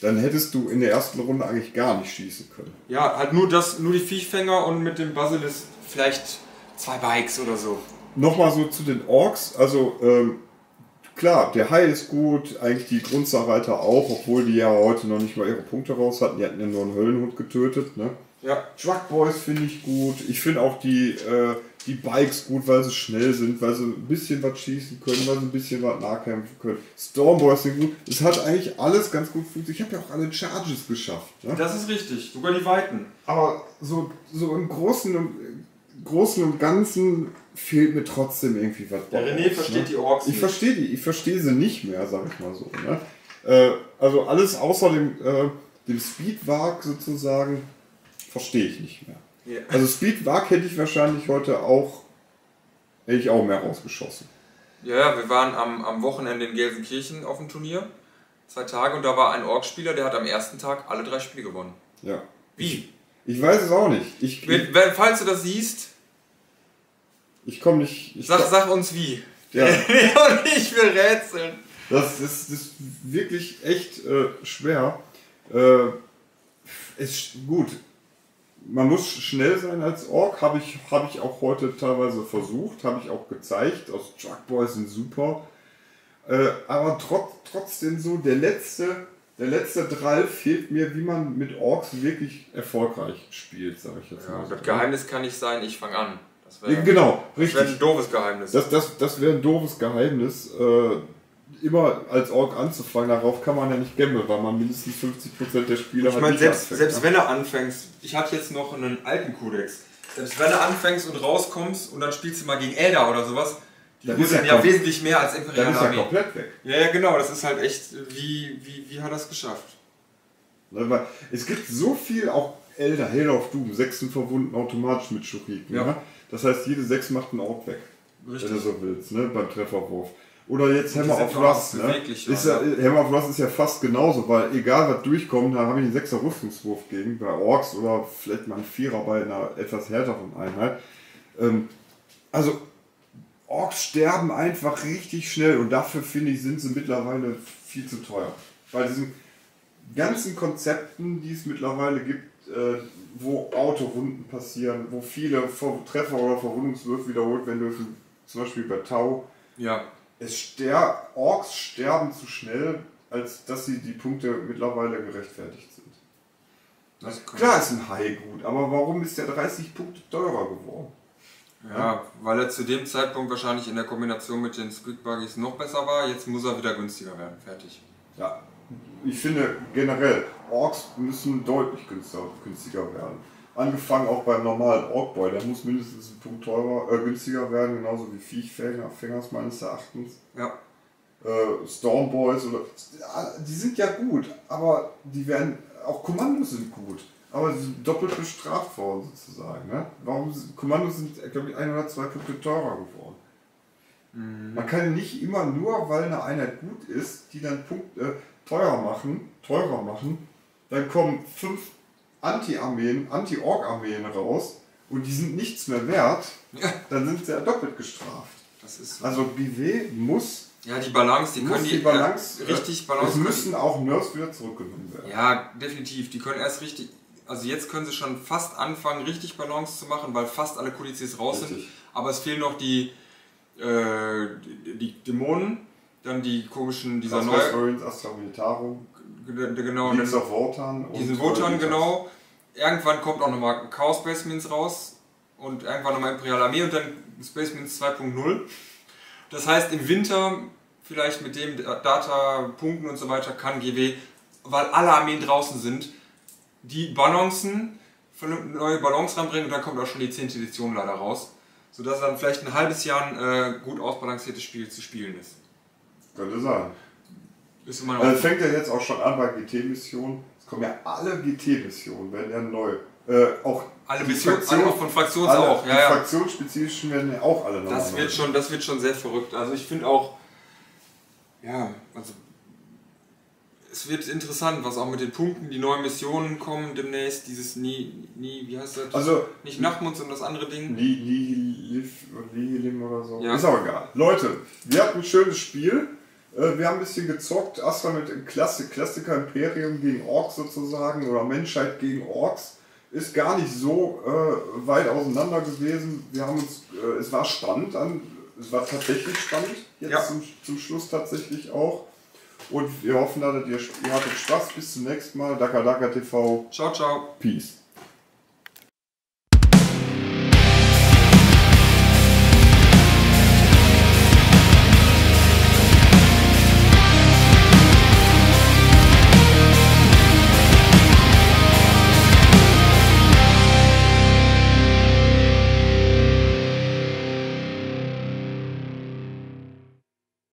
dann hättest du in der ersten Runde eigentlich gar nicht schießen können. Ja, halt nur das, nur die Viechfänger und mit dem Basilisk vielleicht zwei Bikes oder so. Nochmal so zu den Orks, also ähm, klar, der Hai ist gut, eigentlich die Grundsachreiter auch, obwohl die ja heute noch nicht mal ihre Punkte raus hatten, die hatten ja nur einen Höllenhund getötet, ne? Ja. Truck Boys finde ich gut. Ich finde auch die, äh, die Bikes gut, weil sie schnell sind, weil sie ein bisschen was schießen können, weil sie ein bisschen was nachkämpfen können. Stormboys sind gut. Es hat eigentlich alles ganz gut funktioniert. Ich habe ja auch alle Charges geschafft. Ne? Das ist richtig, sogar die Weiten. Aber so, so im Großen und, Großen und Ganzen fehlt mir trotzdem irgendwie was. Der René ne? versteht ne? die Orks Ich verstehe die, ich verstehe sie nicht mehr, sag ich mal so. Ne? Äh, also alles außer dem, äh, dem Speedwag sozusagen verstehe ich nicht mehr. Yeah. Also Speedwag hätte ich wahrscheinlich heute auch, hätte ich auch mehr rausgeschossen. Ja, wir waren am, am Wochenende in Gelsenkirchen auf dem Turnier, zwei Tage, und da war ein Org-Spieler, der hat am ersten Tag alle drei Spiele gewonnen. Ja. Wie? Ich, ich weiß es auch nicht. Ich, wenn, wenn, falls du das siehst, ich komme nicht. Ich sag, sag uns wie. Ja. und ich will rätseln. Das ist, das ist wirklich echt äh, schwer. Äh, ist gut man muss schnell sein als Ork, habe ich, hab ich auch heute teilweise versucht, habe ich auch gezeigt. Also Truck Boys sind super. Äh, aber trot, trotzdem so, der letzte, der letzte Drall fehlt mir, wie man mit Orks wirklich erfolgreich spielt, sage ich jetzt ja, mal. Das Geheimnis kann nicht sein, ich fange an. Das wär, genau, richtig. Das wäre ein doofes Geheimnis. Das, das, das wäre ein doofes Geheimnis. Äh, immer als Ork anzufangen, darauf kann man ja nicht gambeln, weil man mindestens 50% der Spieler ich halt meine, selbst, anfängt, selbst ne? wenn du anfängst, ich hatte jetzt noch einen alten Kodex, selbst wenn du anfängst und rauskommst und dann spielst du mal gegen Elder oder sowas, die dann sind ja, ja wesentlich mehr als Imperial Dann ist ja komplett weg. Ja, ja, genau, das ist halt echt, wie, wie, wie hat er es geschafft? Es gibt so viel, auch Elder, Hell of Doom, sechsten verwunden automatisch mit Schuriken. Ja. Ne? Das heißt, jede sechs macht einen Ort weg. Richtig. Wenn du so willst, ne? beim Trefferwurf. Oder jetzt Hammer of Rust. Ne? Ist ja, Hammer of Rust ist ja fast genauso, weil egal was durchkommt, da habe ich einen 6er Rüstungswurf gegen, bei Orks oder vielleicht mal einen Vierer bei einer etwas härteren Einheit. Ähm, also Orks sterben einfach richtig schnell und dafür finde ich, sind sie mittlerweile viel zu teuer. Bei diesen ganzen Konzepten, die es mittlerweile gibt, äh, wo Autorunden passieren, wo viele Treffer oder Verwundungswürfe wiederholt werden dürfen, zum Beispiel bei Tau. Ja es ster Orks sterben zu schnell, als dass sie die Punkte mittlerweile gerechtfertigt sind. Das Klar ist ein Hai gut, aber warum ist der 30 Punkte teurer geworden? Ja, ja, weil er zu dem Zeitpunkt wahrscheinlich in der Kombination mit den Squid Buggies noch besser war. Jetzt muss er wieder günstiger werden. Fertig. Ja, ich finde generell, Orks müssen deutlich günstiger werden. Angefangen auch beim normalen Orkboy, der muss mindestens einen Punkt teurer, äh, günstiger werden, genauso wie Viechfängers meines Erachtens. Ja. Äh, Stormboys oder. Die sind ja gut, aber die werden. Auch Kommandos sind gut. Aber sie sind doppelt bestraft worden sozusagen. Ne? Warum Kommandos sind, glaube ich, ein oder zwei Punkte teurer geworden. Mhm. Man kann nicht immer nur, weil eine Einheit gut ist, die dann Punkt, äh, teuer machen, teurer machen, dann kommen fünf Anti-Armeen, Anti-Org-Armeen raus und die sind nichts mehr wert, ja. dann sind sie ja doppelt gestraft. Das ist also BW muss. Ja, die Balance, die können die, Balance, ja, richtig Balance. Es müssen auch Nerfs wieder zurückgenommen werden. Ja, definitiv. Die können erst richtig. Also jetzt können sie schon fast anfangen, richtig Balance zu machen, weil fast alle Kodizes raus richtig. sind. Aber es fehlen noch die, äh, die, die Dämonen, dann die komischen, dieser neue. Astra Militarum genau. Leagues of Wotan. Diesen Wotan, genau. irgendwann kommt auch nochmal Chaos Space Marines raus und irgendwann nochmal Imperial Armee und dann Space Marines 2.0. Das heißt, im Winter vielleicht mit dem Data-Punkten und so weiter kann GW, weil alle Armeen draußen sind, die Balancen, neue Balance ranbringen und dann kommt auch schon die 10. Edition leider raus. Sodass dann vielleicht ein halbes Jahr ein äh, gut ausbalanciertes Spiel zu spielen ist. Könnte sein. Ist immer noch Also fängt ja jetzt auch schon an bei GT-Missionen. Es kommen ja alle GT-Missionen, werden ja neu. Äh, auch alle Missionen, Fraktion- alle auch von Fraktions alle, auch. Die Ja, ja. fraktionsspezifischen werden ja auch alle neu. Das wird schon, das wird schon sehr verrückt. Also ich finde auch, ja, also es wird interessant, was auch mit den Punkten, die neuen Missionen kommen demnächst. Dieses nie, nie, wie heißt das? Also, Nicht Nachtmund, sondern das andere Ding. Li, Li, Liv, Lilim oder so. Ja. Ist auch egal. Leute, wir hatten ein schönes Spiel. Äh, Wir haben ein bisschen gezockt. Astra mit Klasse, Klassiker Imperium gegen Orks sozusagen oder Menschheit gegen Orks. Ist gar nicht so äh, weit auseinander gewesen. Wir haben uns, äh, es war spannend, an, es war tatsächlich spannend. Jetzt Ja. zum, zum Schluss tatsächlich auch. Und wir hoffen, dass ihr, ihr hattet Spaß. Bis zum nächsten Mal. Daka Daka TV. Ciao, ciao. Peace.